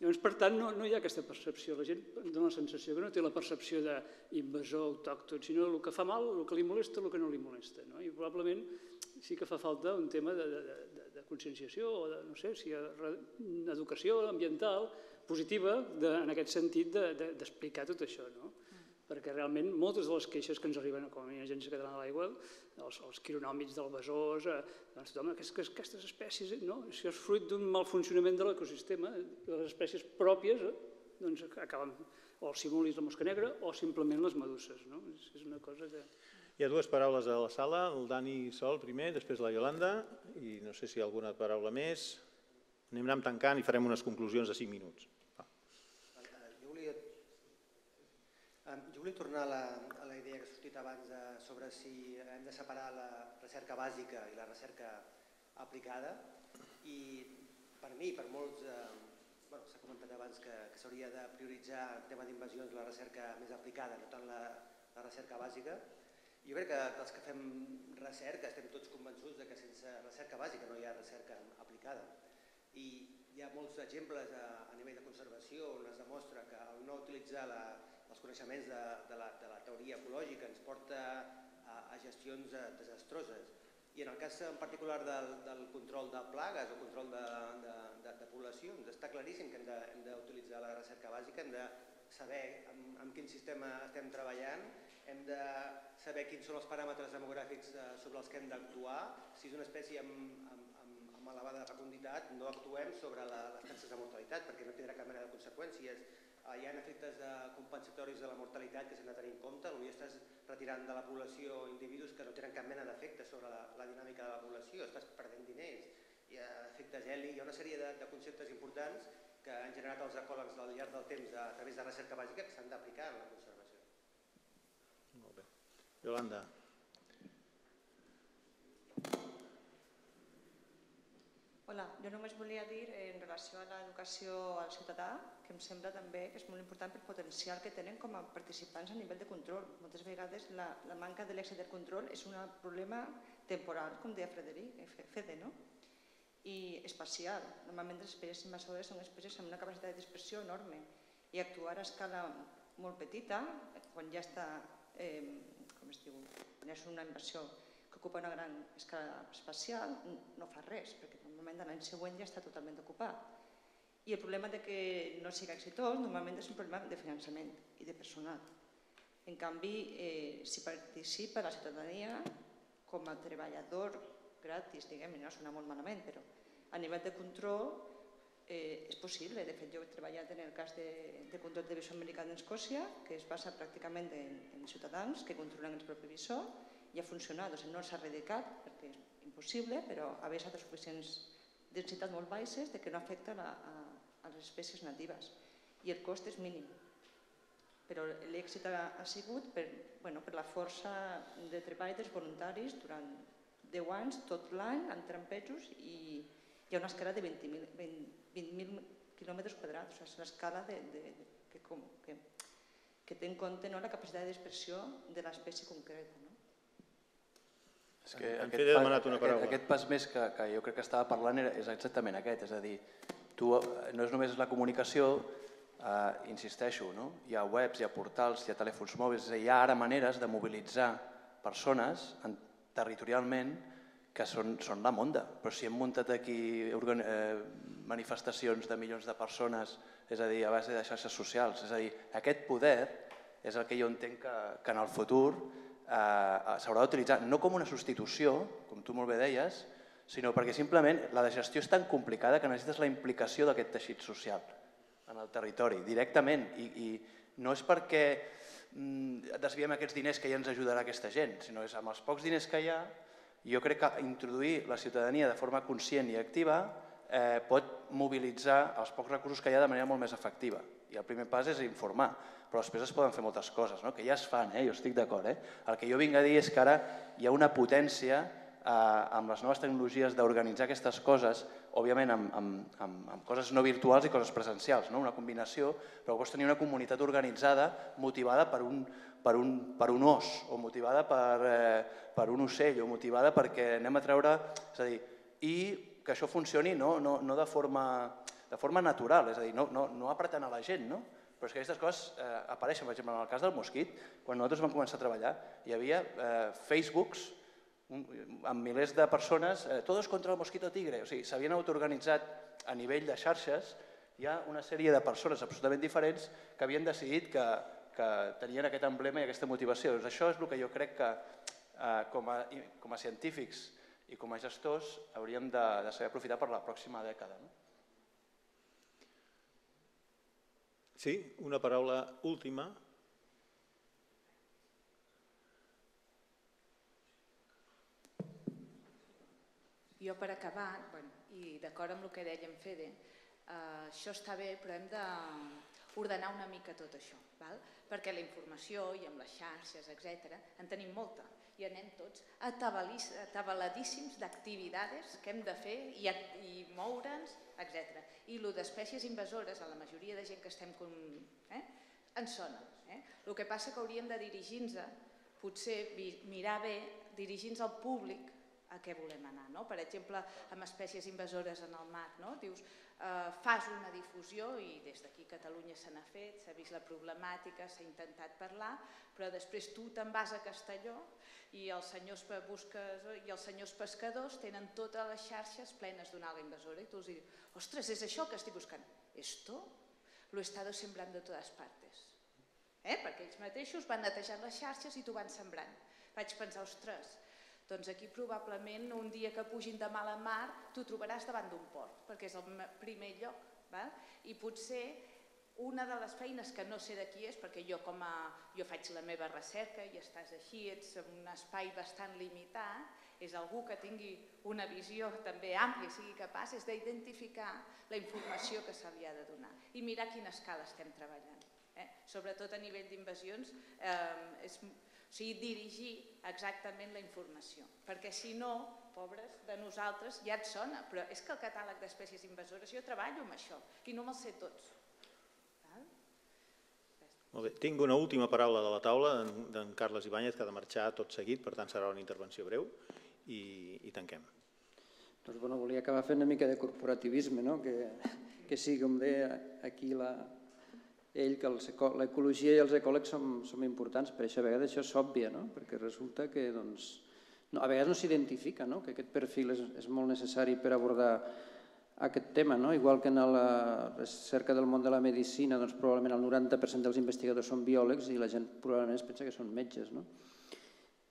Llavors, per tant, no, no hi ha aquesta percepció. La gent dona la sensació que no té la percepció d'invasor autòcton, sinó el que fa mal, el que li molesta, el que no li molesta. No? I probablement sí que fa falta un tema de, de, de, de conscienciació o de, no sé, si educació ambiental, positiva de, en aquest sentit d'explicar de, de, tot això. No? Mm. Perquè realment moltes de les queixes que ens arriben com a Agència Catalana de l'Aigua, els, els quironòmids del besòs, eh, doncs tothom, aquestes, aquestes espècies, no? si és fruit d'un mal funcionament de l'ecosistema, les espècies pròpies eh, doncs acaben o els simulis de mosca negra o simplement les meduses. No? És, és una cosa que... Hi ha dues paraules a la sala, el Dani Sol primer, després la Yolanda, i no sé si hi ha alguna paraula més. Anem tancant i farem unes conclusions de 5 minuts. Jo volia tornar a la, a la idea que ha sortit abans de, sobre si hem de separar la recerca bàsica i la recerca aplicada i per mi, per molts, eh, bueno, s'ha comentat abans que, que s'hauria de prioritzar el tema d'invasions la recerca més aplicada, no tant la, la recerca bàsica. Jo crec que, els que fem recerca estem tots convençuts de que sense recerca bàsica no hi ha recerca aplicada. I hi ha molts exemples a, a nivell de conservació on es demostra que el no utilitzar la, els coneixements de, de, la, de la teoria ecològica ens porta a, a gestions eh, desastroses. I en el cas en particular del, del control de plagues o control de, de, de, de poblacions, està claríssim que hem d'utilitzar la recerca bàsica, hem de saber amb, amb quin sistema estem treballant hem de saber quins són els paràmetres demogràfics eh, sobre els que hem d'actuar. Si és una espècie amb, amb, amb, amb elevada fecunditat, no actuem sobre la, les taxes de mortalitat perquè no tindrà cap mena de conseqüències. Eh, hi ha efectes de compensatoris de la mortalitat que s'han de tenir en compte, potser estàs retirant de la població individus que no tenen cap mena d'efecte sobre la, la dinàmica de la població, estàs perdent diners, hi ha efectes heli, hi ha una sèrie de, conceptes importants que han generat els ecòlegs al llarg del temps a, través de recerca bàsica que s'han d'aplicar en la conservació. Yolanda. Hola, jo només volia dir en relació a l'educació al ciutadà que em sembla també que és molt important per potencial que tenen com a participants a nivell de control. Moltes vegades la, la manca de l'èxit del control és un problema temporal, com deia Frederic, eh, Fede, no? i espacial. Normalment les espècies invasores són espècies amb una capacitat d'expressió enorme i actuar a escala molt petita, quan ja està eh, com es diu, quan és una inversió que ocupa una gran escala espacial, no fa res, perquè normalment l'any següent ja està totalment ocupat. I el problema de que no sigui exitós normalment és un problema de finançament i de personal. En canvi, eh, si participa la ciutadania com a treballador gratis, diguem no sona molt malament, però a nivell de control eh, és possible. De fet, jo he treballat en el cas de, de control de visor americà d'Escòcia, que es basa pràcticament en, en ciutadans que controlen el propi visor, i ha funcionat. O sigui, no s'ha erradicat, perquè és impossible, però ha de suficients densitats molt baixes de que no afecta la, a, a les espècies natives. I el cost és mínim. Però l'èxit ha, sigut per, bueno, per la força de treball dels voluntaris durant 10 anys, tot l'any, amb trampejos, i hi ha una escala de 20.000 20, 20.000 quilòmetres quadrats, o sigui, és una escala de, de, que, com, que, que té en compte no, la capacitat d'expressió de l'espècie concreta. És que en aquest, pas, aquest, aquest pas més que, que jo crec que estava parlant era, és exactament aquest, és a dir, tu, no és només la comunicació, eh, insisteixo, no? hi ha webs, hi ha portals, hi ha telèfons mòbils, dir, hi ha ara maneres de mobilitzar persones en, territorialment que són, són la monda. Però si hem muntat aquí eh, manifestacions de milions de persones, és a dir, a base de xarxes socials, és a dir, aquest poder és el que jo entenc que, que en el futur eh, s'haurà d'utilitzar no com una substitució, com tu molt bé deies, sinó perquè simplement la gestió és tan complicada que necessites la implicació d'aquest teixit social en el territori, directament. I, i no és perquè mm, desviem aquests diners que ja ens ajudarà aquesta gent, sinó és amb els pocs diners que hi ha jo crec que introduir la ciutadania de forma conscient i activa eh, pot mobilitzar els pocs recursos que hi ha de manera molt més efectiva. I el primer pas és informar, però després es poden fer moltes coses, no? que ja es fan, eh? jo estic d'acord. Eh? El que jo vinc a dir és que ara hi ha una potència eh, amb les noves tecnologies d'organitzar aquestes coses, òbviament amb, amb, amb, amb coses no virtuals i coses presencials, no? una combinació, però vols tenir una comunitat organitzada motivada per un, per un, per un os, o motivada per, eh, per un ocell, o motivada perquè anem a treure... És a dir, i que això funcioni no, no, no de, forma, de forma natural, és a dir, no, no, no apretant a la gent, no? Però és que aquestes coses eh, apareixen, per exemple, en el cas del mosquit, quan nosaltres vam començar a treballar, hi havia eh, Facebooks un, amb milers de persones, eh, todos contra el mosquito tigre, o sigui, s'havien autoorganitzat a nivell de xarxes, hi ha una sèrie de persones absolutament diferents que havien decidit que que tenien aquest emblema i aquesta motivació. Doncs això és el que jo crec que eh, com, a, com a científics i com a gestors hauríem de, de saber aprofitar per la pròxima dècada. No? Sí, una paraula última. Jo per acabar, i d'acord amb el que deia en Fede, eh, això està bé, però hem d'ordenar una mica tot això. Val? perquè la informació i amb les xarxes, etc en tenim molta. I anem tots atabaladíssims d'activitats que hem de fer i, i moure'ns, etc. I el d'espècies invasores, a la majoria de gent que estem... Com, eh, ens sona. Eh? El que passa que hauríem de dirigir-nos, potser mirar bé, dirigir-nos al públic a què volem anar. No? Per exemple, amb espècies invasores en el mar, no? dius, fas una difusió i des d'aquí Catalunya se n'ha fet, s'ha vist la problemàtica, s'ha intentat parlar, però després tu te'n vas a Castelló i els senyors, busques, i els senyors pescadors tenen totes les xarxes plenes d'una alga invasora i tu els dius, ostres, és això que estic buscant. Esto lo he estado sembrando de totes partes. Eh? Perquè ells mateixos van netejant les xarxes i tu van sembrant. Vaig pensar, ostres, doncs aquí probablement un dia que pugin de mala mar t'ho trobaràs davant d'un port, perquè és el primer lloc. Val? I potser una de les feines que no sé de qui és, perquè jo com a, jo faig la meva recerca i estàs així, ets en un espai bastant limitat, és algú que tingui una visió també àmplia i sigui capaç, és d'identificar la informació que se li ha de donar i mirar a quina escala estem treballant. Eh? Sobretot a nivell d'invasions, eh, és o sigui, dirigir exactament la informació, perquè si no, pobres de nosaltres, ja et sona, però és que el catàleg d'espècies invasores, jo treballo amb això i no me'ls sé tots. Val? Molt bé. Tinc una última paraula de la taula d'en Carles Ibáñez, que ha de marxar tot seguit, per tant serà una intervenció breu i, i tanquem. Doncs bueno, volia acabar fent una mica de corporativisme, no? que, que sí, com deia aquí la, ell que l'ecologia i els ecòlegs som, som importants, per això a vegades això s'òbvia, no? perquè resulta que doncs, no, a vegades no s'identifica no? que aquest perfil és, és molt necessari per abordar aquest tema, no? igual que en la recerca del món de la medicina, doncs probablement el 90% dels investigadors són biòlegs i la gent probablement es pensa que són metges. No?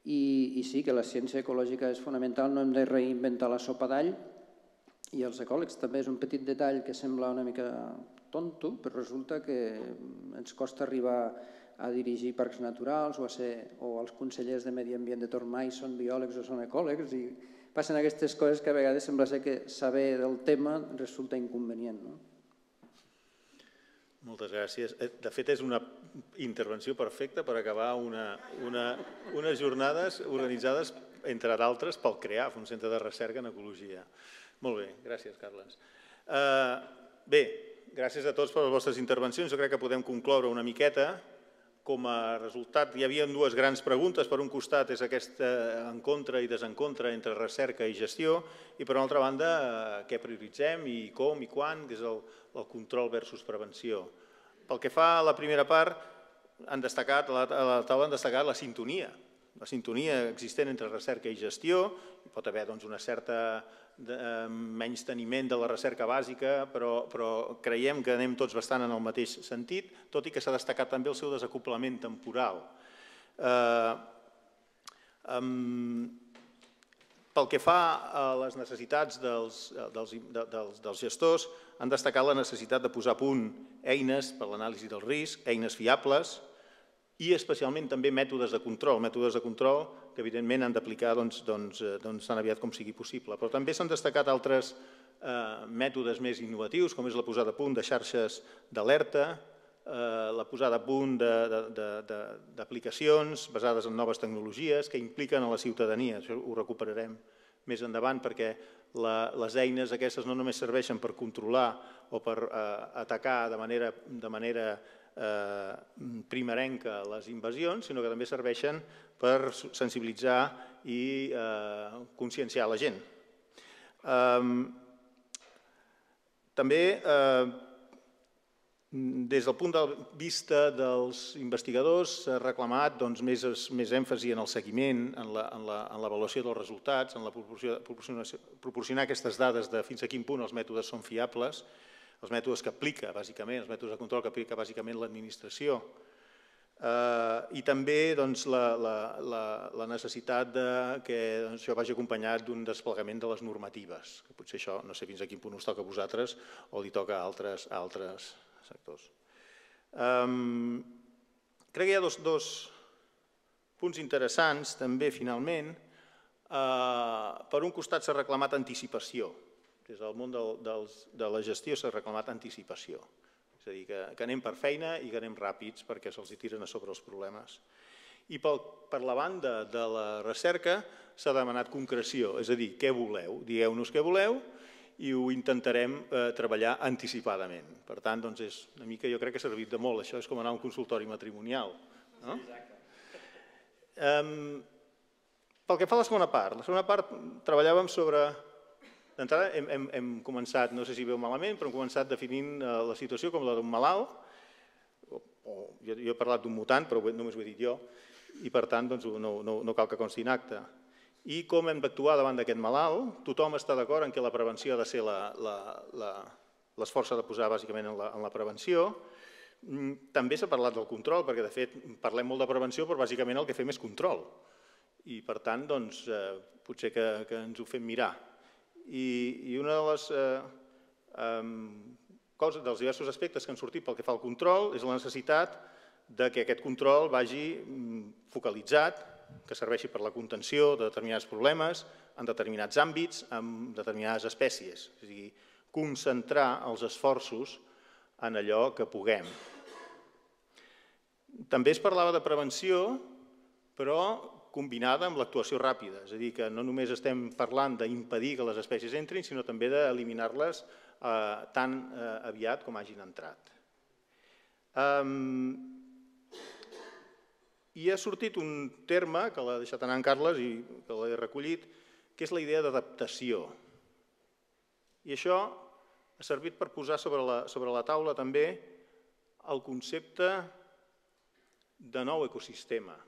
I, I sí que la ciència ecològica és fonamental, no hem de reinventar la sopa d'all, i els ecòlegs també és un petit detall que sembla una mica tonto, però resulta que ens costa arribar a dirigir parcs naturals o, a ser, o els consellers de Medi Ambient de Tormai són biòlegs o són ecòlegs i passen aquestes coses que a vegades sembla ser que saber del tema resulta inconvenient. No? Moltes gràcies. Eh, de fet, és una intervenció perfecta per acabar una, una, unes jornades organitzades, entre d'altres, pel CREAF, un centre de recerca en ecologia. Molt bé, gràcies, Carles. Uh, bé, gràcies a tots per les vostres intervencions. Jo crec que podem concloure una miqueta. Com a resultat, hi havia dues grans preguntes. Per un costat és aquesta encontre i desencontre entre recerca i gestió i per una altra banda eh, què prioritzem i com i quan, que és el, el control versus prevenció. Pel que fa a la primera part, han destacat, a la taula han destacat la sintonia, la sintonia existent entre recerca i gestió, hi pot haver doncs, una certa menys teniment de la recerca bàsica, però, però creiem que anem tots bastant en el mateix sentit, tot i que s'ha destacat també el seu desacoplament temporal. Eh, pel que fa a les necessitats dels, dels, dels, dels gestors, han destacat la necessitat de posar a punt eines per l'anàlisi del risc, eines fiables i especialment també mètodes de control, mètodes de control que evidentment han d'aplicar doncs, doncs, eh, doncs, tan aviat com sigui possible. Però també s'han destacat altres eh, mètodes més innovatius, com és la posada a punt de xarxes d'alerta, eh, la posada a punt d'aplicacions basades en noves tecnologies que impliquen a la ciutadania. Això ho recuperarem més endavant perquè la, les eines aquestes no només serveixen per controlar o per eh, atacar de manera, de manera eh, primerenca les invasions, sinó que també serveixen per sensibilitzar i eh, conscienciar la gent. També, eh, des del punt de vista dels investigadors, s'ha reclamat doncs, més, més èmfasi en el seguiment, en l'avaluació dels resultats, en la proporcionar aquestes dades de fins a quin punt els mètodes són fiables, els mètodes que aplica, bàsicament, els mètodes de control que aplica bàsicament l'administració, eh, i també doncs, la, la, la, la necessitat de que doncs, això vagi acompanyat d'un desplegament de les normatives, que potser això no sé fins a quin punt us toca a vosaltres o li toca a altres, a altres sectors. Crec que hi ha dos, dos punts interessants també finalment. Uh, per un costat s'ha reclamat anticipació, des del món del, dels, de la gestió s'ha reclamat anticipació. És a dir, que, que anem per feina i que anem ràpids perquè se'ls tiren a sobre els problemes. I pel, per la banda de la recerca s'ha demanat concreció, és a dir, què voleu? Digueu-nos què voleu i ho intentarem eh, treballar anticipadament. Per tant, doncs és una mica, jo crec que ha servit de molt, això és com anar a un consultori matrimonial. No? Um, pel que fa a la segona part, la segona part treballàvem sobre... D'entrada hem, hem, hem començat, no sé si veu malament, però hem començat definint eh, la situació com la d'un malalt, o, o jo, jo he parlat d'un mutant, però només ho he dit jo, i per tant doncs, no, no, no cal que consti en acte. I com hem d'actuar davant d'aquest malalt, tothom està d'acord en que la prevenció ha de ser l'esforç de posar bàsicament en la, en la prevenció. Mm, també s'ha parlat del control, perquè de fet parlem molt de prevenció, però bàsicament el que fem és control. I per tant, doncs, eh, potser que, que ens ho fem mirar. I, i una de les eh, eh, coses, dels diversos aspectes que han sortit pel que fa al control és la necessitat de que aquest control vagi mm, focalitzat, que serveixi per la contenció de determinats problemes en determinats àmbits, en determinades espècies. És a dir, concentrar els esforços en allò que puguem. També es parlava de prevenció, però combinada amb l'actuació ràpida, és a dir, que no només estem parlant d'impedir que les espècies entrin, sinó també d'eliminar-les eh, tan eh, aviat com hagin entrat. Um, i ha sortit un terme, que l'ha deixat anar en Carles i que l'he recollit, que és la idea d'adaptació. I això ha servit per posar sobre la, sobre la taula també el concepte de nou ecosistema.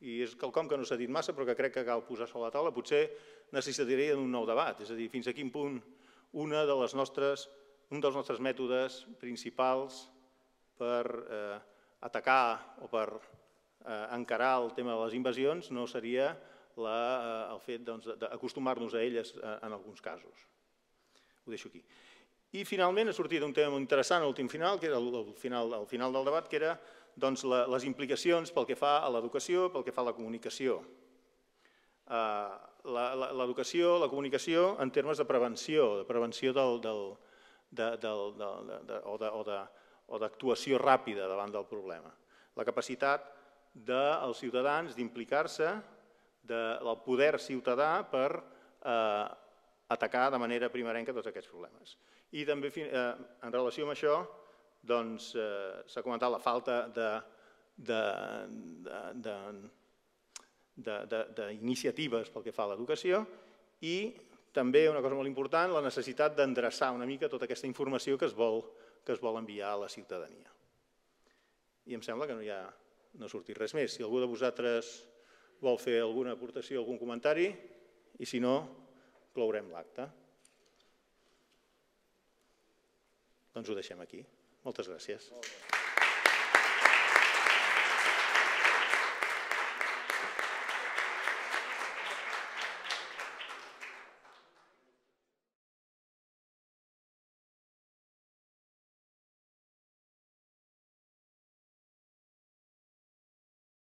I és quelcom que no s'ha dit massa, però que crec que cal posar sobre la taula. Potser necessitaria un nou debat, és a dir, fins a quin punt una de les nostres, un dels nostres mètodes principals per eh, atacar o per eh, encarar el tema de les invasions no seria la, eh, el fet doncs, d'acostumar-nos a elles eh, en alguns casos. Ho deixo aquí. I finalment ha sortit un tema interessant a l'últim final, que era el, final, el final del debat, que era doncs, la, les implicacions pel que fa a l'educació, pel que fa a la comunicació. Uh, l'educació, la comunicació en termes de prevenció, de prevenció del, del, de, del, del, de, de, o d'actuació ràpida davant del problema. La capacitat dels ciutadans d'implicar-se, del poder ciutadà per eh, atacar de manera primerenca tots aquests problemes. I també eh, en relació amb això doncs, eh, s'ha comentat la falta d'iniciatives pel que fa a l'educació i també una cosa molt important, la necessitat d'endreçar una mica tota aquesta informació que es vol, que es vol enviar a la ciutadania. I em sembla que no hi ha no ha sortit res més. Si algú de vosaltres vol fer alguna aportació, algun comentari, i si no, clourem l'acte. Doncs ho deixem aquí. Moltes gràcies. Molt.